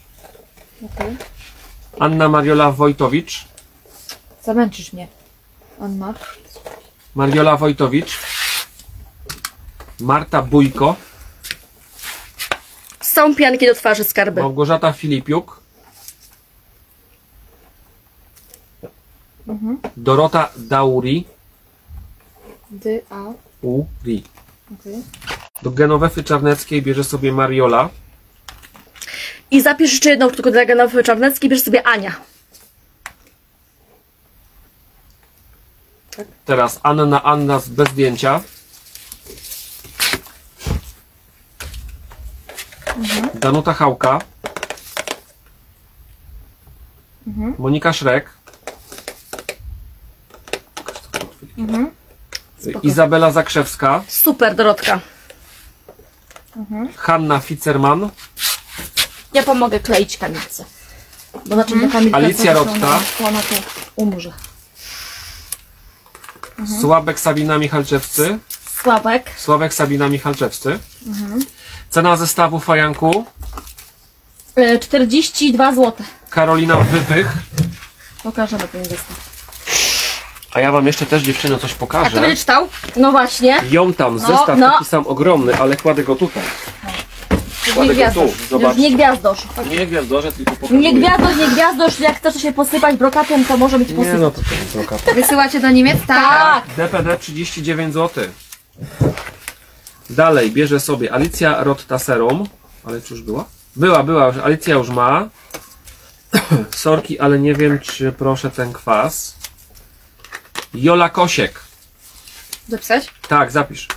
Okej. Anna Mariola Wojtowicz. Zamęczysz mnie. On ma. Mariola Wojtowicz. Marta Bójko. Są pianki do twarzy skarby. Małgorzata Filipiuk. Dorota Dauri. D, A. Uri. Do Genowefy Czarneckiej bierze sobie Mariola. I zapisz jeszcze jedną sztukę dla Genowy Czarneckiej, bierz sobie Ania. Teraz Anna Anna z bez zdjęcia. Danuta Hałka. Monika Szrek. Izabela Zakrzewska. Super, Dorotka. Hanna Ficerman. Ja pomogę kleić kamilce. Bo na czym ta kamilka Alicja to to Ona tu umrze. Sławek Sabina Michalczewscy. Sławek. Sławek Sabina Michalczewscy. Cena zestawu fajanku. Y, 42 zł. Karolina Wypych. Pokażemy ten zestaw. A ja wam jeszcze też dziewczyny coś A kto pokażę. będzie czytał? No właśnie. Ją tam, No, zestaw no. taki sam ogromny, ale kładę go tutaj. Kładę nie gwiazdosz. tu. Już nie gwiazdosz. Nie gwiazdorze, tylko pokazuję. Nie gwiazdosz, nie gwiazdosz. Jak chcesz się posypać brokatem, to może być Nie posypać. no, to to jest brokat. Wysyłacie do Niemiec? Tak. DPD 39 zł. Dalej, bierze sobie Alicja Rotta Serum. Ale czy już była? Była, była. Alicja już ma. Sorki, ale nie wiem, czy proszę ten kwas. Jola Kosiek. Zapisać? Tak, zapisz.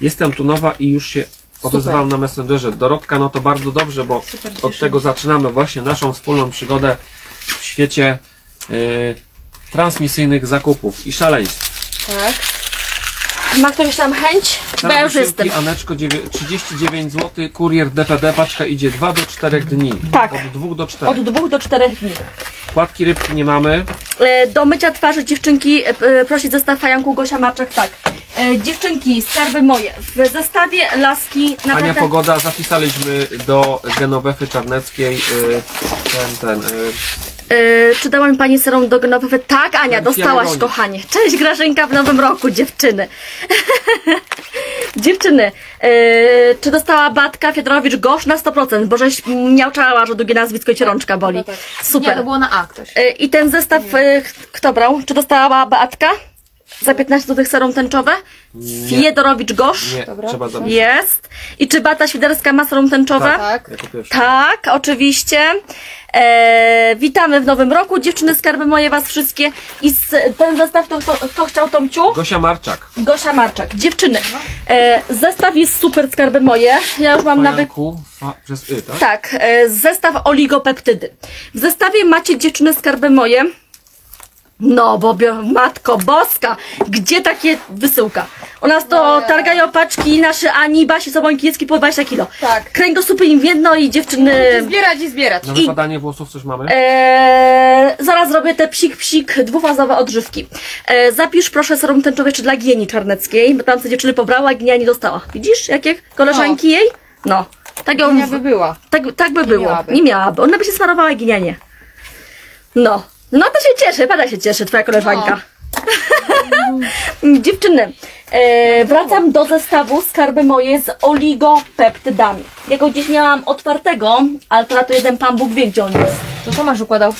Jestem tu nowa i już się odezwałam na Messengerze. Dorotka, no to bardzo dobrze, bo Super, od tego zaczynamy właśnie naszą wspólną przygodę w świecie y, transmisyjnych zakupów i szaleństw. Tak. Ma ktoś tam chęć? Bo ja już jestem. Aneczko, dziewię- 39 zł, kurier DPD, paczka idzie 2 do 4 dni. Tak. Od 2 do 4. Od dwóch do czterech dni. Płatki rybki nie mamy. E, Do mycia twarzy dziewczynki e, e, prosi zestaw fajanku Gosia Marczak, tak. E, Dziewczynki, skarby moje. W zestawie laski Ania naprawdę... Pogoda, zapisaliśmy do Genowefy Czarneckiej y, ten, ten, y, E, Czy dała mi Pani serum do genowy? Tak, Ania, dostałaś, kochanie. Cześć Grażynka w nowym roku, dziewczyny. dziewczyny, e, czy dostała Batka Fiedorowicz-Gosz na 100%? Bo żeś miał czała, że długie nazwisko i cię rączka boli. Tak. Nie, Super. to było na A ktoś. E, I ten zestaw, e, kto brał? Czy dostała Beatka? Za 15 zł serum tęczowe? Fiedorowicz-Gosz? nie, Dobra, trzeba zapisać Jest. I czy Bata Świderska ma serum tęczowe? Tak. jako pierwszy. Tak, oczywiście. E, witamy w nowym roku, dziewczyny skarby moje was wszystkie. I z, ten zestaw to kto, kto chciał Tomciu? Gosia Marczak. Gosia Marczak. Dziewczyny, e, zestaw jest super skarby moje. Ja już mam nawet. Fajanku, fa, przez y, tak? Tak, e, zestaw oligopeptydy. W zestawie macie dziewczyny skarby moje. No, bo matko boska, gdzie takie wysyłka? U nas to Nie. targają paczki nasze Ani, Basi, Sobońkiecki po 20 kilo. Tak. Kręgosłupy im w jedno i dziewczyny... Zbierać i zbierać. Na I- wypadanie włosów coś mamy? Eee, zaraz zrobię te psik, psik, dwufazowe odżywki. Eee, zapisz proszę serum tęczowe jeszcze dla Gieni Czarneckiej, bo tam co dziewczyny pobrała, a Gienia nie dostała. Widzisz, jakie koleżanki jej? No. Tak ją, Nie by była. tak, tak by było. miałaby. Nie miałaby. Ona by się smarowała Ginianie. No. No to się cieszę, pada się cieszy, twoja koleżanka. Dziewczyny, e, wracam do zestawu skarby moje z oligopeptydami. Ja go gdzieś miałam otwartego, ale to na to jeden pan Bóg wie, gdzie on jest. To Tomasz układał.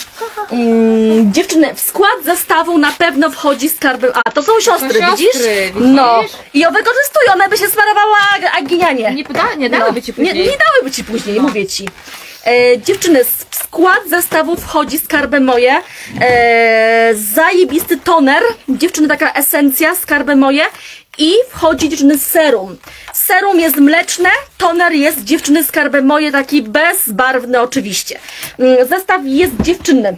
Mm, dziewczyny, w skład zestawu na pewno wchodzi skarby. A, to są siostry, siostry, widzisz? widzisz? No. I ją wykorzystują, one by się smarowała, a. Nie pytanie, nie dałyby ci No. nie, później. nie dałyby ci później, mówię ci. E, dziewczyny, w skład zestawu wchodzi skarby moje. E, zajebisty toner. Dziewczyny, taka esencja, skarby moje. I wchodzi dziewczyny serum. Serum jest mleczne, toner jest dziewczyny skarby moje, taki bezbarwny oczywiście. Mm, Zestaw jest dziewczyny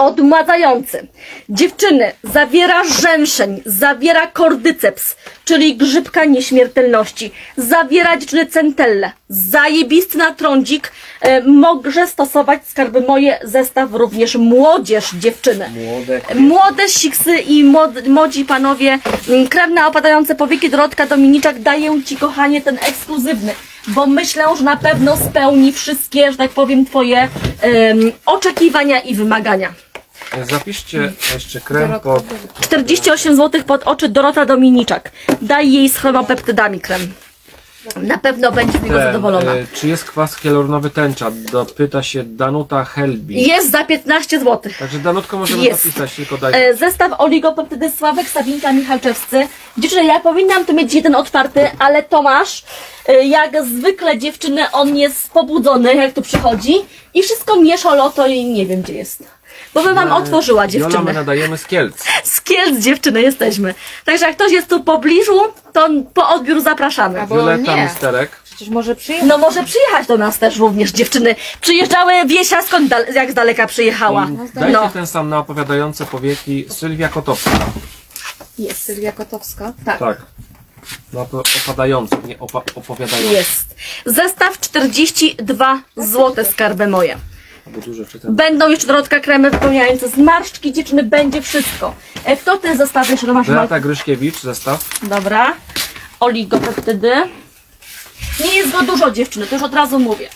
odmładzający. Dziewczyny, zawiera rzęszeń, zawiera kordyceps, czyli grzybka nieśmiertelności, zawiera dziewczyny centelle, zajebisty na trądzik, e, może stosować skarby moje zestaw również młodzież dziewczyny. Młode. Młode siksy i młod, młodzi panowie, mm, krem na opadające powieki Dorotka Dominiczak daję Ci kochanie ten ekskluzywny, bo myślę, że na pewno spełni wszystkie, że tak powiem, Twoje oczekiwania i wymagania. Zapiszcie jeszcze krem pod 48 zł pod oczy Dorota Dominiczak. Daj jej z chronopeptydami krem. Na pewno będzie z niego ten, zadowolona. y, Czy jest kwas hialuronowy tęcza? Dopyta się Danuta Helbi. Jest za 15 zł. Także Danutko możemy Jest. zapisać, tylko daj. E, Zestaw oligopeptydy Sławek, Sabinka, Michalczewscy. Dziewczyny, ja powinnam tu mieć jeden otwarty, ale Tomasz, e, jak zwykle dziewczyny, on jest pobudzony, jak tu przychodzi i wszystko miesza loto i nie wiem gdzie jest. Bo bym wam otworzyła Jola, my dziewczyny. nadajemy z Kielc. Z Kielc dziewczyny jesteśmy. Także jak ktoś jest tu w pobliżu, to po odbiór zapraszamy. Albo Violeta nie. Misterek. Przecież może przyjechać. No może przyjechać do nas też również dziewczyny. Przyjeżdżały Wiesia, skąd dal- jak z daleka przyjechała. I dajcie No. ten sam na opowiadające powieki Sylwia Kotowska. Jest Sylwia Kotowska. Tak. Tak. Na to opadające, nie opa- opowiadające. Jest. Zestaw 42 zł skarby moje. Będą jeszcze Dorotka kremy wypełniające zmarszczki dziewczyny, będzie wszystko. E, Kto ten zestaw jeszcze masz? Beata Gryszkiewicz, zestaw. Dobra. Oligopeptydy. Nie jest go dużo dziewczyny, to już od razu mówię.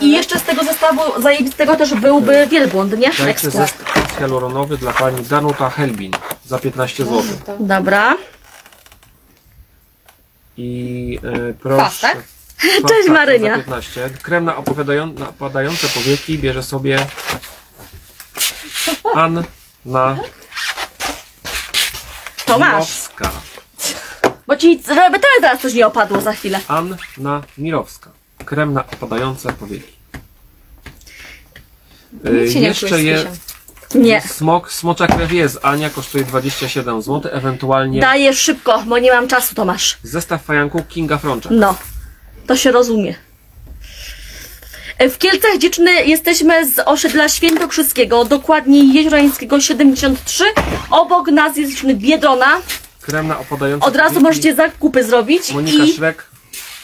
I jeszcze z tego zestawu zajebistego też byłby wielbłąd, nie? Dajcie zestaw hialuronowy dla pani Danuta Helbin za 15 zł. Dobra. I e, proszę. Kwas, tak? Cześć, Marynia. Za 15. Krem na, opadające powieki bierze sobie Anna To masz. Mirowska. Bo ci, żeby to teraz coś nie opadło za chwilę. Anna Mirowska. Krem na opadające powieki. Nic się nie jeszcze czujesz, je, Krysia. Nie. Smok, smocza krew jest. Ania kosztuje 27 zł, ewentualnie Daję szybko, bo nie mam czasu, Tomasz. zestaw fajanku Kinga Frączek. No, to się rozumie. E, W Kielcach Dzieczny jesteśmy z osiedla Świętokrzyskiego, dokładnie Jeziorańskiego 73. Obok nas jest Biedrona. Kremna opadająca Od razu możecie zakupy zrobić. Monika I, Szrek.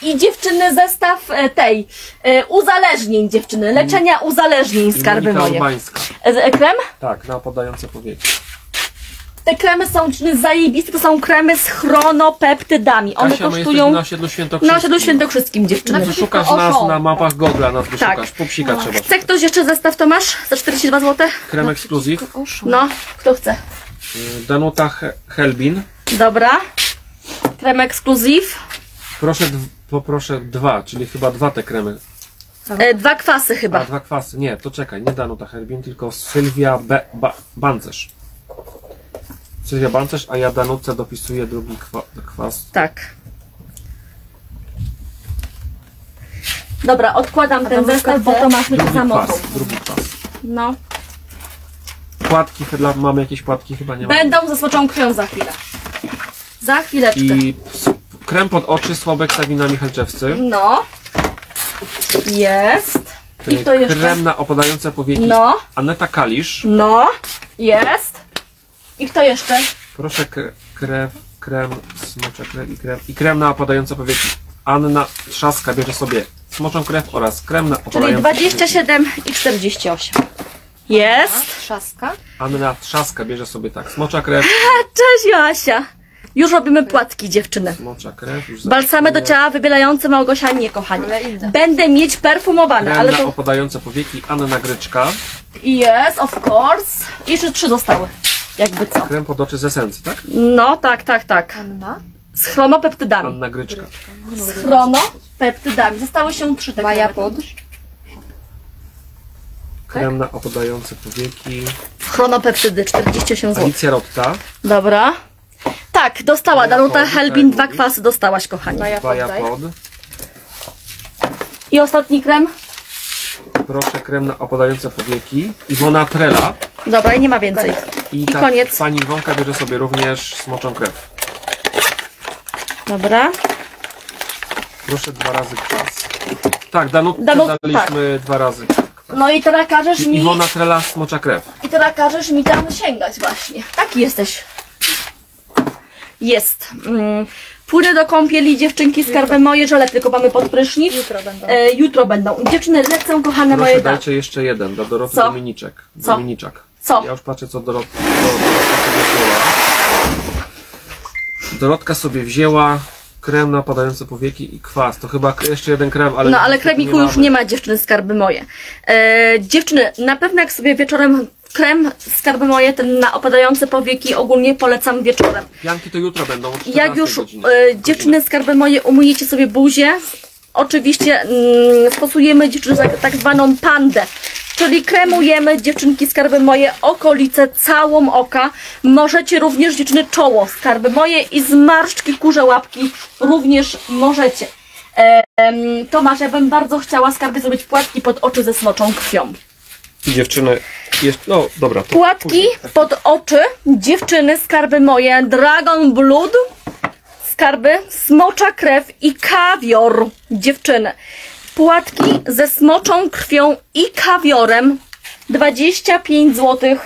I dziewczyny zestaw e, tej e, uzależnień dziewczyny, leczenia uzależnień skarby moje. Krem? Tak, na opadające powieki. Te kremy są zajebiste, to są kremy z chronopeptydami. One Kasia, kosztują na osiedlu Świętokrzyskim. na osiedlu świętokrzyskim dziewczyny. Wyszukasz nas na mapach Google, nas wyszukasz. Tak. Pupsika trzeba. Chce ktoś jeszcze zestaw Tomasz? Za 42 zł? Krem ekskluzyw. No, kto chce? Danuta He- Helbin. Dobra. Krem ekskluzyw. Proszę, poproszę dwa, czyli chyba dwa te kremy. E, dwa kwasy A, chyba. dwa kwasy. Nie, to czekaj, nie Danuta Helbin, tylko Sylwia Be- ba- Bancerz. Sylwia Bancerz, a ja Danutce dopisuję drugi kwa- kwas. Tak. Dobra, odkładam ten zestaw, bo to masz Drugi samochód. kwas, drugi kwas. No. Płatki, dla, mamy jakieś płatki? Chyba nie ma. Będą ze smoczą krwią za chwilę. Za chwileczkę. I krem pod oczy, Sławek Sabina Michalczewscy. No. Jest. I kto jeszcze? Krem na opadające powieki. No. Aneta Kalisz. No. Jest. I kto jeszcze? Proszę kre, krew, krem, smocze krew i krem. I krem na opadające powieki. Anna Trzaska bierze sobie smoczą krew oraz krem na Czyli opadające 27 i 48. Jest. Trzaska. Anna Trzaska bierze sobie tak. Smocza krew, Cześć Joasia. Już robimy płatki dziewczyny. smocza krew. Już Balsamy do ciała wybielające Małgosia nie, kochani. Ale inne. Będę mieć perfumowane, Krem ale na to opadające powieki. Anna Gryczka. jest, of course. I jeszcze trzy zostały. Jakby co. Krem pod oczy z esencji, tak? No, tak, tak, tak. Anna. Z chronopeptydami. Anna Gryczka. Z chronopeptydami. Zostały się trzy takie. Maja. Pod. Krem na opadające powieki. Chronopeptydy, 48 zł. Alicja Rotta. Dobra. Tak, dostała Maja Danuta Pod, Helbin, tak dwa kwasy dostałaś, kochani. Maja Pod. Baja daj. Pod. I ostatni krem? Proszę krem na opadające powieki. Iwona Trela. Dobra, i nie ma więcej. I, I tak, koniec. pani Iwonka bierze sobie również smoczą krew. Dobra. Proszę dwa razy kwas. Tak, Danutce Danu- daliśmy dwa razy. No i teraz każesz mi... Iwona Trela, smocza krew. I teraz każesz mi tam sięgać właśnie. Taki jesteś. Jest. Mm. Płynę do kąpieli, dziewczynki, skarby moje, żele tylko mamy pod prysznic. Jutro będą. E, jutro będą. Dziewczyny, lecą kochane Proszę moje da. dajcie jeszcze jeden dla Doroty Co? Dominiczek. Co? Dominiczak. Co? Ja już patrzę co Dorot, do, Dorotka sobie wzięła. Dorotka sobie wzięła krem na opadające powieki i kwas. To chyba jeszcze jeden krem, ale... No ale kremiku już mamy. nie ma dziewczyny skarby moje. E, dziewczyny, na pewno jak sobie wieczorem krem skarby moje, ten na opadające powieki ogólnie polecam wieczorem. Pianki to jutro będą. Jak 14 już e, dziewczyny skarby moje umyjecie sobie buzię, oczywiście mm, stosujemy dziewczyny tak, tak zwaną pandę. Czyli kremujemy dziewczynki skarby moje okolice, całą oka. Możecie również dziewczyny czoło skarby moje i zmarszczki kurze łapki również możecie. E, Tomasz, ja bym bardzo chciała skarby zrobić płatki pod oczy ze smoczą krwią. Dziewczyny, jeszcze, no dobra. To Płatki później. pod oczy, dziewczyny, skarby moje, Dragon Blood, skarby, smocza krew i kawior, dziewczyny. Płatki ze smoczą krwią i kawiorem, 25 zł,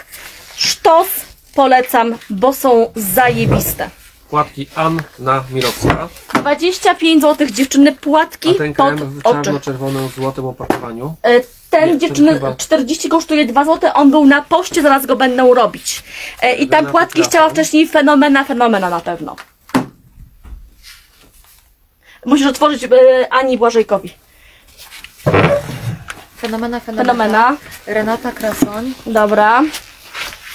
sztos polecam, bo są zajebiste. Płatki Anna Mirowska. 25 zł, dziewczyny, płatki A ten pod krem w oczy. czarno-czerwonym złotym opakowaniu. E, Ten Nie, dziewczyny ten chyba- 40 kosztuje 2 zł, on był na poście, zaraz go będą robić. E, I tam Elena płatki chciała wcześniej fenomena, fenomena na pewno. Musisz otworzyć e, Ani Błażejkowi. Fenomena, fenomena. Fenomena. Renata Krasoń. Dobra.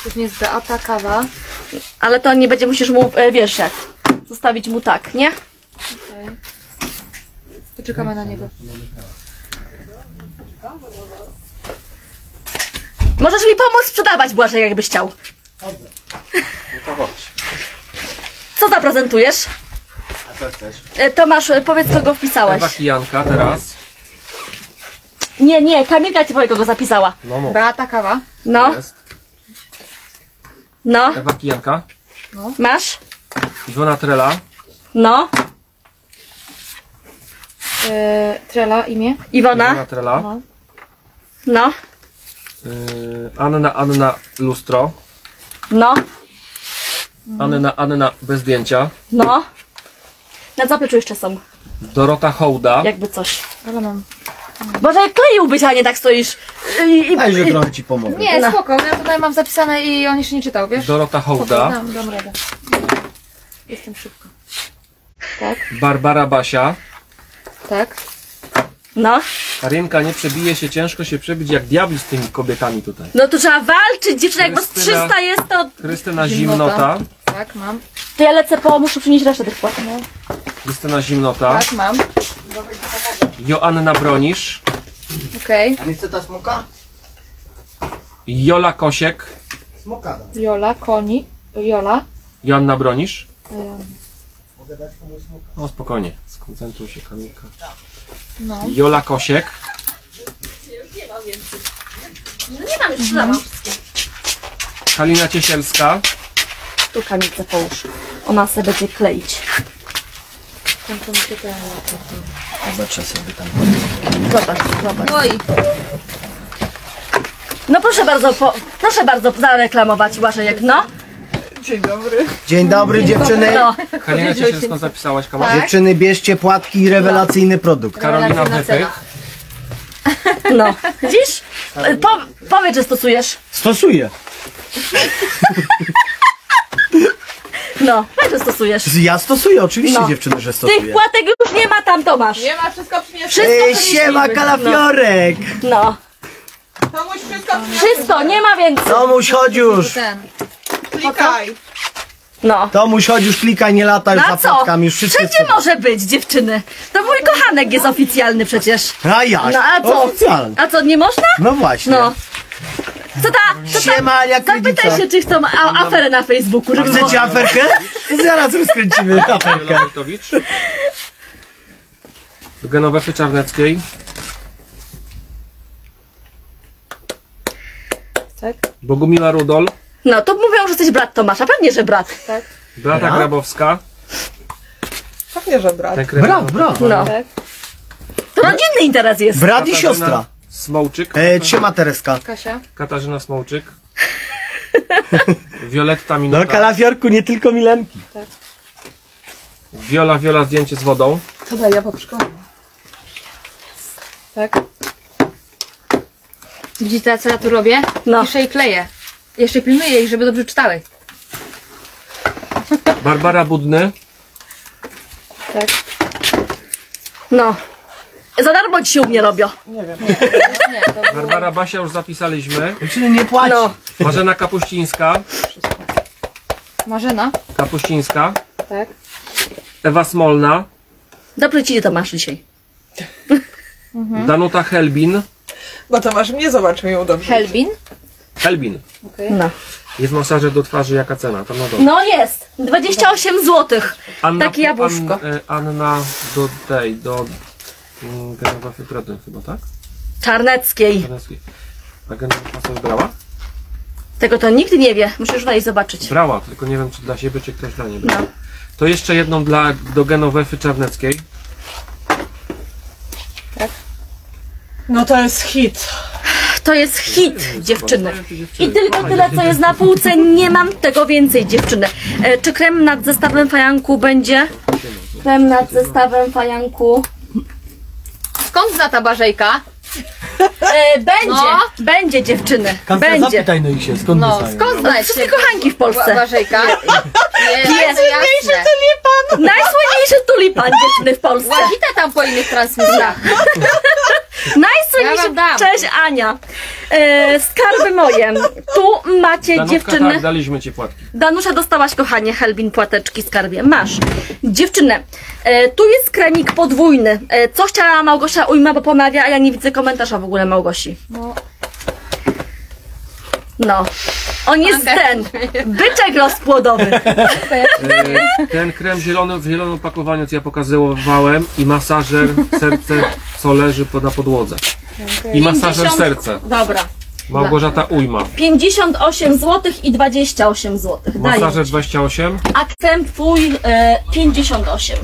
Później jest Beata Kawa. Ale to nie będzie, musisz mu, e, wiesz jak, zostawić mu tak, nie? Okay. Poczekamy na niego. Możesz mi pomóc sprzedawać Błażej, jakbyś chciał. No to chodź. Co zaprezentujesz? A co chcesz? E, Tomasz, e, powiedz kogo wpisałeś. Ewa Kijanka teraz. Nie, nie, Kamilka ci powie kogo zapisała. No, no. Beata Kawa. No. Jest. No, Ewa Kijanka, masz? Iwona Trela, No, E, trela, imię? Iwona Iwona? Trela, No, yy, Anna Anna Lustro, no, Anna Anna bez zdjęcia, no. Na zapleczu jeszcze są, Dorota Hołda, jakby coś. Ale mam. Boże, jak kleiłbyś, a nie tak stoisz. I, i, Dajże i, trochę ci pomogę. Nie, No. spoko, ja tutaj mam zapisane i on jeszcze nie czytał, wiesz? Dorota Hołda, dam, dam radę. Jestem szybko. Tak, Barbara Basia, tak. no. Karienka nie przebije się, ciężko się przebić jak diabli z tymi kobietami tutaj. No to trzeba walczyć, dziewczyna, jak was Krystyna. 300 jest, to, Krystyna Zimnota. Zimnota, Tak, mam. to ja lecę po, muszę przynieść resztę tych płat. No. Krystyna Zimnota, Tak, mam. Joanna Bronisz, Okej. A nie chce ta smoka? Jola Kosiek, Smoka dam. Jola, koni. Jola. Joanna Bronisz. Ym, No spokojnie, skoncentruj się Kamilka. No. Jola Kosiek, No nie mam, już sprzedałam. Halina Ciesielska, Tu kamicę połóż. Ona sobie będzie kleić. Tam to mi się Zobaczę sobie tam. Zobacz, zobacz. No i No proszę bardzo, po, proszę bardzo zareklamować Błażejek, no. Dzień dobry dziewczyny. No, Halina Ciesielską zapisałaś Kamil? Dziewczyny, bierzcie płatki i rewelacyjny produkt. Karolina. Wypych, no. Widzisz? Po, powiedz, że stosujesz. Stosuję. No, powiedz, że stosujesz. Ja stosuję, oczywiście No. dziewczyny, że Tych stosuję. płatek już nie ma, tam to masz. Nie ma, wszystko. Wszystko Ej, siema kalafiorek! No, Komuś wszystko przyniosę. wszystko, nie ma więcej. Tomuś, chodź już! ten. Klikaj. No. Tomuś, chodź już, klikaj, nie lata już Na płatkami, już wszystkie Wszędzie może być, dziewczyny. To mój kochanek jest oficjalny przecież. A jak? No a co? Oficjalnie. A co, nie można? No właśnie. No. Co ta, co ta, Siema, jak zapytaj się, czy chcą a, aferę na Facebooku, żeby Chcecie aferkę? Zaraz rozkręcimy aferkę. Jola Wojtowicz, do Genowefy Czarneckiej, Tak? Bogumiła Rudol, No, to mówią, że jesteś brat Tomasza. Pewnie, że brat. Beata Ja? Grabowska, Pewnie, że brat. ten krem, Brawo, brawo. No. Tak. To rodzinny interes jest. Brat i Katarzyna siostra. Smołczyk, E, trzyma Tereska. Kasia. Katarzyna Smołczyk, Violetta No Minuta, kalafiorku, nie tylko Milenki. Viola, Viola zdjęcie z wodą, To daj, ja poprzykłam. Tak. Widzicie, co ja tu robię? No. Piszę i kleję. Jeszcze pilnuję ich, żeby dobrze czytały. Barbara Budny, Tak. No. Za darmo ci się u mnie robią. Nie, to było... Barbara Basia już zapisaliśmy, Dziewczyny nie płaci. No. Marzena Kapuścińska, Marzena. Kapuścińska, Tak. Ewa Smolna, Dobrze ci Tomasz dzisiaj. Danuta Helbin, Bo to masz mnie, zobaczymy ją dobrze. Helbin. Helbin, Okej. No. jest masażer do twarzy, jaka cena, tam na dole. No jest. 28 zł. Anna, Takie jabłuszko. An, e, Anna do tej, do Genowafy Predem chyba, tak? Czarneckiej. Czarneckiej. A Genowafa coś brała? Tego to nikt nie wie. Musisz wejść zobaczyć. Brała, tylko nie wiem czy dla siebie, czy ktoś dla niej brał. No. To jeszcze jedną dla, do Genowefy Czarneckiej. No to jest hit. To jest hit, dziewczyny. I tylko tyle, co jest na półce. Nie mam tego więcej, dziewczyny. E, czy krem nad zestawem fajanku będzie? Krem nad zestawem fajanku. Skąd zna ta Bażejka? E, będzie, No. będzie dziewczyny. Kamka, Będzie. zapytaj no i się, skąd No, znają? skąd znać Wszystkie kochanki w Polsce. Bażejka? Jest, Jest. jasne. Najsłynniejszy tulipan dziewczyny w Polsce. Łazita tam po innych transmisjach. Ja Najsłynniejszy. dam. Cześć Ania. E, skarby moje. Tu macie Danówka, dziewczyny. tak, daliśmy ci płatki. Danusia dostałaś, kochanie, Helbin płateczki skarbie. Masz. Dziewczyny, e, tu jest kremik podwójny. E, co chciała Małgosia ujma, bo pomawia, a ja nie widzę komentarza w ogóle Małgosi. No. No. On jest ten. Byczek rozpłodowy. E, ten krem zielony, w zielonym opakowaniu, co ja pokazywałem i masażer serce, co leży po- na podłodze. I masażer 50 serce. Dobra. Małgorzata Ujma. 58 zł i 28 zł. Masażer 28. Akcent twój e, 58.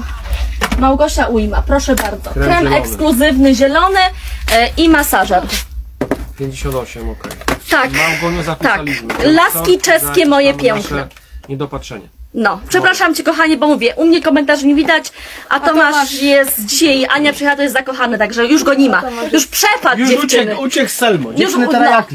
Małgosia Ujma, proszę bardzo. Krem Krem, zielony. ekskluzywny zielony e, i masażer. 58, okej. Tak. Małgoniu zapisaliśmy. Tak. Laski czeskie moje piękne. Niedopatrzenie. No, przepraszam cię kochanie, bo mówię, u mnie komentarzy nie widać, a Tomasz jest dzisiaj, Ania przyjechała, to jest zakochany, także już go nie ma. Już przepadł Już dziewczyny. uciekł, uciekł z Selmo. Dziewczyny no. teraz ja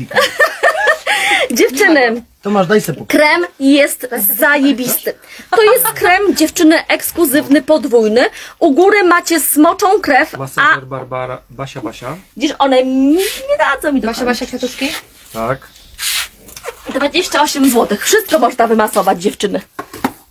daj pokój. krem jest zajebisty. To jest krem dziewczyny ekskluzywny, podwójny. U góry macie smoczą krew, a Masażer Barbara, Basia Basia. widzisz, one mi nie dadzą mi do Basia, Basia, kwiatuszki? Tak. 28 zł. Wszystko można wymasować, dziewczyny.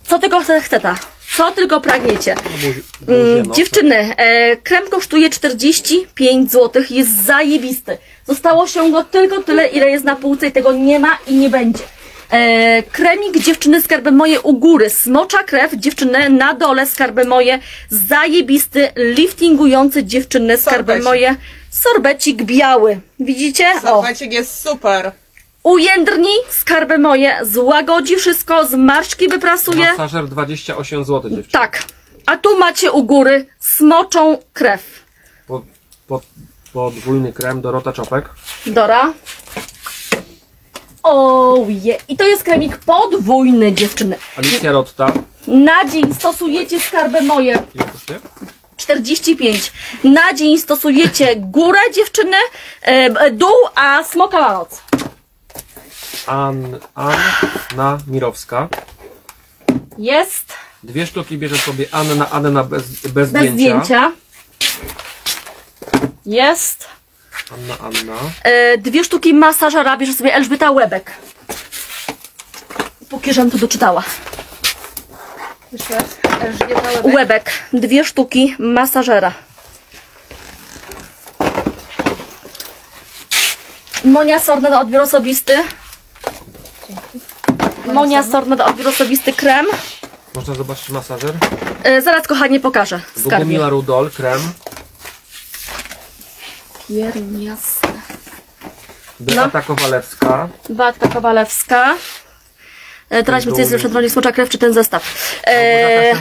Co tylko chce, chce ta. Co tylko pragniecie. Buzi- Mm, no. dziewczyny, e, krem kosztuje 45 zł. Jest zajebisty. Zostało się go tylko tyle, ile jest na półce i tego nie ma i nie będzie. E, kremik dziewczyny skarby moje u góry. Smocza krew dziewczyny na dole skarby moje. Zajebisty, liftingujący dziewczyny skarby Sorbecik. moje. Sorbecik biały. Widzicie? O. Sorbecik jest super. Ujędrni skarby moje, złagodzi wszystko, zmarszczki wyprasuje. Masażer 28 zł dziewczyny. Tak. A tu macie u góry smoczą krew. Po, po, podwójny krem Dorota Czopek. Dora. Oje. I to jest kremik podwójny, dziewczyny. Alicja Rotta. Na dzień stosujecie skarby moje Ile kosztuje? 45. Na dzień stosujecie górę dziewczyny, e, dół, a smoka na noc. An, Anna Mirowska. Jest Dwie sztuki bierze sobie Anna, Anna bez, bez, bez zdjęcia. Jest. Anna, Anna. E, dwie sztuki masażera bierze sobie Elżbieta Łebek. Póki żem to doczytała. Jeszcze raz. Elżbieta Łebek. Łebek. Dwie sztuki masażera. Monia Sorna na odbiór osobisty. Monia Sorna na odbiór osobisty krem. Można zobaczyć masażer. E, zaraz kochanie pokażę. w skarbie. Bogumiła Rudol, krem. Jerum, jasne. Beata Kowalewska. Beatka Kowalewska. E, teraz mi co jest lepsze, drogi smocza krew czy ten zestaw. E.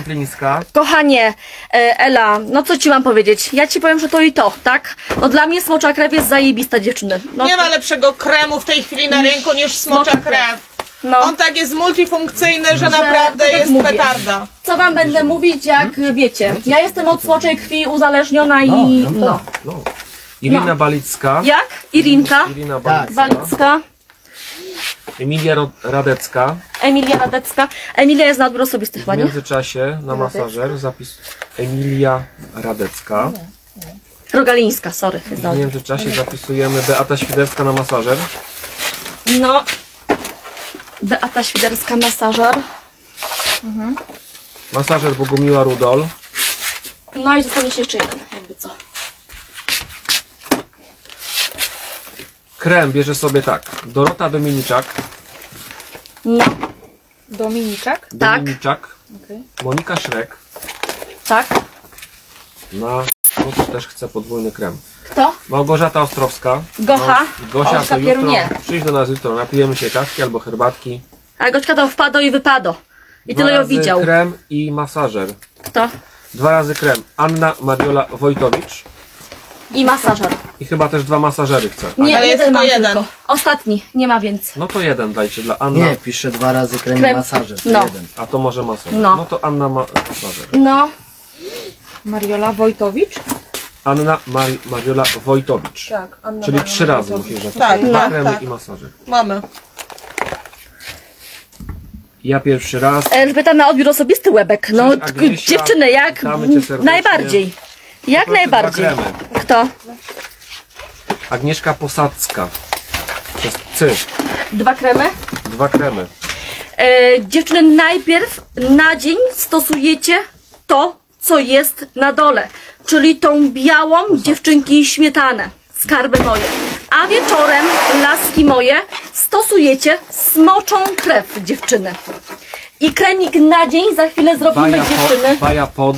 Kochanie, e, Ela, no co ci mam powiedzieć? Ja ci powiem, że to i to, tak? No dla mnie smocza krew jest zajebista dziewczyny. No, Nie ma lepszego kremu w tej chwili na rynku niż smocza krew. no. On tak jest multifunkcyjny, że naprawdę tak jest mówię. petarda. Co wam będę mówić, jak wiecie? Ja jestem od smoczej krwi uzależniona i No, no no. Irina No. Balicka. Jak? Irinka, Irina. Balicka. Balicka, Emilia Radecka. Emilia Radecka. Emilia jest na odbiór osobisty chyba, W międzyczasie na masażer zapis Emilia Radecka. Rogalińska, sorry. W międzyczasie zapisujemy Beata Świderska na masażer. No. Beata Świderska, masażer. Masażer Bogumiła Rudol. No i zostanie się jeszcze jeden, jakby co. Krem bierze sobie tak. Dorota Dominiczak. No, Dominiczak. Tak. Dominiczak. Okej. Monika Szrek. tak. Na to też chce podwójny krem. Kto? Małgorzata Ostrowska. Gocha. No, Gosia, O, to jutro. nie. Przyjdź do nas jutro, napijemy się kawki albo herbatki. A Gośka to wpadło i wypadło. I Dwa tyle ją widział. krem i masażer. Kto? Dwa razy krem. Anna Mariola Wojtowicz. I masażer. I chyba też dwa masażery chce. Nie, Ale jeden tylko mam jeden. tylko. Ostatni, nie ma więcej. No to jeden dajcie dla Anna. Nie, piszę dwa razy krem, Krem. masażer. To No. jeden. A to może masażer. No. No to Anna ma masażer. No, Mariola Wojtowicz. Anna Mari Mariola Wojtowicz. Tak, Anna Czyli Maria trzy razy Wojtowicz. musisz. Tak, Dwa tak, kremy tak. i masażer. Mamy. Ja pierwszy raz. Elżbieta na odbiór osobisty łebek. No, Cześć, dziewczyny, jak Witamy cię serdecznie. najbardziej. Jak najbardziej. dwa kremy. Kto? Agnieszka Posadzka. Przez C. Dwa kremy. Dwa kremy. E, dziewczyny, najpierw na dzień stosujecie to, co jest na dole, czyli tą białą dziewczynki śmietanę, skarby moje. A wieczorem, laski moje, stosujecie smoczą krew dziewczyny. I kremik na dzień, za chwilę zrobimy Baja, dziewczyny. po, baja pod.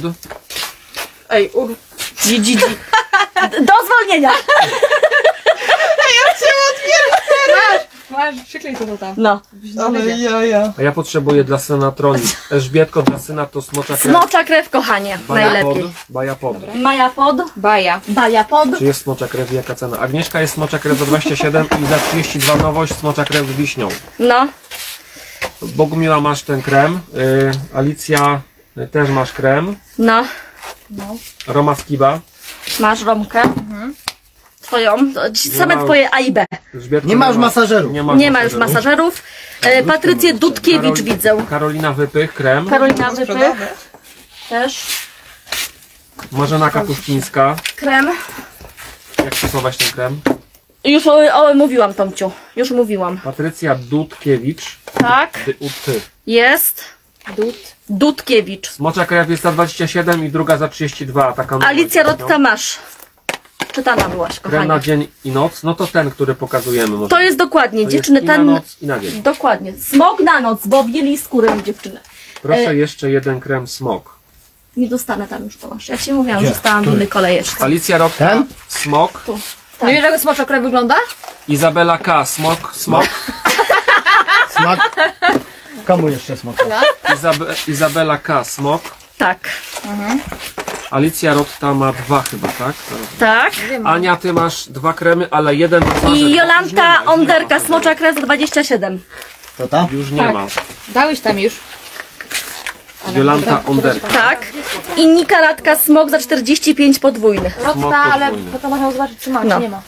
Ej, ur... Dzi, dzi, dzi. D- Do zwolnienia. Ja cię odbieram! No Masz, przyklej to tam. No. Ale ja, ja. A ja potrzebuję dla syna troni. Elżbietko, dla syna to smocza krew. Smocza krew, kochanie. Bajapod. Najlepiej. Bajapod. Maja pod. Baja. Baja pod. Czy jest smocza krew i jaka cena? Agnieszka jest smocza krew za 27 i za 32 nowość smocza krew z wiśnią. No. Bogumiła masz ten krem. Y, Alicja y, też masz krem. No. Roma Skiba. Masz Romkę. Twoją. To ci- Same ma- twoje A i B. Elżbietka, Nie ma już masażerów. Nie ma, Nie ma już masażerów. E, Patrycję Dudkiewicz widzę. Karolina Wypych, krem. Karolina Wypych. Też. Marzena Kapuścińska. Krem. Jak stosować ten krem? Już o, o, mówiłam Tomciu. Już mówiłam. Patrycja Dudkiewicz. Tak. Ty, u, ty. Jest. Dud. Dudkiewicz. Smocza krew jest za 27 i druga za 32. Taka nowa Alicja no. Rotta masz. Czytana byłaś, Krem na dzień i noc, no to ten, który pokazujemy. Może. To jest dokładnie, To dziewczyny, jest i na ten... noc i na dzień. Dokładnie. Smog na noc, bo objęli skórę dziewczyny. Proszę e- jeszcze jeden krem smok. Nie dostanę tam już Tomasz. Ja ci mówiłam, że Gdzie? stałam w Który? kolejeczce. Alicja Rotta, Ten? smok. Tu. No wiesz jak smocza krew wygląda? Izabela K, smok, smok. Smak. Komu jeszcze smak? Izabe, Izabela K, smok. Tak. Alicja Rotta ma dwa chyba, tak? Tak. Ania, ty masz dwa kremy, ale jeden masażer. I Jolanta ma Onderka, smocza krew za 27. To ta? Już nie Tak. ma. Dałeś tam już. Jolanta Onderka. Tak. I Nika Radka, smog za 45 podwójny. Smok Rotta, ale potem można zobaczyć czy ma, No. czy nie ma.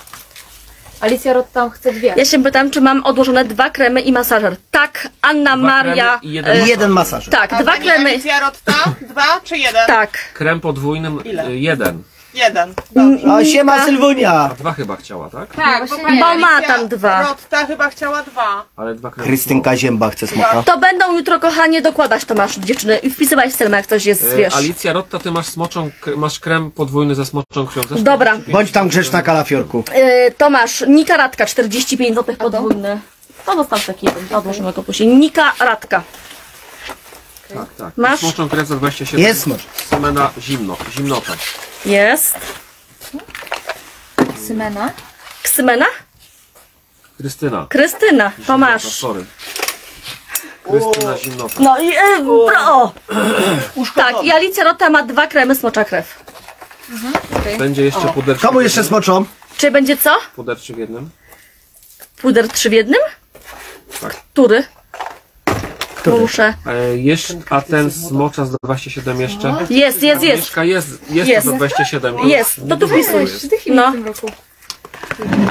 Alicja Rotta chce dwie. Ja się pytam, czy mam odłożone dwa kremy i masażer. Tak, Anna Dwa Maria. kremy i jeden e, I jeden masaż. tak, A dwa pani kremy. Alicja Rotta? Dwa czy jeden? Tak. Krem podwójny Ile? jeden. Jeden. Dobrze. O, siema Sylwunia. A dwa chyba chciała, tak? Tak, Bo pani nie. Bo ma Alicja tam dwa. Rotta chyba chciała dwa. Ale dwa kremy. Krystynka Zięba chce smoka. To będą jutro, kochanie, dokładać Tomasz, dziewczyny. I wpisywać Selma, jak coś jest, Y, wiesz. Alicja Rotta, ty masz smoczą, k- masz krem podwójny ze smoczą krwią. Dobra. 45. Bądź tam grzeczna kalafiorku. E, Tomasz, Nika Radka, 45 zł podwójny. To zostaw taki, odłożymy go później. Nika Radka. Tak, tak. Masz? Smoczą krew za 27. Jest smocz. Semena zimno, zimnota. Jest. Symena. Ksymena? Krystyna. Krystyna, Zimnota, Tomasz. Sorry. Krystyna zimnota. No i e, pro, o. Tak, i Alicja Rota ma dwa kremy smocza krew. Będzie jeszcze puderczyk. Komu w jeszcze jednym. smoczą? Czy będzie co? Puderczyk w jednym. Puder trzy w jednym? Tak. Który? Który? Muszę. E, jeszcze, a ten smocza za 27 jeszcze? Jest, jest, jest. Agnieszka jest, jest, Jest. za 27. Jest, to tu wpisuj. No.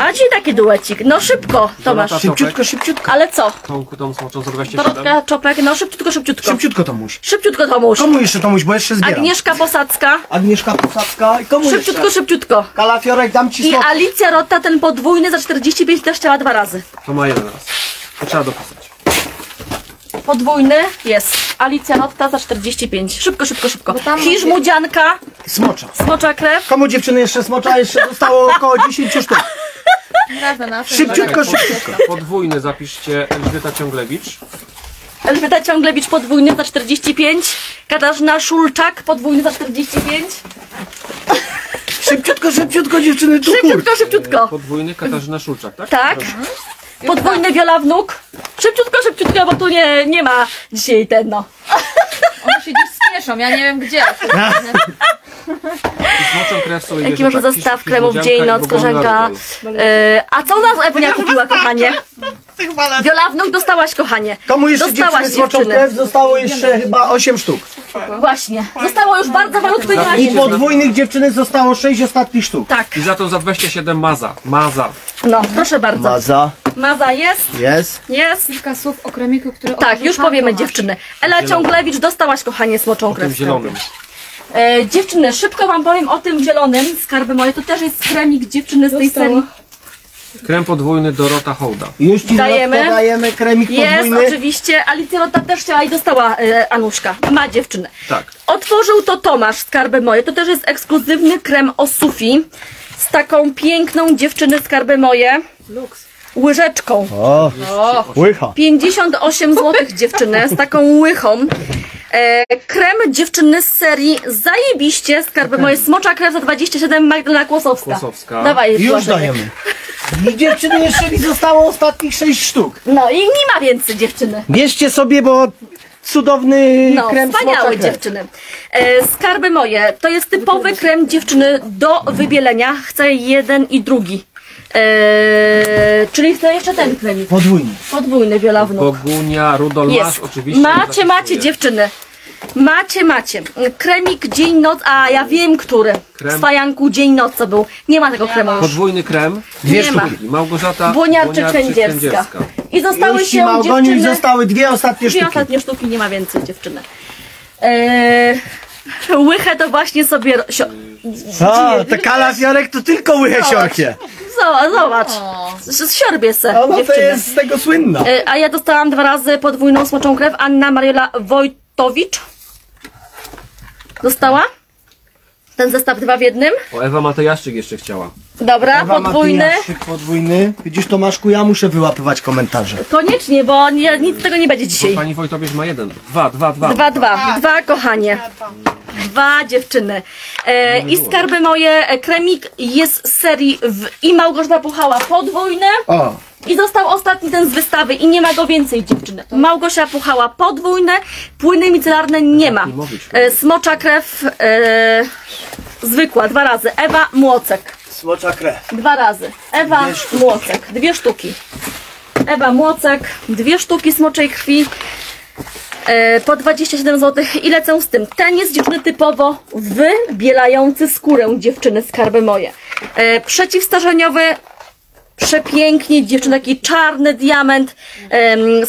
A ci taki duecik. No szybko, Tomasz. Szybciutko, szybciutko. Ale co? Tą, tą smoczą za 27. Dorotka, Czopek, no szybciutko, szybciutko. Szybciutko Tomuś. Szybciutko, Tomuś. Komu jeszcze Tomuś, bo jeszcze zbieram. Agnieszka Posadzka. Agnieszka Posadzka. I komu Szybciutko, jeszcze? szybciutko. Kalafiorek, dam ci I. Alicja Rota, ten podwójny za 45 też chciała dwa razy. To ma jeden raz. To trzeba dopisać. Podwójny jest. Alicja Rotta za 45. Szybko, szybko, szybko. Bo tam Hisz Smocza. smocza krew. Komu dziewczyny jeszcze smocza? Jeszcze zostało około 10 sztuk. Razem na Szybciutko, szybciutko. pod- Podwójny zapiszcie Elżbieta Ciąglewicz. Elżbieta Ciąglewicz podwójny za 45. Katarzyna Szulczak podwójny za 45. Szybciutko, szybciutko dziewczyny, tu kur. Szybciutko, szybciutko. Podwójny Katarzyna Szulczak, tak? Tak. Podwójny Wiola Wnuk. Szybciutko, szybciutko, bo tu nie, nie ma dzisiaj ten no. One się gdzieś spieszą, ja nie wiem gdzie. Jaki może tak, zestaw kremów dzień, noc. Rudol. E, a co u nas Ewnia kupiła, kochanie? Wiola Wnuk dostałaś, kochanie. Komu jeszcze Dostałaś dziewczyny smoczą krew? Zostało jeszcze chyba 8 sztuk. Właśnie. Zostało już bardzo malutko i I podwójnych dziewczyny zostało 6 ostatnich sztuk. Tak, I za to za 27 maza. Maza. no, proszę bardzo. Maza. Maza jest, Jest. jest. Kilka słów o kremiku, który Tak, już powiemy dziewczyny. Ela Ciąglewicz, dostałaś, kochanie, smoczą krew. zielonym. E, dziewczyny, szybko wam powiem o tym zielonym, skarby moje. To też jest kremik dziewczyny z tej serii. Krem podwójny Dorota Hołda. Już ci Dajemy. dajemy. dajemy kremik Jest, podwójny. oczywiście. Alicja Rota też chciała i dostała e, Anuszka. Ma dziewczynę. Tak. Otworzył to Tomasz, skarby moje. To też jest ekskluzywny krem o Sufi. Z taką piękną dziewczyny, skarby moje. Luks. Łyżeczką. O, łycha. 58 zł dziewczyny z taką łychą. E, krem dziewczyny z serii zajebiście, skarby moje smocza krew za 27 Magdalena Kłosowska. Kłosowska. Dawaj, Już Błażej. dajemy. I dziewczyny jeszcze mi zostało ostatnich 6 sztuk. No i nie ma więcej dziewczyny. Bierzcie sobie, bo cudowny No, krem wspaniałe dziewczyny. E, skarby moje, to jest typowy krem dziewczyny do wybielenia. Chcę jeden i drugi. E, czyli chcę jeszcze ten kremik. Podwójny. Podwójny wiola wnuk. Bogunia, Rudol masz Jest. oczywiście. Macie, zapisuję. macie dziewczyny. Macie, macie. Kremik dzień, noc, a ja wiem, który. Krem. W Fajanku dzień, noc co był. Nie ma tego kremu już. Podwójny krem. Dwie Nie ma. sztuki. Małgorzata Błoniarczyk-Kędzierska. I zostały Już się Małgoniu i dziewczyny... zostały dwie ostatnie Dwie sztuki. ostatnie sztuki, nie ma więcej dziewczyny. Eee, łychę to właśnie sobie... ro- Sio... O, te kalafiorek to tylko łychę siorkie. Zobacz. Z siorbie se, No, no to jest z tego słynna. E, A ja dostałam dwa razy podwójną smoczą krew. Anna Mariola Wojtowicz. Dostała? Ten zestaw dwa w jednym. O, Ewa Matejaszczyk jeszcze chciała. Dobra, Ewa podwójny. Matyjaszczyk podwójny. Widzisz Tomaszku, ja muszę wyłapywać komentarze. Koniecznie, bo nie, nic z tego nie będzie Bo dzisiaj. pani Wojtowicz ma jeden. Dwa, dwa, dwa. Dwa, dwa. Dwa, kochanie. Dwa dziewczyny. E, I skarby moje, e, kremik jest z serii w, i Małgorzata Puchała podwójny. O, I został ostatni ten z wystawy i nie ma go więcej dziewczyny. Małgosia Puchała podwójne, płyny micelarne nie ma. E, smocza krew e, zwykła, dwa razy. Ewa Młocek, smocza krew. dwa razy. Ewa Młocek, dwie sztuki. Ewa Młocek, dwie sztuki smoczej krwi. E, po 27 zł i lecę z tym. Ten jest dziewczyny typowo wybielający skórę dziewczyny skarby moje. E, Przeciwstarzeniowy, przepięknie, dziewczyny taki czarny diament,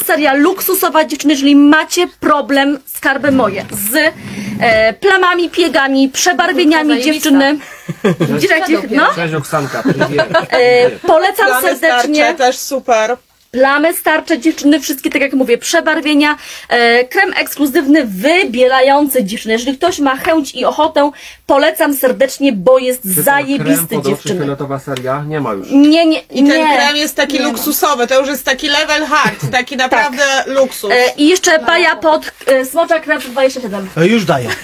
seria luksusowa dziewczyny, jeżeli macie problem skarby moje z e, plamami, piegami, przebarwieniami dziewczyny. Dzieciaki, no. Cześć Oksanka, Polecam serdecznie. Też super. Plamy starcze dziewczyny, wszystkie tak jak mówię, przebarwienia, e, krem ekskluzywny, wybielający dziewczyny. Jeżeli ktoś ma chęć i ochotę, polecam serdecznie, bo jest Krem zajebisty pod oczy, dziewczyny. fioletowa seria, nie ma już. Nie, nie, I ten nie. krem jest taki luksusowy, to już jest taki level hard, taki naprawdę luksus. E, I jeszcze baja pod e, smocza krew 27. To już daję.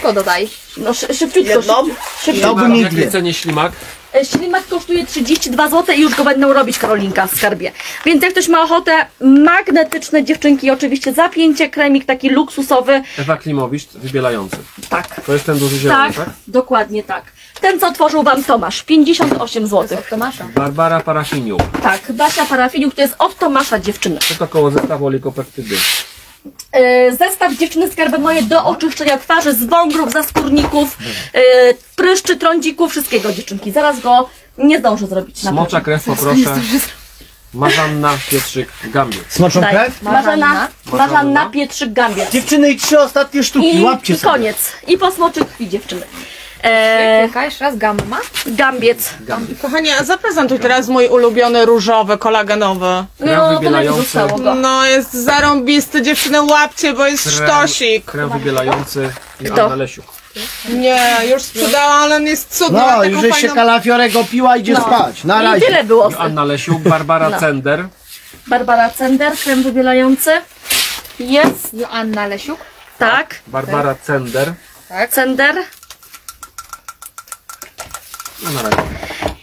Szybko dodaj. No szy, szybciutko, Jedną? szybciutko. W jej jakiej cenie ślimak? E, Ślimak kosztuje 32 zł i już go będą robić Karolinka w skarbie. Więc jak ktoś ma ochotę, magnetyczne dziewczynki, oczywiście zapięcie, kremik taki luksusowy. Ewa Klimowicz, wybielający. Tak. To jest ten duży zielony, Tak, tak? dokładnie tak. Ten, co otworzył Wam Tomasz, 58 zł. Od Tomasza. Barbara Parafiniuk. Tak, Basia Parafiniuk to jest od Tomasza dziewczyny. To koło zestawu olikopeptydy. E, zestaw dziewczyny skarby moje do oczyszczenia twarzy, z wągrów, zaskórników, e, pryszczy, trądzików, wszystkiego dziewczynki. Zaraz go nie zdążę zrobić. na Smocza krew poproszę. Marzanna, Pietrzyk, Gambier. Smoczą Daj. krew? Marzanna, Marzanna. Marzanna, Pietrzyk, Gambiec. Dziewczyny i trzy ostatnie sztuki, I, łapcie i sobie. koniec. I po smoczy krwi dziewczyny. E, Jaka jeszcze raz gamma? gambiec. Gambier. Kochanie, zaprezentuj teraz mój ulubiony różowy, kolagenowy. Krem No, to zostało go. No jest zarąbisty, dziewczyny łapcie, bo jest Krem, sztosik. krem wybielający i Kto? Anna Lesiuk. Nie, już sprzedałam, ale on jest cudny. No, już żeś się fajną- kalafiorek opiła, idzie No. spać. Na I razie. tyle było. I Anna Lesiuk, Barbara No. Cender. Barbara Cender, krem wybielający. Jest, Joanna Lesiuk. tak. Barbara Cender. Cender. No na razie.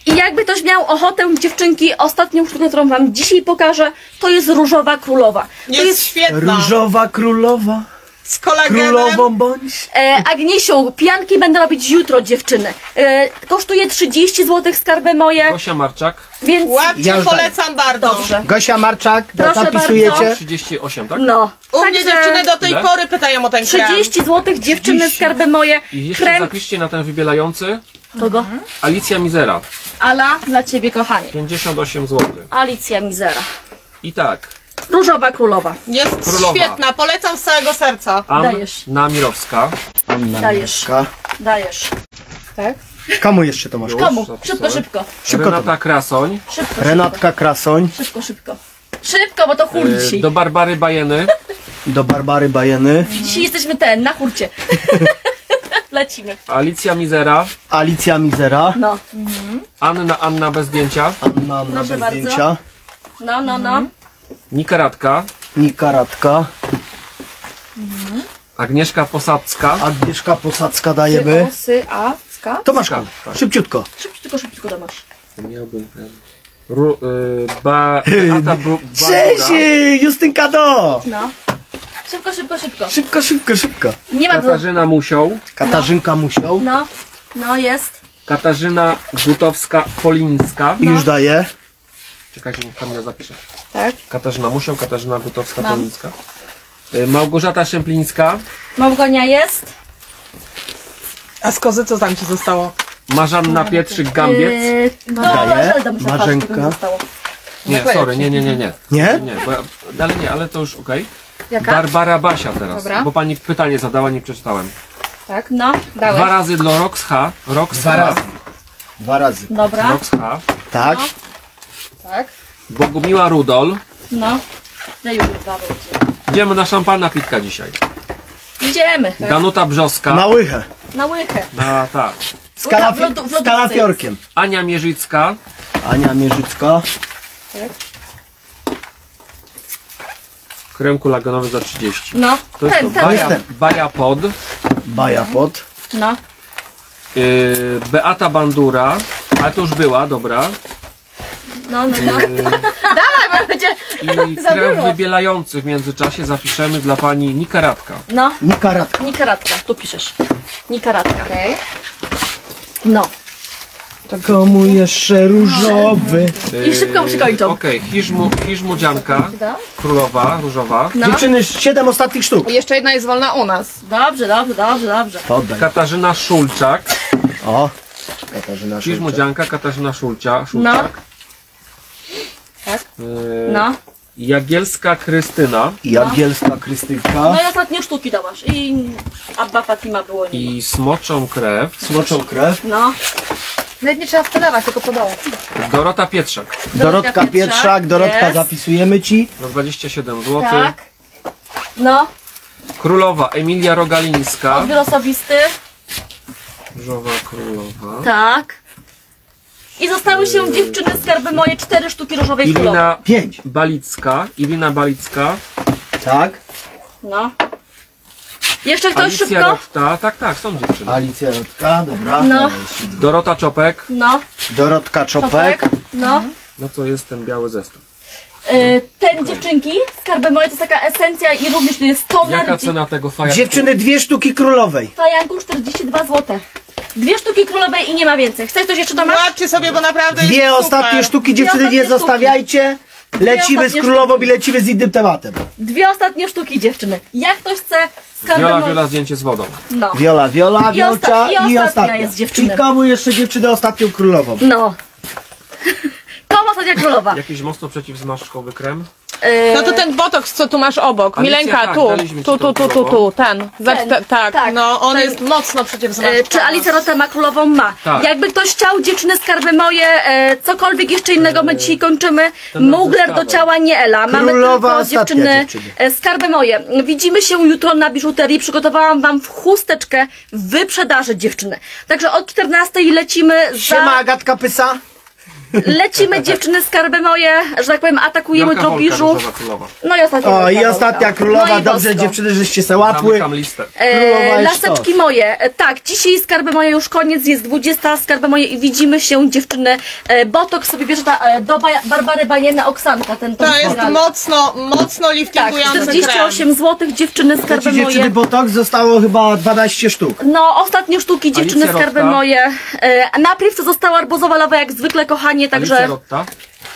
I jakby ktoś miał ochotę, dziewczynki, ostatnią sztukę, którą wam dzisiaj pokażę, to jest różowa królowa. To Jest, jest świetna. Różowa królowa, Z kolagenem. królową bądź. E, Agniesiu, pianki będę robić jutro, dziewczyny. E, kosztuje 30 zł skarby moje, Gosia Marczak. więc Łapcie, Ja już polecam bardzo. dobrze. Gosia Marczak, Proszę zapisujecie? bardzo. 38, tak? No. U mnie Także dziewczyny do tej Ile? pory pytają o ten krem. 30 zł, dziewczyny, skarby moje. I jeszcze Krem. zapiszcie na ten wybielający. Kogo? Alicja Mizera. Ala, dla ciebie, kochanie. 58 zł. Alicja Mizera. I tak. Różowa królowa. Jest Królowa. świetna, polecam z całego serca. Dajesz. Anna Mirowska. Anna Dajesz. Mieszka. Dajesz. Tak? Komu jeszcze to masz? Już Komu? zapisałem. Szybko, szybko. Szybko. Renata Krasoń. Szybko, Renatka Krasoń, szybko, szybko. Szybko, bo to E, dzisiaj. Do Barbary Bajeny. do Barbary Bajeny, Dzisiaj jesteśmy ten, na hurcie. Lecimy. Alicja Mizera. Alicja Mizera, No, Anna Anna bez zdjęcia. Anna Anna Proszę bez bardzo. zdjęcia, no, no, no. Nika Radka. Nika Radka, Agnieszka Posadzka. Agnieszka Posadzka dajemy. Sy, a, ska. Tomaszka, Tak. szybciutko. Szybciutko, szybciutko Tomasz. Miałbym. Ru, y, ba, Beata Bru, Cześć, Bandura, y, Justynka do! No. Szybko, szybko, szybko. Szybko, szybko, szybko. Nie ma. Katarzyna Musioł, Katarzynka musiał. No, no jest. Katarzyna Gutowska-Polińska. I już daję. Czekajcie, niech Kamila zapisze. Tak. Katarzyna Musiał, Katarzyna Gutowska-Polińska. Y, Małgorzata Szemplińska, Małgonia jest. A z kozy co tam ci zostało? Marzanna Pietrzyk-Gambiec. Yy, no, Daję. Żelda muszę patrzeć, Marzenka. zostało. Nie, sorry, nie, nie, nie, nie. Nie? Nie, bo ja, ale nie, ale to już okej. Jaka? Barbara Basia teraz, Dobra. bo pani pytanie zadała, nie przeczytałem. Tak? No, Dwa Dałeś. razy dla Rox H. Rox Dwa H. razy. Dwa razy. dobra. Rox H. Tak? Tak. Bogumiła Rudol. No. Ja już dwa. Idziemy na szampana pitka dzisiaj. Idziemy. Danuta Brzoska. Na łychę. Na łychę. Na, tak. Z, kalafi- W lodu- w z kalafiorkiem. Ania Mierzycka. Ania Mierzycko. Krem kulagonowy za 30. No, To jest ten, to ten. Baja, ten. Baja Pod. Baja pod. No. Yy, Beata Bandura. Ale to już była, dobra. No, no, no. Yy, Dawaj, bo będzie... I Za krew dużo. wybielający w międzyczasie zapiszemy dla pani Nikaratka. No, Nikaratka. Nikaratka. Tu piszesz. Nikaratka. Okej. No. Komu jeszcze różowy? I szybko przykończą. Okej, Hiżmu, Hiżmudzianka. Królowa, różowa. No. Dziewczyny, siedem ostatnich sztuk. I jeszcze jedna jest wolna u nas. Dobrze, dobrze, dobrze, dobrze. Katarzyna Szulczak. O. Katarzyna Szulczak. Hiżmudzianka, Katarzyna Szulcia, Szulczak. Tak? Yy, No. Jagielska Krystyna Jagielska Krystynka. No i ostatnie sztuki dałaś. I Abba Fatima było nie. i Smoczą Krew. Smoczą krew. No. Nawet nie trzeba wklewać, tylko podołać. Dorota Pietrzak. Dorotka Pietrzak. Dorotka, Jest. zapisujemy ci. Za 27 zł. Tak. No. Królowa Emilia Rogalińska. Odbiór osobisty. Różowa Królowa. Tak. I zostały się dziewczyny skarby moje cztery sztuki różowej królowej. Irina Pięć. Balicka. Irina Balicka. Tak. No. Jeszcze ktoś Alicja szybko? Rochta. Tak, tak, są dziewczyny. Alicja Rotka, dobra. No. Dorota Czopek. No. Dorotka Czopek. No. No to jest ten biały zestaw. Y, ten dziewczynki, skarby moje to jest taka esencja i również to jest toner. Jaka cena tego fajanku? Dziewczyny, dwie sztuki królowej. Fajanku 42 zł. Dwie sztuki królowej i nie ma więcej. Chcesz coś jeszcze Tomasz? Zobaczcie sobie, bo naprawdę Dwie jest ostatnie super. sztuki, dziewczyny, ostatnie nie sztuki. zostawiajcie. Lecimy z ostatnie królową sztuki. i lecimy z innym tematem. Dwie ostatnie sztuki dziewczyny. Jak ktoś chce Wiola, moje... wiola, zdjęcie z wodą. No. Wiola, Wiola, I Wiolcia osta- i i ostatnia ostatnia. jest dziewczyna. I komu jeszcze dziewczynę ostatnią królową? No. Komu ostatnia królowa? Jakiś mocno przeciwzmarszczkowy krem. Y, No to ten botoks, co tu masz obok. Alicja, Milenka, tak, tu, daliśmy ci tu, tą tu, tu, tu, królową. tu, ten. Za, Ten, te, tak, tak, no on ten. jest mocno E, przeciwzmarszczkowy. Czy Alicja Rota ma królową? Ma. Tak. Jakby ktoś chciał, dziewczyny skarby moje, e, cokolwiek jeszcze innego, my dzisiaj kończymy. ten Mugler do ciała nie Ela. Mamy Królowa tylko ostatnia dziewczyny, dziewczyny. e, skarby moje. Widzimy się jutro na biżuterii. Przygotowałam wam w chusteczkę wyprzedaży dziewczyny. Także od 14 lecimy Siema, za... Agatka Pysa. Lecimy dziewczyny skarby moje, że tak powiem, atakujemy Wielka królowa. No i ostatnia. O, i ostatnia królowa. No i Dobrze, bosko. dziewczyny, żeście se łapły. Zamykam listę. Królowa E, jest laseczki moje. E, tak, dzisiaj skarby moje już koniec, jest 20 skarby moje i widzimy się dziewczyny. E, Botok sobie bierze ta, e, do Baja, Barbary Bajena Oksanka, ten To jest mocno, mocno Tak, liftingujący 48 zł dziewczyny Znaczy, skarby dziewczyny moje. Botox zostało chyba 12 sztuk. No, ostatnie sztuki dziewczyny Alicja skarby moje. E, najpierw została arbuzowa lawa jak zwykle, kochanie, Alicja także Rotta.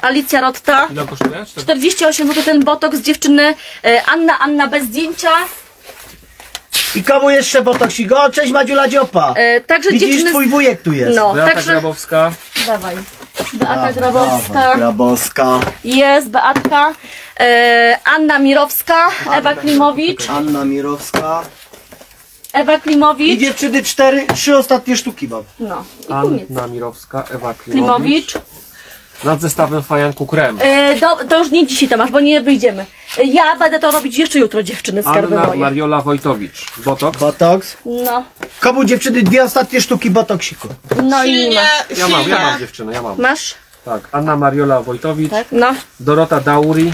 Alicja Rotta. Ile kosztuje? Cztery- 48 zł ten botok z dziewczyny. E, Anna, Anna bez zdjęcia. I komu jeszcze Botoxik? O, cześć Madziula Dziopa. E, także Widzisz, dziewczyny. twój wujek tu jest. No, Beata także. Grabowska. Dawaj. Beata Grabowska. Grabowska. Jest Beatka, e, Anna Mirowska, Ewa Klimowicz, Anna Mirowska. Ewa I Klimowicz, dziewczyny cztery, trzy ostatnie sztuki mam. no i koniec. Anna Mirowska, Ewa Klimowicz. Klimowicz. Nad zestawem fajanku krem. E, do, to już nie dzisiaj Tomasz, bo nie wyjdziemy. E, ja będę to robić jeszcze jutro dziewczyny, skarby Anna moje. Mariola Wojtowicz. Botox. Botox. No, Komu dziewczyny dwie ostatnie sztuki Botoxiku? no i nie ma. Ja mam, ja mam dziewczynę, ja mam. Masz? Tak, Anna Mariola Wojtowicz. No. Dorota Dauri.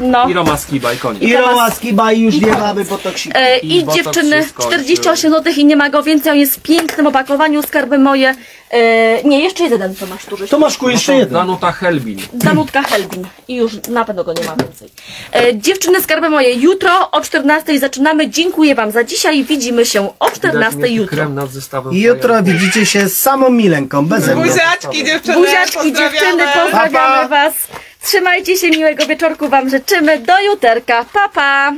No. I Roma Skiba i koniec. I Roma Skiba i już nie mamy botoksika. E, I I, dziewczyny się skończył. 48 zł i nie ma go więcej, on jest w pięknym opakowaniu, skarby moje. E, nie, jeszcze jeden to masz duży. Tomaszku, jeszcze jeden. Danuta Helbin. Danutka Helbin. I już na pewno go nie ma więcej. E, dziewczyny, skarby moje, jutro o 14 zaczynamy. Dziękuję Wam za dzisiaj. Widzimy się o 14 Widać mnie jutro. Jutro widzicie się z samą Milenką, mnie. Buziaczki, dziewczyny, Buziaczki, pozdrawiamy. dziewczyny, pozdrawiamy Pa, pa. Was. Trzymajcie się, miłego wieczorku Wam życzymy. Do juterka. Pa, pa.